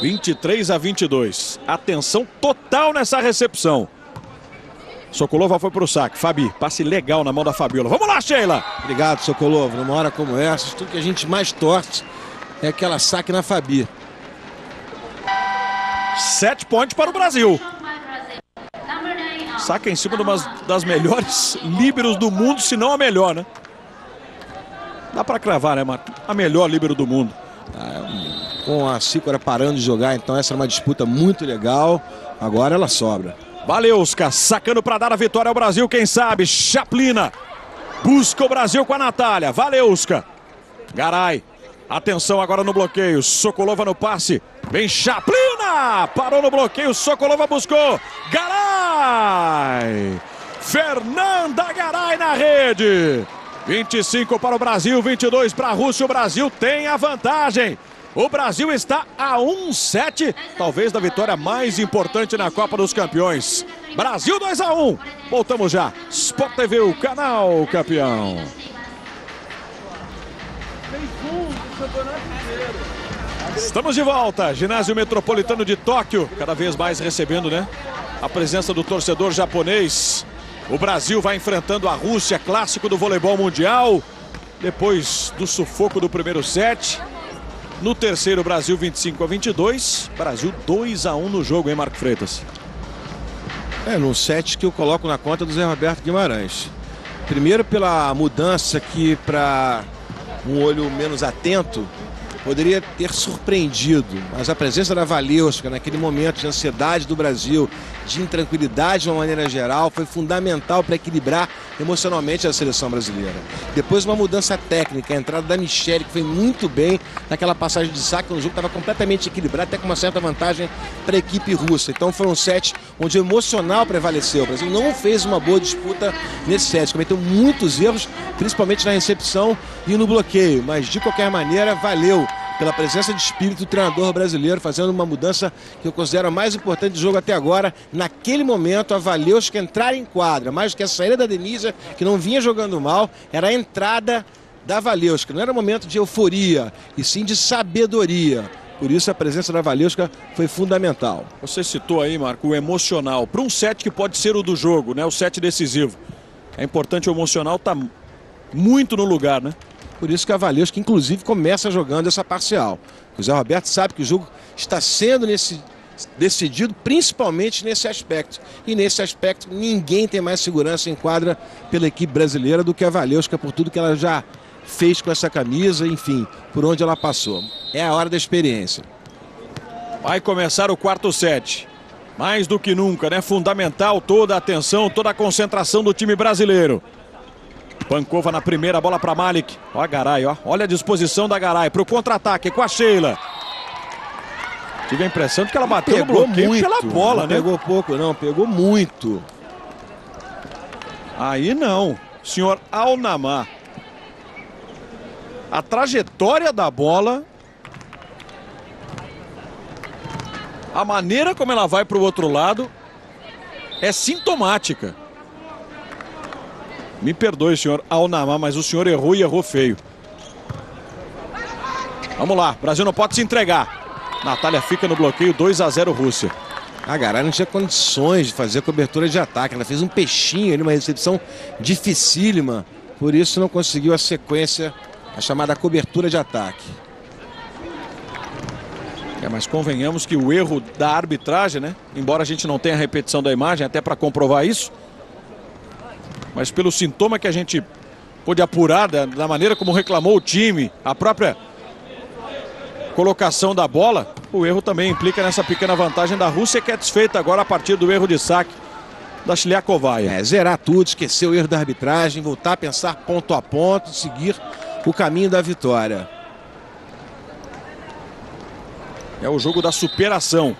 Speaker 1: 23 a 22. Atenção total nessa recepção. Sokolova foi para o saque. Fabi, passe legal na mão da Fabiola. Vamos lá, Sheila!
Speaker 2: Obrigado, Sokolova. Numa hora como essa, tudo que a gente mais torce é aquela saque na Fabi.
Speaker 1: Sete pontos para o Brasil. Saca em cima de uma das melhores líberos do mundo, se não a melhor, né? Dá para cravar, né, Marco? A melhor líbero do mundo.
Speaker 2: Ah, com a Cícora parando de jogar, então essa é uma disputa muito legal. Agora ela sobra.
Speaker 1: Valeuska sacando para dar a vitória ao Brasil, quem sabe? Chaplina busca o Brasil com a Natália. Valeuska. Garay. Atenção agora no bloqueio. Sokolova no passe. Vem Chaplina. Parou no bloqueio. Sokolova buscou. Garay. Fernanda Garay na rede. 25 para o Brasil, 22 para a Rússia. O Brasil tem a vantagem. O Brasil está a 1-7, talvez da vitória mais importante na Copa dos Campeões. Brasil 2 a 1. Voltamos já. Sport TV, o canal campeão. Estamos de volta. Ginásio Metropolitano de Tóquio, cada vez mais recebendo, né? A presença do torcedor japonês. O Brasil vai enfrentando a Rússia, clássico do voleibol mundial. Depois do sufoco do primeiro set. No terceiro, Brasil 25 a 22. Brasil 2 a 1 no jogo, hein, Marco Freitas?
Speaker 2: É, num set que eu coloco na conta do Zé Roberto Guimarães. Primeiro pela mudança que para um olho menos atento poderia ter surpreendido, mas a presença da Valeuska naquele momento de ansiedade do Brasil, de intranquilidade de uma maneira geral, foi fundamental para equilibrar emocionalmente a seleção brasileira. Depois uma mudança técnica, a entrada da Michele, que foi muito bem naquela passagem de saque, o jogo estava completamente equilibrado, até com uma certa vantagem para a equipe russa. Então foi um set onde o emocional prevaleceu. O Brasil não fez uma boa disputa nesse set, cometeu muitos erros, principalmente na recepção e no bloqueio, mas de qualquer maneira valeu pela presença de espírito do treinador brasileiro, fazendo uma mudança que eu considero a mais importante do jogo até agora. Naquele momento, a Valeuska entrar em quadra, mais do que a saída da Denise, que não vinha jogando mal, era a entrada da Valeuska. Não era momento de euforia, e sim de sabedoria. Por isso a presença da Valeuska foi fundamental.
Speaker 1: Você citou aí, Marco, o emocional. Para um set que pode ser o do jogo, né? O set decisivo. É importante o emocional estar tá muito no lugar, né?
Speaker 2: Por isso que a Valeuska, inclusive, começa jogando essa parcial. O Zé Roberto sabe que o jogo está sendo nesse, decidido principalmente nesse aspecto. E nesse aspecto, ninguém tem mais segurança em quadra pela equipe brasileira do que a Valeuska, por tudo que ela já fez com essa camisa, enfim, por onde ela passou. É a hora da experiência.
Speaker 1: Vai começar o quarto set. Mais do que nunca, né? Fundamental toda a atenção, toda a concentração do time brasileiro. Pancova na primeira, bola para Malik. Ó a Garay, ó. Olha a disposição da Garay para o contra-ataque com a Sheila. Tive a impressão de que ela bateu
Speaker 2: pegou
Speaker 1: no bloqueio
Speaker 2: muito,
Speaker 1: pela bola,
Speaker 2: não
Speaker 1: né?
Speaker 2: Pegou pouco, não, pegou muito.
Speaker 1: Aí não, senhor Alnamar. A trajetória da bola. A maneira como ela vai para o outro lado é sintomática. Me perdoe, senhor Alnamar, mas o senhor errou e errou feio. Vamos lá, Brasil não pode se entregar. Natália fica no bloqueio 2 a 0 Rússia.
Speaker 2: A Garay não tinha condições de fazer cobertura de ataque. Ela fez um peixinho ali, uma recepção dificílima. Por isso não conseguiu a sequência, a chamada cobertura de ataque.
Speaker 1: É, mas convenhamos que o erro da arbitragem, né? Embora a gente não tenha repetição da imagem, até para comprovar isso. Mas pelo sintoma que a gente pôde apurar, da, da maneira como reclamou o time, a própria colocação da bola, o erro também implica nessa pequena vantagem da Rússia, que é desfeita agora a partir do erro de saque da Shliakovaia.
Speaker 2: É, zerar tudo, esquecer o erro da arbitragem, voltar a pensar ponto a ponto, seguir o caminho da vitória.
Speaker 1: É o jogo da superação.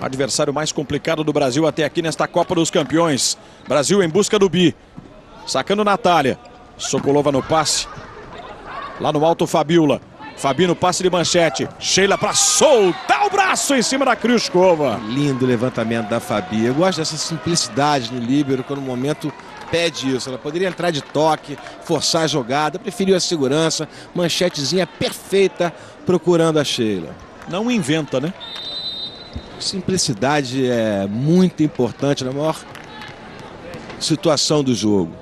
Speaker 1: Adversário mais complicado do Brasil até aqui nesta Copa dos Campeões. Brasil em busca do bi. Sacando Natália. Sokolova no passe. Lá no alto, Fabiola. Fabino passe de manchete. Sheila para soltar o braço em cima da Kriuskova.
Speaker 2: Lindo levantamento da Fabi. Eu gosto dessa simplicidade no líbero quando o momento pede isso. Ela poderia entrar de toque, forçar a jogada, preferiu a segurança. Manchetezinha perfeita procurando a Sheila.
Speaker 1: Não inventa, né?
Speaker 2: Simplicidade é muito importante na maior situação do jogo.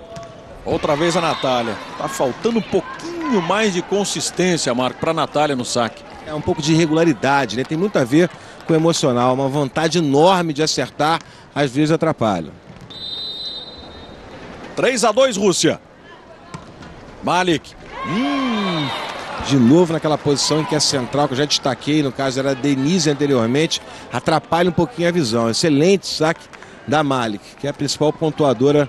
Speaker 1: Outra vez a Natália. Tá faltando um pouquinho mais de consistência, Marco, para a Natália no saque.
Speaker 2: É um pouco de irregularidade, né? Tem muito a ver com o emocional. Uma vontade enorme de acertar, às vezes atrapalha.
Speaker 1: 3 a 2 Rússia. Malik.
Speaker 2: Hum, de novo naquela posição em que é central, que eu já destaquei, no caso era a Denise anteriormente, atrapalha um pouquinho a visão. Excelente saque da Malik, que é a principal pontuadora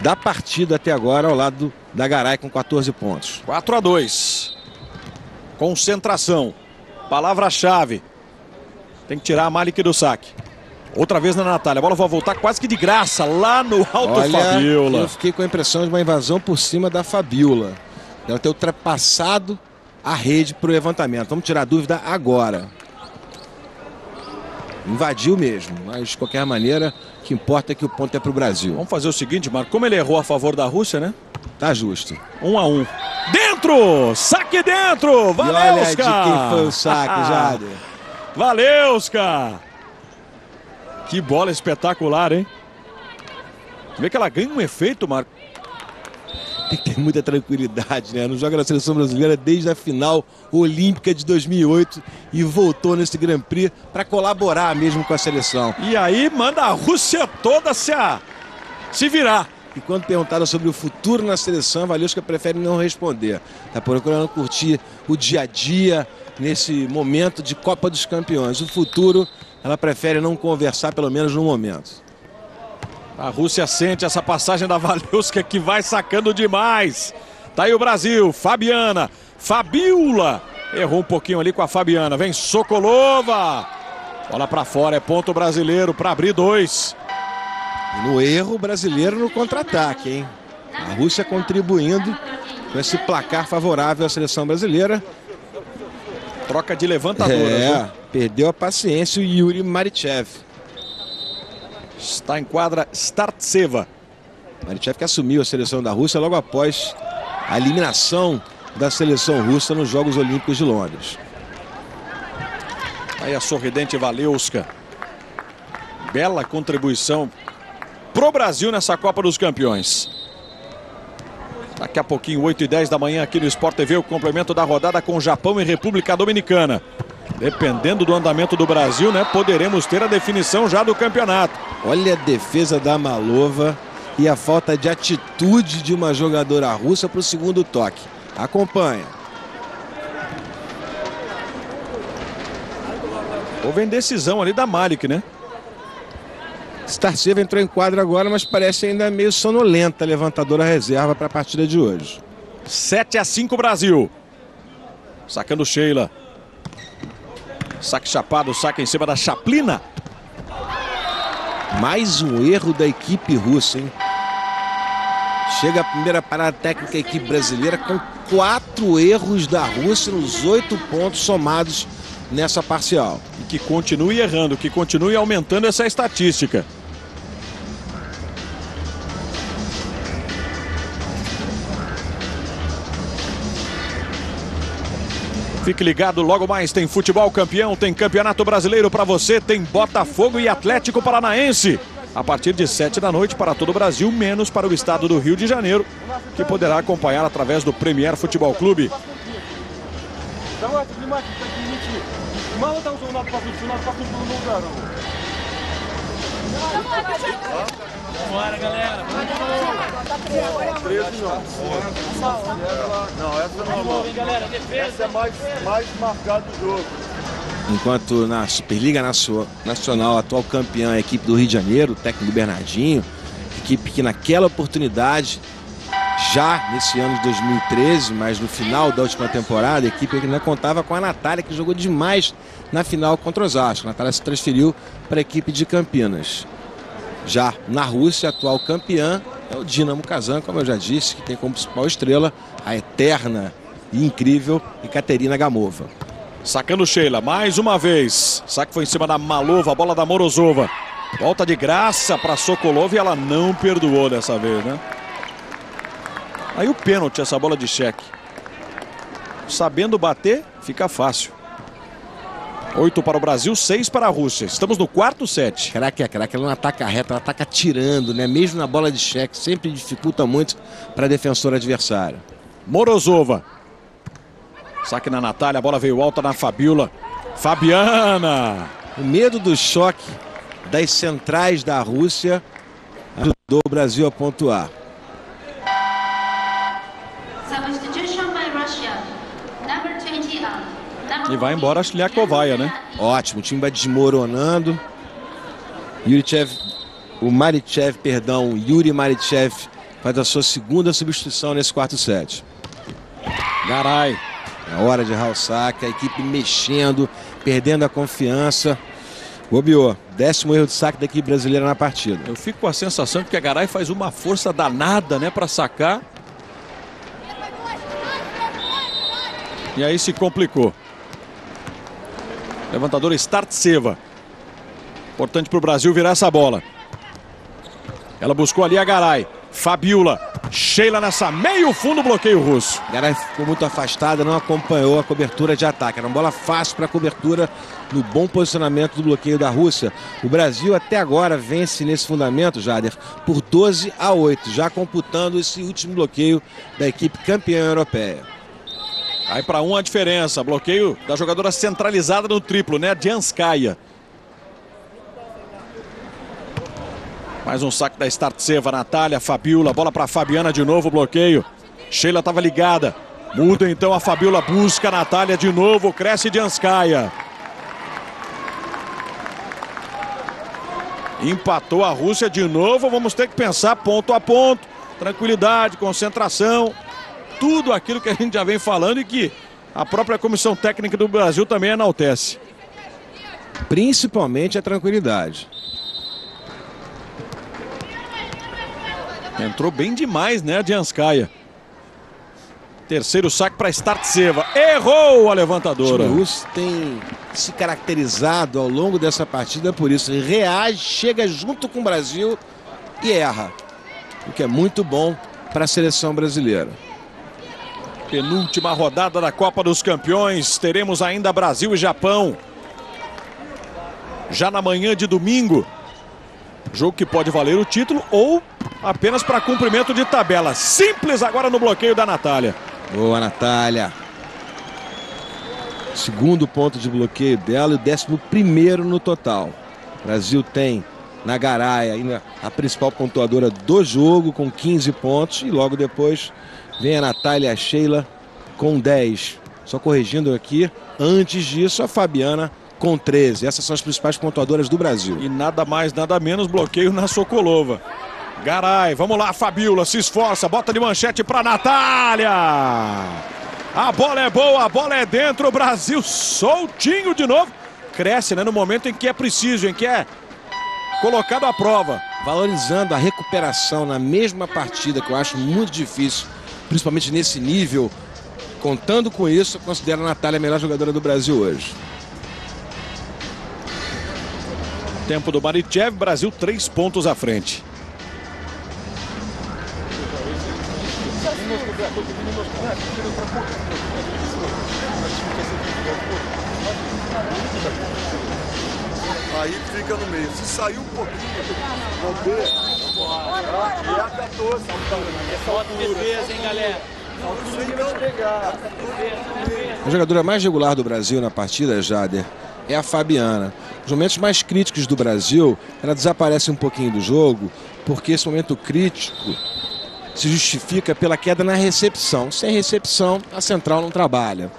Speaker 2: da partida até agora, ao lado da Garay com 14 pontos.
Speaker 1: 4 a 2. Concentração. Palavra-chave. Tem que tirar a Malik do saque. Outra vez na Natália. A bola vai voltar quase que de graça lá no alto
Speaker 2: Olha,
Speaker 1: Fabiola.
Speaker 2: Eu fiquei com a impressão de uma invasão por cima da Fabiola. Ela ter ultrapassado a rede para o levantamento. Vamos tirar a dúvida agora. Invadiu mesmo, mas de qualquer maneira, o que importa é que o ponto é para o Brasil.
Speaker 1: Vamos fazer o seguinte, Marco. Como ele errou a favor da Rússia, né?
Speaker 2: Tá justo.
Speaker 1: Um a um. Dentro! Saque dentro!
Speaker 2: E olha de quem foi o saque, Jader.
Speaker 1: Valeuska! Que bola espetacular, hein? Vê que ela ganha um efeito, Marco.
Speaker 2: Tem que ter muita tranquilidade, né? Não joga na seleção brasileira desde a final olímpica de 2008 e voltou nesse Grand Prix para colaborar mesmo com a seleção.
Speaker 1: E aí manda a Rússia toda se, a... se virar.
Speaker 2: E quando perguntaram sobre o futuro na seleção, a prefere não responder. Está procurando curtir o dia a dia nesse momento de Copa dos Campeões. O futuro, ela prefere não conversar, pelo menos no momento.
Speaker 1: A Rússia sente essa passagem da Valeuska que vai sacando demais. Tá aí o Brasil, Fabiana, Fabiola. Errou um pouquinho ali com a Fabiana. Vem Sokolova. Bola para fora, é ponto brasileiro para abrir dois.
Speaker 2: No erro brasileiro no contra-ataque, hein? A Rússia contribuindo com esse placar favorável à seleção brasileira.
Speaker 1: Troca de levantadora.
Speaker 2: É, perdeu a paciência o Yuri Marichev.
Speaker 1: Está em quadra Startseva.
Speaker 2: Marichev que assumiu a seleção da Rússia logo após a eliminação da seleção russa nos Jogos Olímpicos de Londres.
Speaker 1: Aí a sorridente Valeuska. Bela contribuição pro Brasil nessa Copa dos Campeões. Daqui a pouquinho, 8 e 10 da manhã, aqui no Sport TV, o complemento da rodada com Japão e República Dominicana. Dependendo do andamento do Brasil, né, poderemos ter a definição já do campeonato.
Speaker 2: Olha a defesa da Malova e a falta de atitude de uma jogadora russa para o segundo toque. Acompanha.
Speaker 1: Houve indecisão ali da Malik, né?
Speaker 2: Starceva entrou em quadra agora, mas parece ainda meio sonolenta a levantadora reserva para a partida de hoje.
Speaker 1: 7 a 5 Brasil. Sacando Sheila. Saque chapado, saque em cima da Chaplina.
Speaker 2: Mais um erro da equipe russa, hein? Chega a primeira parada técnica da equipe brasileira com quatro erros da Rússia nos oito pontos somados nessa parcial.
Speaker 1: E que continue errando, que continue aumentando essa estatística. Fique ligado, logo mais tem futebol campeão, tem campeonato brasileiro para você, tem Botafogo e Atlético Paranaense. A partir de 7 da noite para todo o Brasil, menos para o estado do Rio de Janeiro, que poderá acompanhar através do Premier Futebol Clube.
Speaker 5: Давайте внимательно, такие мячи. Мало того, что у нас пасут, у нас пасут по удару.
Speaker 3: Bora, galera. 13 não. Não, essa é normal. Essa é mais, mais marcada do jogo.
Speaker 2: Enquanto na Superliga Nacional, atual campeã é a equipe do Rio de Janeiro, o técnico Bernardinho, equipe que naquela oportunidade, já nesse ano de 2013, mas no final da última temporada, a equipe ainda contava com a Natália, que jogou demais na final contra os Osasco. A Natália se transferiu para a equipe de Campinas. Já na Rússia, atual campeã é o Dinamo Kazan, como eu já disse, que tem como principal estrela a eterna e incrível Ekaterina Gamova.
Speaker 1: Sacando Sheila, mais uma vez. Saque foi em cima da Malova, bola da Morozova. Volta de graça para Sokolov e ela não perdoou dessa vez, né? Aí o pênalti, essa bola de cheque. Sabendo bater, fica fácil. Oito para o Brasil, seis para a Rússia. Estamos no quarto set.
Speaker 2: Caraca, é craque, ela não ataca reto, ela ataca tirando, né? Mesmo na bola de cheque, sempre dificulta muito para a defensora adversária.
Speaker 1: Morozova. Saque na Natália, a bola veio alta na Fabiola. Fabiana.
Speaker 2: O medo do choque das centrais da Rússia ajudou o Brasil a pontuar.
Speaker 1: E vai embora a Shliakovaia, né?
Speaker 2: Ótimo, o time vai desmoronando. Yurichev, o Marichev, perdão, Yuri Marichev faz a sua segunda substituição nesse quarto set.
Speaker 1: Garay.
Speaker 2: É hora de saque, a equipe mexendo, perdendo a confiança. Bobeou, décimo erro de saque da equipe brasileira na partida.
Speaker 1: Eu fico com a sensação de que a Garay faz uma força danada, né, para sacar. E aí se complicou. Levantador Startseva. Importante para o Brasil virar essa bola. Ela buscou ali a Garay. Fabiola. Sheila nessa meio fundo bloqueio russo.
Speaker 2: Garay ficou muito afastada, não acompanhou a cobertura de ataque. Era uma bola fácil para a cobertura no bom posicionamento do bloqueio da Rússia. O Brasil até agora vence nesse fundamento, Jader, por 12 a 8, já computando esse último bloqueio da equipe campeã europeia.
Speaker 1: Aí para um a diferença. Bloqueio da jogadora centralizada no triplo, né? Janskaya. Mais um saque da Startseva, Natália, Fabiola, bola para Fabiana de novo, bloqueio. Sheila estava ligada. Muda então a Fabiola, busca a Natália de novo, cresce Janskaya. Empatou a Rússia de novo, vamos ter que pensar ponto a ponto. Tranquilidade, concentração, tudo aquilo que a gente já vem falando e que a própria comissão técnica do Brasil também enaltece.
Speaker 2: Principalmente a tranquilidade.
Speaker 1: Entrou bem demais, né, a Janskaya. Terceiro saque para Startseva. Errou a
Speaker 2: O
Speaker 1: levantadora.
Speaker 2: russo tem se caracterizado ao longo dessa partida por isso. Ele reage, chega junto com o Brasil e erra. O que é muito bom para a seleção brasileira.
Speaker 1: Penúltima rodada da Copa dos Campeões. Teremos ainda Brasil e Japão. Já na manhã de domingo. Jogo que pode valer o título ou apenas para cumprimento de tabela. Simples agora no bloqueio da Natália.
Speaker 2: Boa, Natália. Segundo ponto de bloqueio dela e o décimo primeiro no total. O Brasil tem na Garaia a principal pontuadora do jogo com 15 pontos e logo depois vem a Natália a Sheila com 10. Só corrigindo aqui, antes disso a Fabiana com 13. Essas são as principais pontuadoras do Brasil.
Speaker 1: E nada mais, nada menos bloqueio na Sokolova. Garay, vamos lá, Fabiola, se esforça, bota de manchete para Natália. A bola é boa, a bola é dentro, o Brasil soltinho de novo. Cresce, né, no momento em que é preciso, em que é colocado à prova.
Speaker 2: Valorizando a recuperação na mesma partida, que eu acho muito difícil, principalmente nesse nível. Contando com isso, eu considero a Natália a melhor jogadora do Brasil hoje.
Speaker 1: Tempo do Marichev, Brasil três pontos à frente.
Speaker 3: Aí fica no meio. Se sair um pouquinho, não. E é a 14.
Speaker 7: Bota defesa, hein, galera?
Speaker 2: A jogadora mais regular do Brasil na partida, Jader, é a Fabiana. Nos momentos mais críticos do Brasil, ela desaparece um pouquinho do jogo, porque esse momento crítico se justifica pela queda na recepção. Sem recepção, a central não trabalha.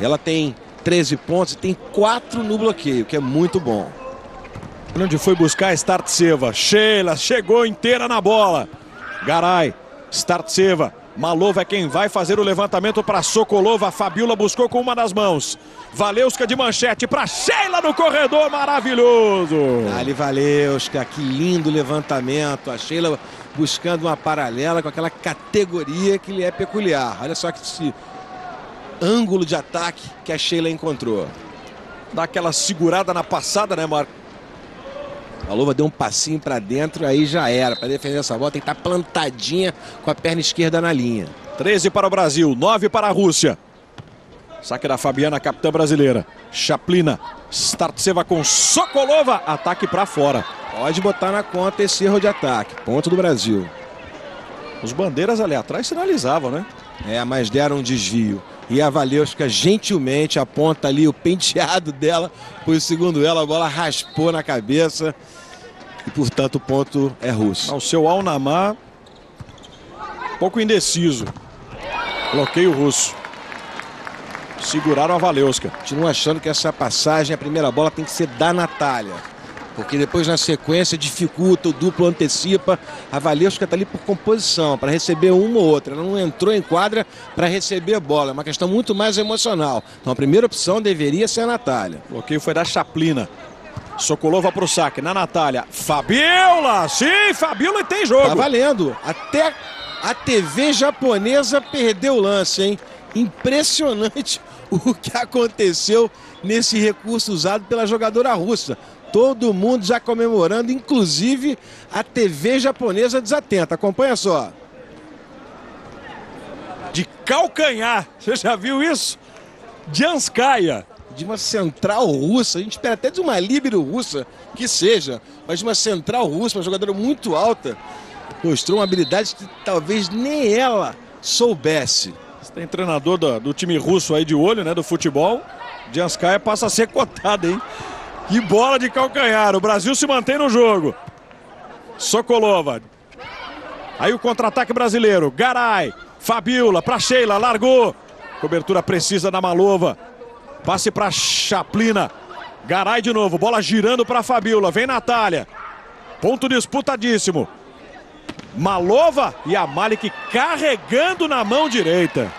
Speaker 2: Ela tem 13 pontos e tem 4 no bloqueio, que é muito bom.
Speaker 1: Onde foi buscar Startseva. Sheila chegou inteira na bola. Garay, Startseva. Malova é quem vai fazer o levantamento para Sokolova. Fabiola buscou com uma das mãos. Valeuska de manchete para Sheila no corredor. Maravilhoso.
Speaker 2: Ali Valeuska, que lindo levantamento. A Sheila buscando uma paralela com aquela categoria que lhe é peculiar. Olha só que esse ângulo de ataque que a Sheila encontrou.
Speaker 1: Dá aquela segurada na passada, né, Marco?
Speaker 2: A Luva deu um passinho para dentro, aí já era. Para defender essa bola tem que estar tá plantadinha com a perna esquerda na linha.
Speaker 1: 13 para o Brasil, 9 para a Rússia. Saque da Fabiana, capitã brasileira. Chaplina, Startseva com Sokolova, ataque para fora.
Speaker 2: Pode botar na conta esse erro de ataque. Ponto do Brasil.
Speaker 1: Os bandeiras ali atrás sinalizavam, né?
Speaker 2: É, mas deram um desvio. E a Valeuska gentilmente aponta ali o penteado dela, pois segundo ela a bola raspou na cabeça e portanto o ponto é russo.
Speaker 1: O seu Alnamar, pouco indeciso. Bloqueio russo. Seguraram a Valeuska.
Speaker 2: Continuam achando que essa passagem, a primeira bola tem que ser da Natália. Porque depois na sequência dificulta, o duplo antecipa. A Valesca está ali por composição, para receber uma ou outra. Ela não entrou em quadra para receber a bola. É uma questão muito mais emocional. Então a primeira opção deveria ser a Natália.
Speaker 1: O bloqueio foi da Chaplina. Sokolova para o saque na Natália. Fabiola! Sim, Fabiola tem jogo.
Speaker 2: Tá valendo. Até a TV japonesa perdeu o lance, hein? Impressionante o que aconteceu nesse recurso usado pela jogadora russa. Todo mundo já comemorando, inclusive a TV japonesa desatenta. Acompanha só.
Speaker 1: De calcanhar. Você já viu isso? Janskaya.
Speaker 2: De uma central russa, a gente espera até de uma líbero russa que seja, mas de uma central russa, uma jogadora muito alta, mostrou uma habilidade que talvez nem ela soubesse.
Speaker 1: Você tem treinador do, do time russo aí de olho, né, do futebol. Janskaya passa a ser cotado, hein? Que bola de calcanhar. O Brasil se mantém no jogo. Sokolova. Aí o contra-ataque brasileiro. Garay. Fabiola para Sheila. Largou. Cobertura precisa da Malova. Passe para Chaplina. Garay de novo. Bola girando para Fabiola. Vem Natália. Ponto disputadíssimo. Malova e a Malik carregando na mão direita.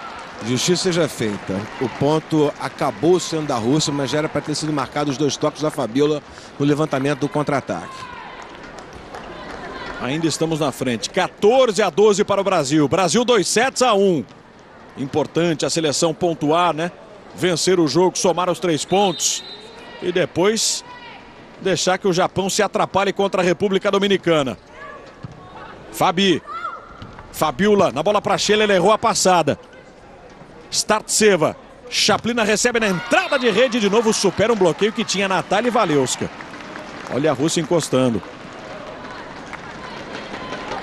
Speaker 2: Justiça seja feita. O ponto acabou sendo da Rússia, mas já era para ter sido marcado os dois toques da Fabiola no levantamento do contra-ataque.
Speaker 1: Ainda estamos na frente. 14 a 12 para o Brasil. Brasil 2 sets a 1. Importante a seleção pontuar, né? Vencer o jogo, somar os três pontos. E depois deixar que o Japão se atrapalhe contra a República Dominicana. Fabi. Fabiola na bola para Sheila, ele errou a passada. Startseva. Chaplina recebe na entrada de rede de novo, supera um bloqueio que tinha Natália Valeuska. Olha a Rússia encostando.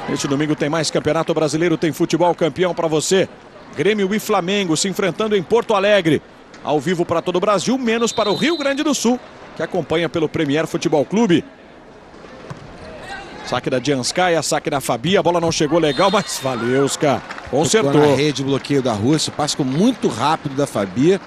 Speaker 1: Este domingo tem mais Campeonato Brasileiro, tem futebol campeão para você. Grêmio e Flamengo se enfrentando em Porto Alegre. Ao vivo para todo o Brasil, menos para o Rio Grande do Sul, que acompanha pelo Premier Futebol Clube. Saque da Janskaya, saque da Fabi, a bola não chegou legal, mas valeu, Ska. Consertou.
Speaker 2: Tocou na rede, bloqueio da Rússia, passe ficou muito rápido da Fabi.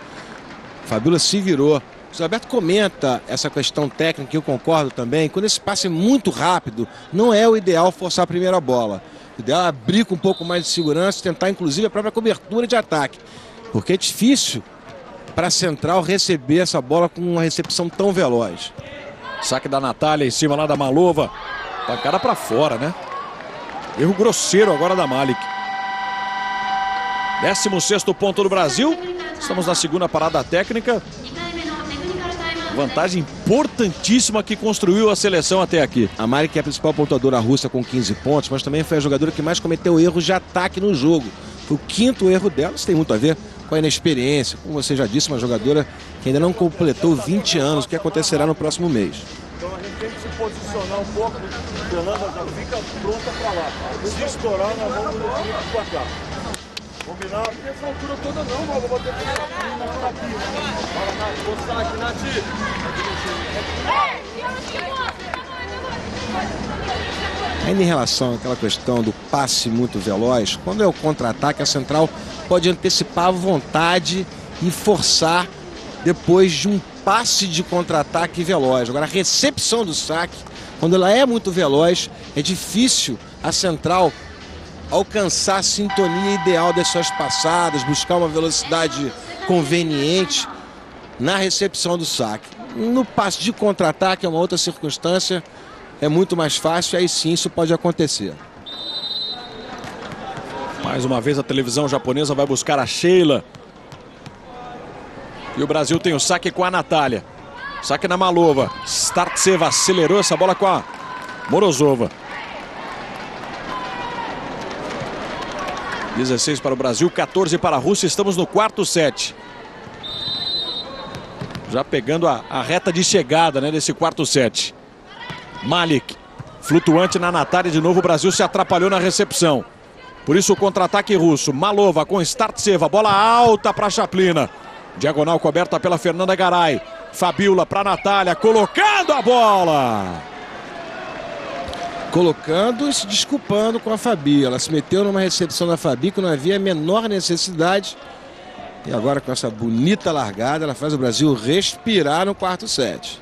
Speaker 2: Fabiola se virou. O Zé Alberto comenta essa questão técnica, que eu concordo também. Quando esse passe é muito rápido, não é o ideal forçar a primeira bola. O ideal é abrir com um pouco mais de segurança, tentar inclusive a própria cobertura de ataque. Porque é difícil para a central receber essa bola com uma recepção tão veloz.
Speaker 1: Saque da Natália em cima lá da Malova. Pancada para fora, né? Erro grosseiro agora da Malik. 16 ponto do Brasil. Estamos na segunda parada técnica. Vantagem importantíssima que construiu a seleção até aqui.
Speaker 2: A Malik é a principal pontuadora russa com 15 pontos, mas também foi a jogadora que mais cometeu erros de ataque no jogo. Foi o quinto erro dela, isso tem muito a ver com a inexperiência. Como você já disse, uma jogadora que ainda não completou 20 anos, o que acontecerá no próximo mês.
Speaker 3: Então a gente tem que se posicionar um pouco. Fernanda já fica pronta para lá. Se estourar, nós vamos no para cá. Combinado? Não essa altura toda não, mano. Vou bater por aqui. Fala, Nath. Vou saque, Nath.
Speaker 2: Ainda em relação àquela questão do passe muito veloz, quando é o contra-ataque, a central pode antecipar à vontade e forçar depois de um passe de contra-ataque veloz. Agora, a recepção do saque, quando ela é muito veloz, é difícil a central alcançar a sintonia ideal das suas passadas, buscar uma velocidade conveniente na recepção do saque. No passe de contra-ataque é uma outra circunstância, é muito mais fácil, aí sim isso pode acontecer.
Speaker 1: Mais uma vez a televisão japonesa vai buscar a Sheila. E o Brasil tem o saque com a Natália. Saque na Malova. Startseva acelerou essa bola com a Morozova. 16 para o Brasil, 14 para a Rússia. Estamos no quarto set. Já pegando a, a reta de chegada né, desse quarto set. Malik, flutuante na Natália. De novo, o Brasil se atrapalhou na recepção. Por isso o contra-ataque russo. Malova com Startseva. Bola alta para Chaplina. Diagonal coberta pela Fernanda Garay. Fabiola para Natália. Colocando a bola.
Speaker 2: Colocando e se desculpando com a Fabi. Ela se meteu numa recepção da Fabi que não havia a menor necessidade. E agora com essa bonita largada, ela faz o Brasil respirar no quarto set.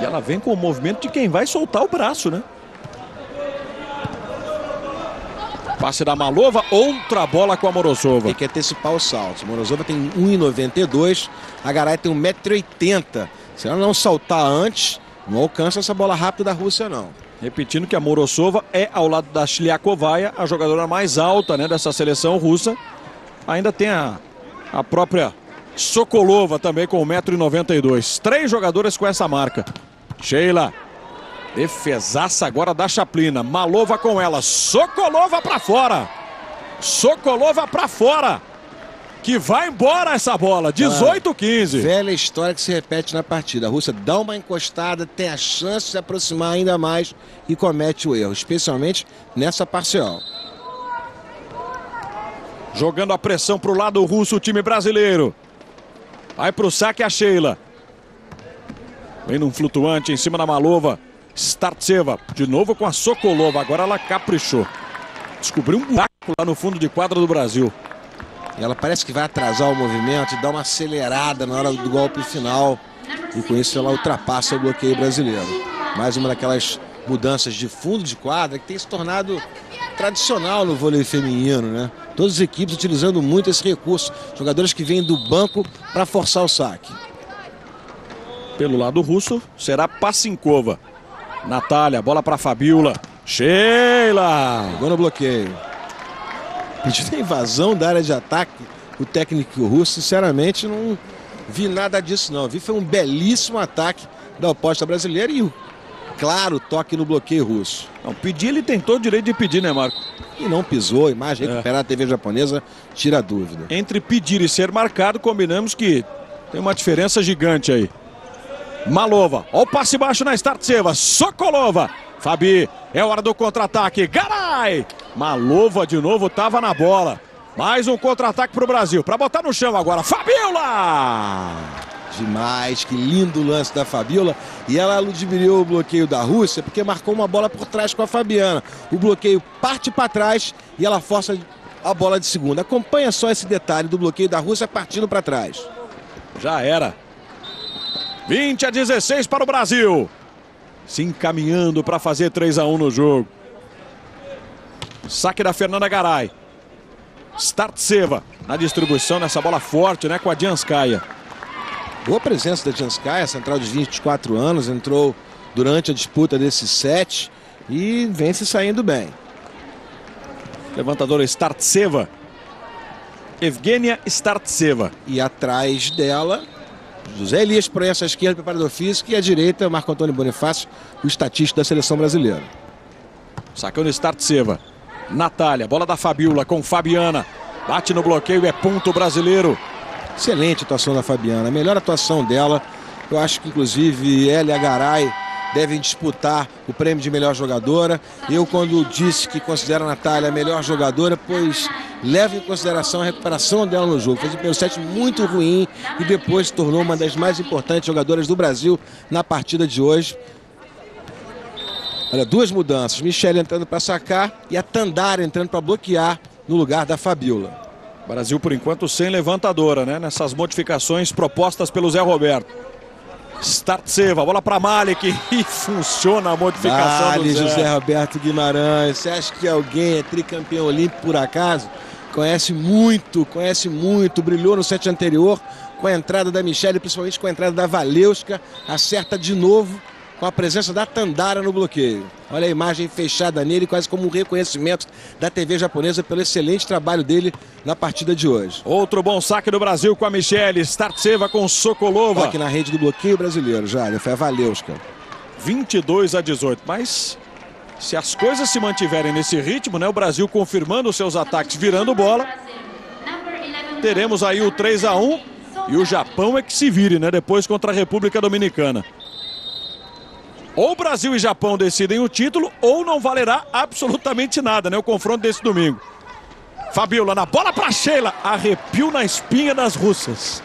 Speaker 1: E ela vem com o movimento de quem vai soltar o braço, né? Passe da Malova, outra bola com a Morozova.
Speaker 2: Tem que antecipar o salto. Morozova tem 1,92, a Garay tem 1,80m. Se ela não saltar antes, não alcança essa bola rápida da Rússia, não.
Speaker 1: Repetindo que a Morozova é ao lado da Shliakovaya, a jogadora mais alta né, dessa seleção russa. Ainda tem a, a própria Sokolova também com 1,92m. Três jogadoras com essa marca. Sheila. Defesaça agora da Chaplina. Malova com ela. Sokolova para fora. Sokolova para fora. Que vai embora essa bola. 18-15.
Speaker 2: Velha história que se repete na partida. A Rússia dá uma encostada, tem a chance de se aproximar ainda mais e comete o erro, especialmente nessa parcial.
Speaker 1: Jogando a pressão para o lado russo, o time brasileiro. Vai para o saque a Sheila. Vem num flutuante em cima da Malova. Startseva, de novo com a Sokolova. Agora ela caprichou. Descobriu um buraco lá no fundo de quadra do Brasil.
Speaker 2: E ela parece que vai atrasar o movimento e dar uma acelerada na hora do golpe final. E com isso ela ultrapassa o bloqueio brasileiro. Mais uma daquelas mudanças de fundo de quadra que tem se tornado tradicional no vôlei feminino, né? Todas as equipes utilizando muito esse recurso. Jogadores que vêm do banco para forçar o saque.
Speaker 1: Pelo lado russo, será Passinkova. Natália, bola para Fabiola. Sheila!
Speaker 2: Pegou no bloqueio. Pedindo a invasão da área de ataque, o técnico russo, sinceramente, não vi nada disso não. Vi foi um belíssimo ataque da oposta brasileira e, claro, toque no bloqueio russo.
Speaker 1: Não, pedir ele tentou o direito de pedir, né, Marco?
Speaker 2: E não pisou, imagem
Speaker 1: É.
Speaker 2: recuperada, a TV japonesa tira a dúvida.
Speaker 1: Entre pedir e ser marcado, combinamos que tem uma diferença gigante aí. Malova, ó o passe baixo na Startseva, Sokolova. Fabi, é hora do contra-ataque. Garay! Malova de novo estava na bola. Mais um contra-ataque para o Brasil. Para botar no chão agora. Fabiola!
Speaker 2: Demais, que lindo lance da Fabiola. E ela ludibriou o bloqueio da Rússia porque marcou uma bola por trás com a Fabiana. O bloqueio parte para trás e ela força a bola de segunda. Acompanha só esse detalhe do bloqueio da Rússia partindo para trás.
Speaker 1: Já era. 20 a 16 para o Brasil. Se encaminhando para fazer 3 a 1 no jogo. Saque da Fernanda Garay. Startseva na distribuição nessa bola forte, né, com a Dianskaya.
Speaker 2: Boa presença da Janskaya, central de 24 anos, entrou durante a disputa desse set e vem se saindo bem.
Speaker 1: Levantadora Startseva. Evgenia Startseva.
Speaker 2: E atrás dela, José Elias Proença à esquerda, preparador físico, e à direita, Marco Antônio Bonifácio, o estatístico da seleção brasileira.
Speaker 1: Sacando Startseva. Natália, bola da Fabiola com Fabiana. Bate no bloqueio, é ponto brasileiro.
Speaker 2: Excelente atuação da Fabiana, a melhor atuação dela. Eu acho que inclusive ela e a Garay devem disputar o prêmio de melhor jogadora. Eu, quando disse que considero a Natália a melhor jogadora, pois leva em consideração a recuperação dela no jogo. Fez um primeiro set muito ruim e depois se tornou uma das mais importantes jogadoras do Brasil na partida de hoje. Olha, duas mudanças. Michele entrando para sacar e a Tandara entrando para bloquear no lugar da Fabiola.
Speaker 1: Brasil, por enquanto, sem levantadora, né? Nessas modificações propostas pelo Zé Roberto. Startseva, bola para Malik e funciona a modificação
Speaker 2: Dale,
Speaker 1: do Zé.
Speaker 2: José Roberto Guimarães. Você acha que alguém é tricampeão olímpico por acaso? Conhece muito, conhece muito, brilhou no set anterior com a entrada da Michele, principalmente com a entrada da Valeuska. Acerta de novo com a presença da Tandara no bloqueio. Olha a imagem fechada nele, quase como um reconhecimento da TV japonesa pelo excelente trabalho dele na partida de hoje.
Speaker 1: Outro bom saque do Brasil com a Michele. Startseva com Sokolova.
Speaker 2: Toque na rede do bloqueio brasileiro, já. Foi a Valeuska.
Speaker 1: 22 a 18. Mas se as coisas se mantiverem nesse ritmo, né? O Brasil confirmando seus ataques, virando bola. Teremos aí o 3 a 1 e o Japão é que se vire, né? Depois contra a República Dominicana. Ou Brasil e Japão decidem o título, ou não valerá absolutamente nada, né? O confronto desse domingo. Fabiola na bola para Sheila. Arrepio na espinha das russas.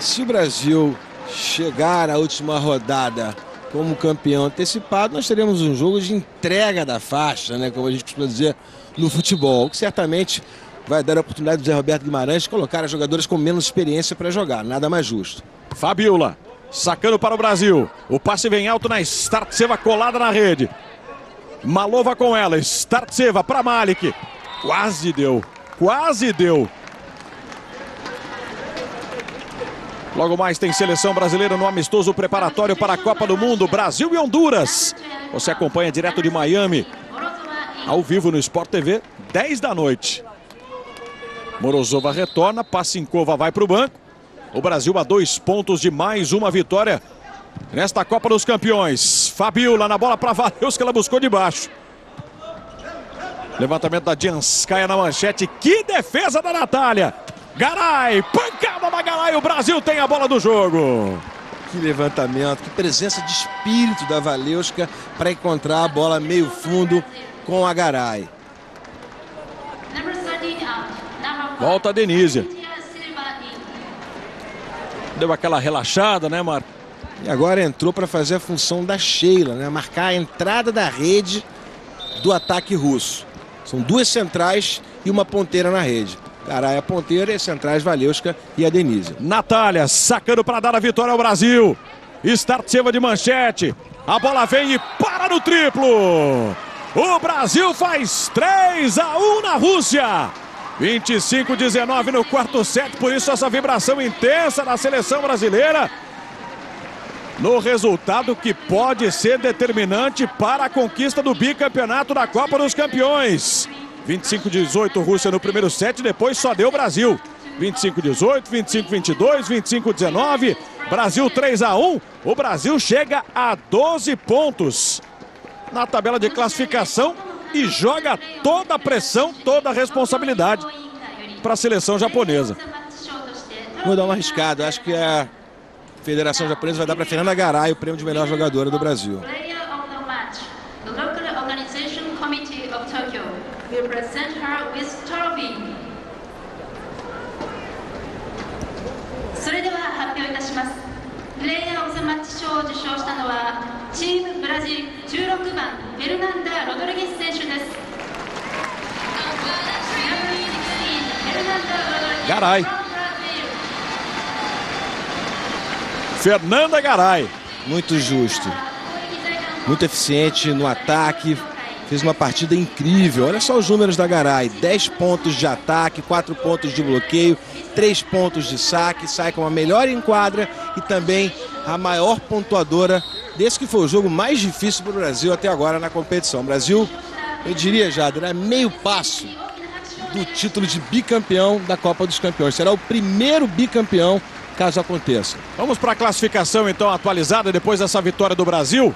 Speaker 2: Se o Brasil chegar à última rodada como campeão antecipado, nós teremos um jogo de entrega da faixa, né? Como a gente costuma dizer no futebol, que certamente vai dar a oportunidade do Zé Roberto Guimarães de colocar as jogadoras com menos experiência para jogar. Nada mais justo.
Speaker 1: Fabiola sacando para o Brasil. O passe vem alto na Startseva colada na rede. Malova com ela. Startseva para Malik. Quase deu. Quase deu. Logo mais tem seleção brasileira no amistoso preparatório para a Copa do Mundo. Brasil e Honduras. Você acompanha direto de Miami. Ao vivo no Sport TV, 10 da noite. Morozova retorna, Passinkova vai para o banco. O Brasil a dois pontos de mais uma vitória nesta Copa dos Campeões. Fabiola na bola para Valeus que ela buscou de baixo. Levantamento da Janskaya na manchete. Que defesa da Natália. Garay, pancada da Garay. O Brasil tem a bola do jogo.
Speaker 2: Que levantamento, que presença de espírito da Valeuska para encontrar a bola meio fundo com a Garay.
Speaker 1: Volta a Denise. Deu aquela relaxada, né, Marco?
Speaker 2: E agora entrou para fazer a função da Sheila, né? Marcar a entrada da rede do ataque russo. São duas centrais e uma ponteira na rede. Garay a ponteira e centrais Valeuska e a Denise.
Speaker 1: Natália sacando para dar a vitória ao Brasil. Startseva de manchete. A bola vem e para no triplo. O Brasil faz 3 a 1 na Rússia. 25-19 no quarto set, por isso essa vibração intensa da seleção brasileira. No resultado que pode ser determinante para a conquista do bicampeonato da Copa dos Campeões. 25-18 Rússia no primeiro set, depois só deu Brasil. 25-18, 25-22, 25-19, Brasil 3 a 1. O Brasil chega a 12 pontos na tabela de classificação e joga toda a pressão, toda a responsabilidade para a seleção japonesa.
Speaker 2: Vou dar uma arriscada. Acho que a Federação Japonesa vai dar para Fernanda Garay o prêmio de melhor jogadora do Brasil.
Speaker 6: プレイヤー・オブ・ザ・マッチ賞を受賞したのはチームブラジル16番フェルナンダ・ロドリゲス選手です。Number 16, フェルナンダ・ロドリゲス
Speaker 1: Garay.
Speaker 6: from Brazil.
Speaker 1: Fernanda Garay.
Speaker 2: Muito justo. Muito eficiente no ataque. Fez uma partida incrível. Olha só os números da Garay: 10 pontos de ataque, 4 pontos de bloqueio, 3 pontos de saque. Sai com a melhor enquadra e também a maior pontuadora desse que foi o jogo mais difícil para o Brasil até agora na competição. O Brasil, eu diria, Jader, é meio passo do título de bicampeão da Copa dos Campeões. Será o primeiro bicampeão caso aconteça.
Speaker 1: Vamos para a classificação então atualizada depois dessa vitória do Brasil.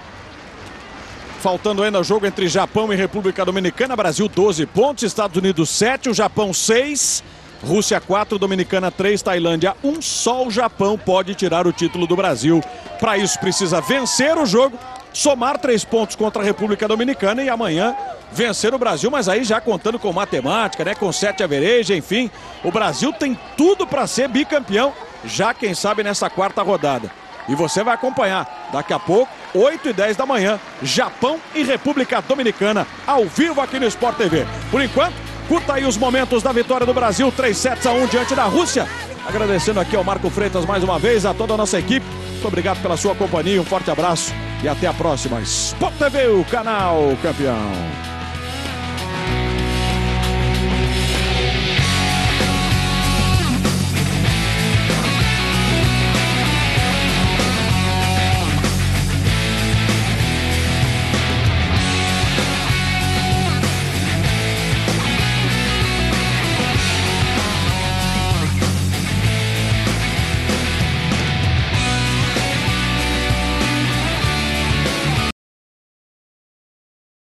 Speaker 1: Faltando ainda o jogo entre Japão e República Dominicana. Brasil 12 pontos, Estados Unidos 7, o Japão 6, Rússia 4, Dominicana 3, Tailândia 1. Só o Japão pode tirar o título do Brasil. Para isso precisa vencer o jogo, somar três pontos contra a República Dominicana e amanhã vencer o Brasil, mas aí já contando com matemática, né, com sete average, enfim, o Brasil tem tudo para ser bicampeão, já quem sabe nessa quarta rodada. E você vai acompanhar daqui a pouco, 8 e 10 da manhã, Japão e República Dominicana, ao vivo aqui no Sport TV. Por enquanto, curta aí os momentos da vitória do Brasil, 3 sets a 1 diante da Rússia. Agradecendo aqui ao Marco Freitas mais uma vez, a toda a nossa equipe. Muito obrigado pela sua companhia, um forte abraço e até a próxima. Sport TV, o canal campeão.